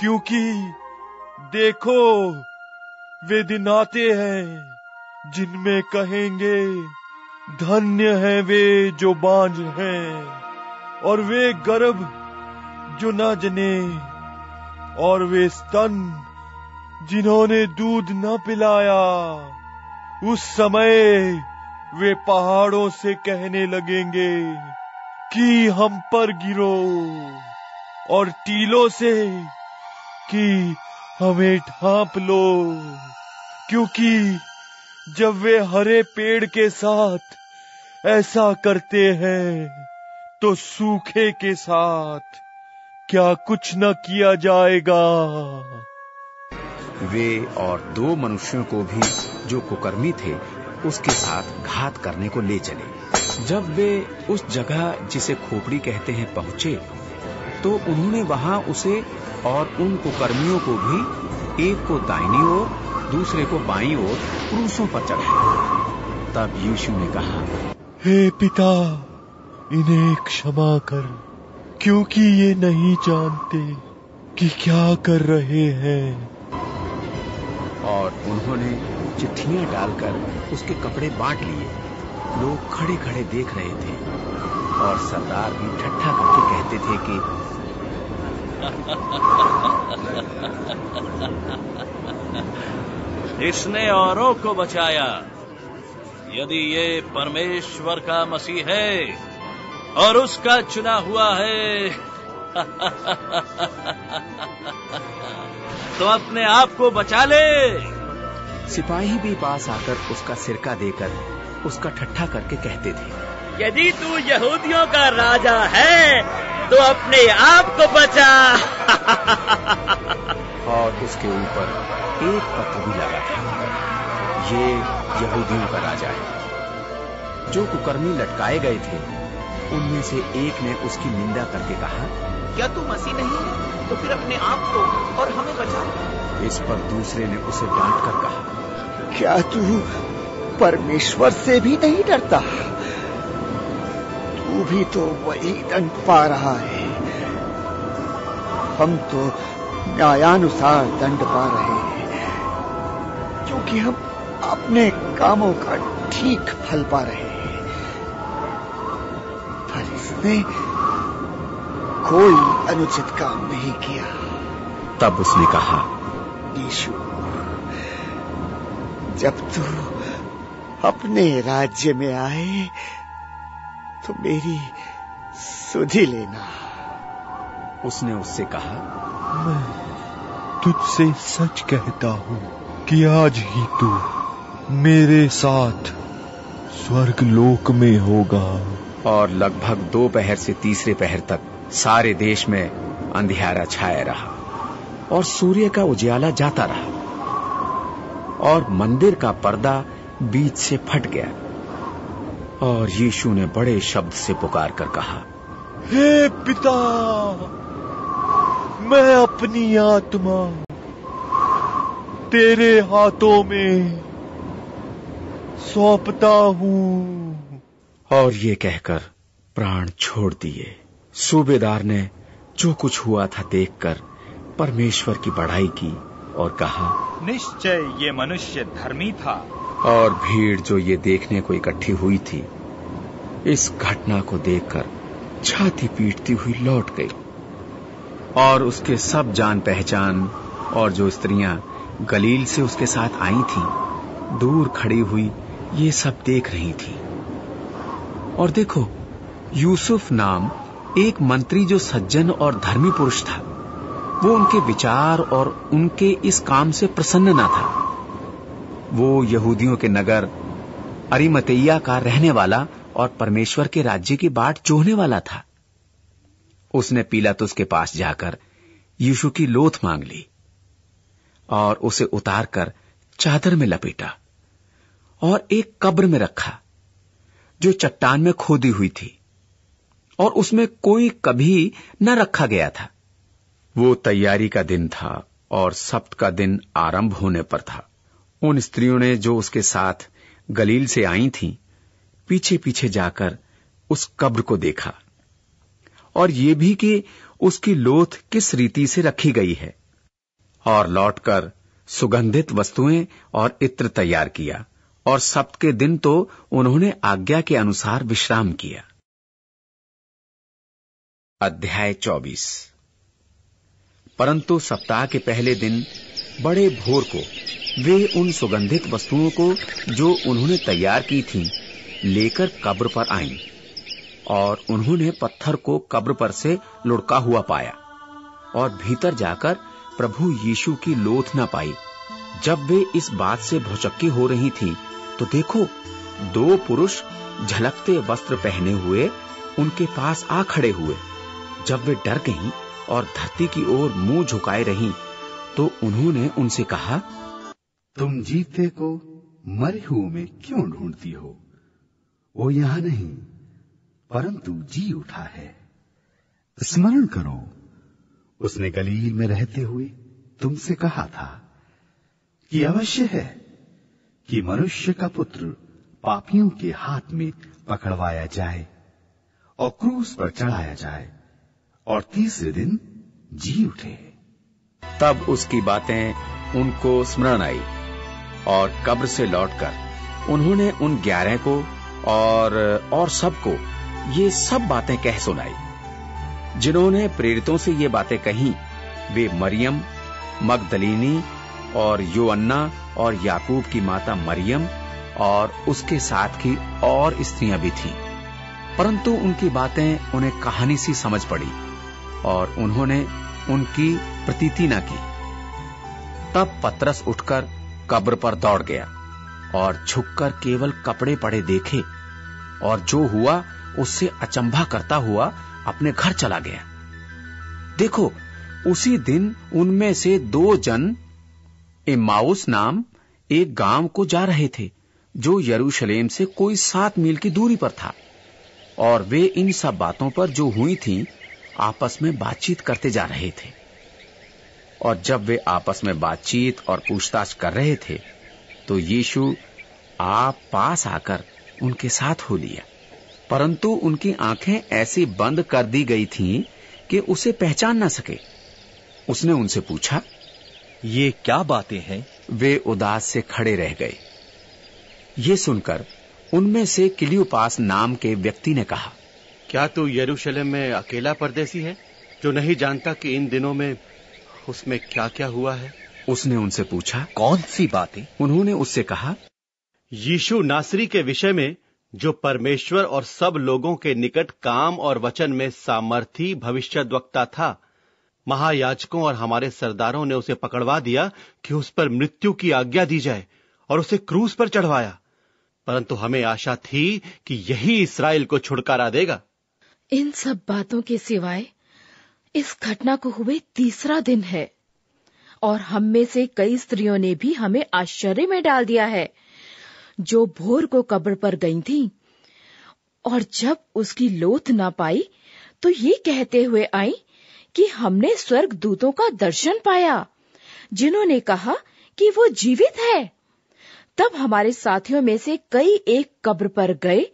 Speaker 6: क्योंकि देखो, वे दिन आते हैं जिनमें कहेंगे, धन्य है वे जो बांझ हैं, और वे गर्भ जो न जने, और वे स्तन जिन्होंने दूध न पिलाया, उस समय वे पहाड़ों से कहने लगेंगे कि हम पर गिरो, और टीलों से कि हमें ढांप लो, क्योंकि जब वे हरे पेड़ के साथ ऐसा करते हैं तो सूखे के साथ क्या कुछ न किया जाएगा?
Speaker 1: वे और दो मनुष्यों को भी जो कुकर्मी थे उसके साथ घात करने को ले चले। जब वे उस जगह जिसे खोपड़ी कहते हैं पहुँचे तो उन्होंने वहाँ उसे और उन कुकर्मियों को भी एक को दाहिनी ओर दूसरे को बाई ओर क्रूसों पर चढ़ाया। तब यीशु ने कहा
Speaker 6: हे पिता इन्हें क्षमा कर। क्योंकि ये नहीं जानते कि क्या कर रहे हैं।
Speaker 1: और उन्होंने चिट्ठियाँ डालकर उसके कपड़े बांट लिए। लोग खड़े खड़े देख रहे थे और सरदार भी ठट्ठा करके कहते थे कि
Speaker 18: इसने औरों को बचाया। यदि ये परमेश्वर का मसीह है और उसका चुना हुआ है। तो अपने आप को बचा ले।
Speaker 1: सिपाही भी पास आकर उसका सिरका देकर उसका ठट्ठा करके कहते थे।
Speaker 10: यदि तू यहूदियों का राजा है तो अपने आप को बचा।
Speaker 1: और उसके ऊपर एक पत्र भी लगा था। ये यहूदियों का राजा है। जो कुकर्मी लटकाए गए थे उनमें से एक ने उसकी निंदा करके कहा
Speaker 26: क्या तू मसीह नहीं है? तो फिर अपने आप को और हमें बचा
Speaker 1: इस पर दूसरे ने उसे डांट कर कहा
Speaker 7: क्या तू परमेश्वर से भी नहीं डरता? तू भी तो वही दंड पा रहा है। हम तो न्यायानुसार दंड पा रहे हैं क्योंकि हम अपने कामों का ठीक फल पा रहे हैं। पर कोई अनुचित काम नहीं किया।
Speaker 1: तब उसने कहा
Speaker 7: यीशु जब तू अपने राज्य में आए तो मेरी सुधि लेना।
Speaker 1: उसने उससे कहा
Speaker 6: मैं तुझसे सच कहता हूँ कि आज ही तू मेरे साथ स्वर्ग लोक में होगा।
Speaker 1: और लगभग दो पहर से तीसरे पहर तक सारे देश में अंधियारा छाया रहा और सूर्य का उजियाला जाता रहा और मंदिर का पर्दा बीच से फट गया और यीशु ने बड़े शब्द से पुकार कर कहा,
Speaker 6: हे पिता, मैं अपनी आत्मा तेरे हाथों में सौंपता हूँ।
Speaker 1: और ये कहकर प्राण छोड़ दिए। सूबेदार ने जो कुछ हुआ था देखकर परमेश्वर की बढ़ाई की और कहा
Speaker 8: निश्चय ये मनुष्य धर्मी था।
Speaker 1: और भीड़ जो ये देखने को इकट्ठी हुई थी इस घटना को देखकर छाती पीटती हुई लौट गई। और उसके सब जान पहचान और जो स्त्रियाँ गलील से उसके साथ आई थी दूर खड़ी हुई ये सब देख रही थी। और देखो, यूसुफ नाम एक मंत्री जो सज्जन और धर्मी पुरुष था। वो उनके विचार और उनके इस काम से प्रसन्न ना था। वो यहूदियों के नगर अरिमतैया का रहने वाला और परमेश्वर के राज्य की बाट जोहने वाला था। उसने पीलातुस के पास जाकर यीशु की लोथ मांग ली और उसे उतारकर चादर में लपेटा और एक कब्र में रखा। जो चट्टान में खोदी हुई थी और उसमें कोई कभी न रखा गया था। वो तैयारी का दिन था और सप्त का दिन आरंभ होने पर था। उन स्त्रियों ने जो उसके साथ गलील से आई थीं, पीछे पीछे जाकर उस कब्र को देखा। और ये भी कि उसकी लोथ किस रीति से रखी गई है। और लौटकर सुगंधित वस्तुएँ और इत्र तैयार किया। और सप्त के दिन तो उन्होंने आज्ञा के अनुसार विश्राम किया। अध्याय 24 परंतु सप्ताह के पहले दिन बड़े भोर को वे उन सुगंधित वस्तुओं को जो उन्होंने तैयार की थीं, लेकर कब्र पर आईं और उन्होंने पत्थर को कब्र पर से लुढ़का हुआ पाया और भीतर जाकर प्रभु यीशु की लोथ न पाई। जब वे इस बात से भौचक्की हो रही थी तो देखो दो पुरुष झलकते वस्त्र पहने हुए उनके पास आ खड़े हुए। जब वे डर गईं और धरती की ओर मुँह झुकाए रहीं, तो उन्होंने उनसे कहा
Speaker 2: तुम जीते को मरे हुए में क्यों ढूंढती हो? वो यहाँ नहीं परंतु जी उठा है। स्मरण करो उसने गलील में रहते हुए तुमसे कहा था कि अवश्य है कि मनुष्य का पुत्र पापियों के हाथ में पकड़वाया जाए और क्रूस पर चढ़ाया जाए और तीसरे दिन जी उठे।
Speaker 1: तब उसकी बातें उनको स्मरण आई और कब्र से लौटकर उन्होंने उन ग्यारह को और और सबको ये सब बातें कह सुनाई। जिन्होंने प्रेरितों से ये बातें कही, वे मरियम, मगदलीनी और योअन्ना और याकूब की माता मरियम और उसके साथ की और स्त्रियाँ भी थीं। परंतु उनकी बातें उन्हें कहानी सी समझ पड़ी और उन्होंने उनकी प्रतीति न की। तब पतरस उठकर कब्र पर दौड़ गया और झुककर केवल कपड़े पड़े देखे और जो हुआ उससे अचंभा करता हुआ अपने घर चला गया। देखो, उसी दिन उनमें से दो जन इमाउस नाम एक गाँव को जा रहे थे जो यरूशलेम से कोई सात मील की दूरी पर था। और वे इन सब बातों पर जो हुई थीं, आपस में बातचीत करते जा रहे थे। और जब वे आपस में बातचीत और पूछताछ कर रहे थे तो यीशु आप पास आकर उनके साथ हो लिया। परंतु उनकी आँखें ऐसी बंद कर दी गई थीं कि उसे पहचान न सके। उसने उनसे पूछा
Speaker 22: ये क्या बातें हैं?
Speaker 1: वे उदास से खड़े रह गए। ये सुनकर उनमें से किलियोपास नाम के व्यक्ति ने कहा
Speaker 17: क्या तू यरूशलेम में अकेला परदेसी है जो नहीं जानता कि इन दिनों में उसमें क्या क्या हुआ है?
Speaker 1: उसने उनसे पूछा
Speaker 22: कौन सी बातें?
Speaker 1: उन्होंने उससे कहा
Speaker 17: यीशु नासरी के विषय में जो परमेश्वर और सब लोगों के निकट काम और वचन में सामर्थी भविष्य वक्ता था महायाजकों और हमारे सरदारों ने उसे पकड़वा दिया कि उस पर मृत्यु की आज्ञा दी जाए और उसे क्रूस पर चढ़वाया। परंतु हमें आशा थी कि यही इसराइल को छुटकारा देगा।
Speaker 27: इन सब बातों के सिवाय इस घटना को हुए तीसरा दिन है और हम में से कई स्त्रियों ने भी हमें आश्चर्य में डाल दिया है। जो भोर को कब्र पर गई थी और जब उसकी लोथ ना पाई तो ये कहते हुए आई कि हमने स्वर्ग दूतों का दर्शन पाया जिन्होंने कहा कि वो जीवित है। तब हमारे साथियों में से कई एक कब्र पर गए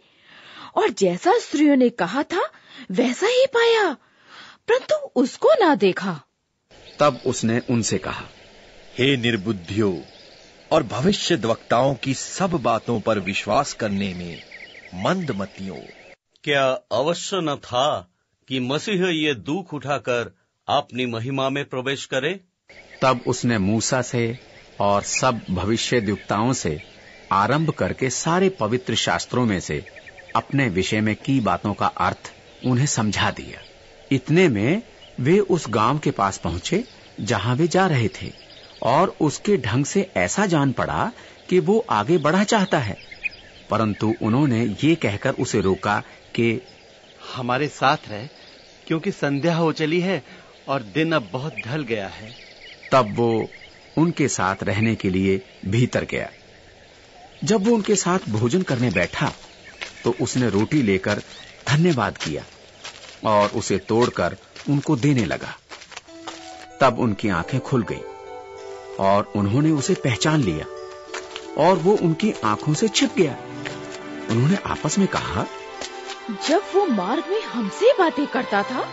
Speaker 27: और जैसा स्त्रियों ने कहा था वैसा ही पाया परंतु उसको ना देखा।
Speaker 1: तब उसने उनसे कहा
Speaker 22: हे निर्बुद्धियों और भविष्य वक्ताओं की सब बातों पर विश्वास करने में मंदमतियों।
Speaker 28: क्या अवश्य न था कि मसीह ये दुख उठाकर अपनी महिमा में प्रवेश करे।
Speaker 1: तब उसने मूसा से और सब भविष्य दुक्ताओं से आरंभ करके सारे पवित्र शास्त्रों में से अपने विषय में की बातों का अर्थ उन्हें समझा दिया। इतने में वे उस गाँव के पास पहुँचे जहाँ वे जा रहे थे और उसके ढंग से ऐसा जान पड़ा कि वो आगे बढ़ा चाहता है। परंतु उन्होंने ये कहकर उसे रोका कि
Speaker 27: हमारे साथ रहे, क्योंकि संध्या हो चली है और दिन अब बहुत ढल गया है।
Speaker 1: तब वो उनके साथ रहने के लिए भीतर गया। जब वो उनके साथ भोजन करने बैठा तो उसने रोटी लेकर धन्यवाद किया और उसे तोड़कर उनको देने लगा। तब उनकी आँखें खुल गई और उन्होंने उसे पहचान लिया और वो उनकी आँखों से छिप गया। उन्होंने आपस में कहा
Speaker 4: जब वो मार्ग में हमसे बातें करता था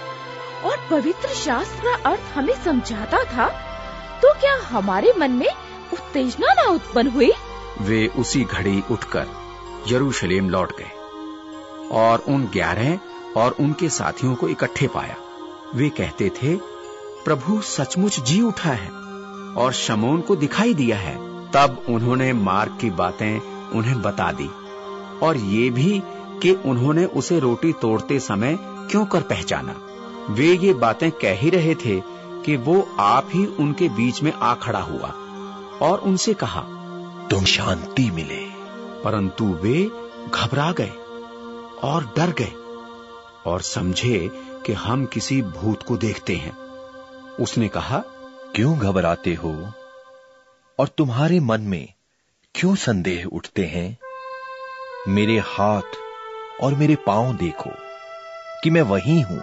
Speaker 4: और पवित्र शास्त्र का अर्थ हमें समझाता था तो क्या हमारे मन में उत्तेजना न उत्पन्न हुई?
Speaker 1: वे उसी घड़ी उठकर यरूशलेम लौट गए और उन ग्यारह और उनके साथियों को इकट्ठे पाया। वे कहते थे, प्रभु सचमुच जी उठा है और शमोन को दिखाई दिया है। तब उन्होंने मार्ग की बातें उन्हें बता दी और ये भी कि उन्होंने उसे रोटी तोड़ते समय क्यों कर पहचाना। वे ये बातें कह ही रहे थे कि वो आप ही उनके बीच में आ खड़ा हुआ और उनसे कहा
Speaker 6: तुम शांति मिले।
Speaker 1: परंतु वे घबरा गए और डर गए और समझे कि हम किसी भूत को देखते हैं। उसने कहा
Speaker 6: क्यों घबराते हो? और तुम्हारे मन में क्यों संदेह उठते हैं? मेरे हाथ और मेरे पाँव देखो कि मैं वही हूँ।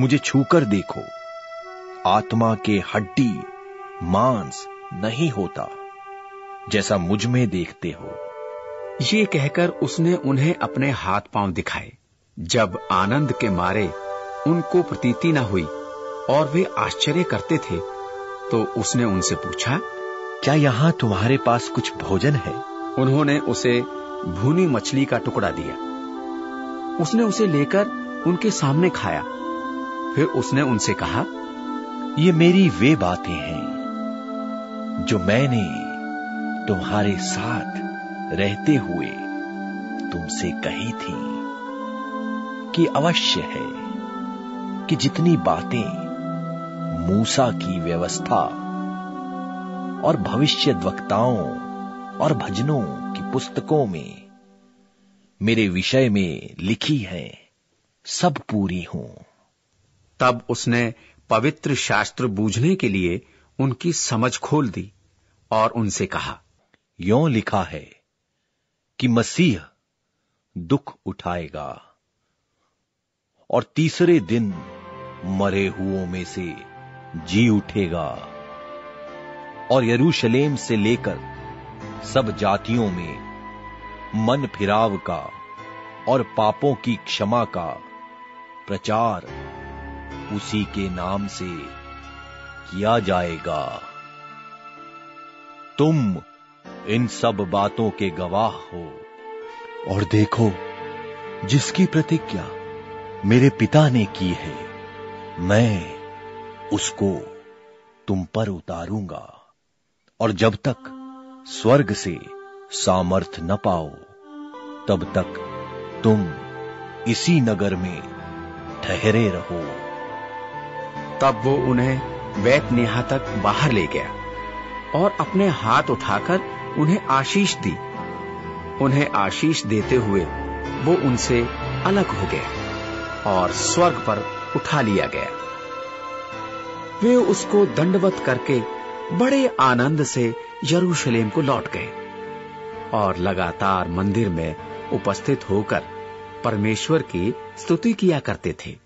Speaker 6: मुझे छूकर देखो आत्मा के हड्डी मांस नहीं होता जैसा मुझमें देखते हो।
Speaker 1: ये कहकर उसने उन्हें अपने हाथ पाँव दिखाए। जब आनंद के मारे उनको प्रतीति न हुई और वे आश्चर्य करते थे तो उसने उनसे पूछा
Speaker 6: क्या यहाँ तुम्हारे पास कुछ भोजन है?
Speaker 1: उन्होंने उसे भूनी मछली का टुकड़ा दिया। उसने उसे लेकर उनके सामने खाया। फिर उसने उनसे कहा,
Speaker 6: ये मेरी वे बातें हैं, जो मैंने तुम्हारे साथ रहते हुए तुमसे कही थी, कि अवश्य है कि जितनी बातें मूसा की व्यवस्था और भविष्य वक्ताओं और भजनों की पुस्तकों में मेरे विषय में लिखी है सब पूरी हूँ।
Speaker 1: तब उसने पवित्र शास्त्र बूझने के लिए उनकी समझ खोल दी और उनसे कहा
Speaker 6: यो लिखा है कि मसीह दुख उठाएगा और तीसरे दिन मरे हुओं में से जी उठेगा और यरूशलेम से लेकर सब जातियों में, मन फिराव का और पापों की क्षमा का प्रचार उसी के नाम से किया जाएगा। तुम इन सब बातों के गवाह हो।
Speaker 22: और देखो, जिसकी प्रतिज्ञा मेरे पिता ने की है,
Speaker 6: मैं उसको तुम पर उतारूँगा। और जब तक स्वर्ग से सामर्थ न पाओ, तब तक तुम इसी नगर में ठहरे रहो।
Speaker 1: तब वो उन्हें वैत नेहा तक बाहर ले गया और अपने हाथ उठाकर उन्हें आशीष दी। उन्हें आशीष देते हुए वो उनसे अलग हो गया और स्वर्ग पर उठा लिया गया। वे उसको दंडवत करके बड़े आनंद से यरूशलेम को लौट गए और लगातार मंदिर में उपस्थित होकर परमेश्वर की स्तुति किया करते थे।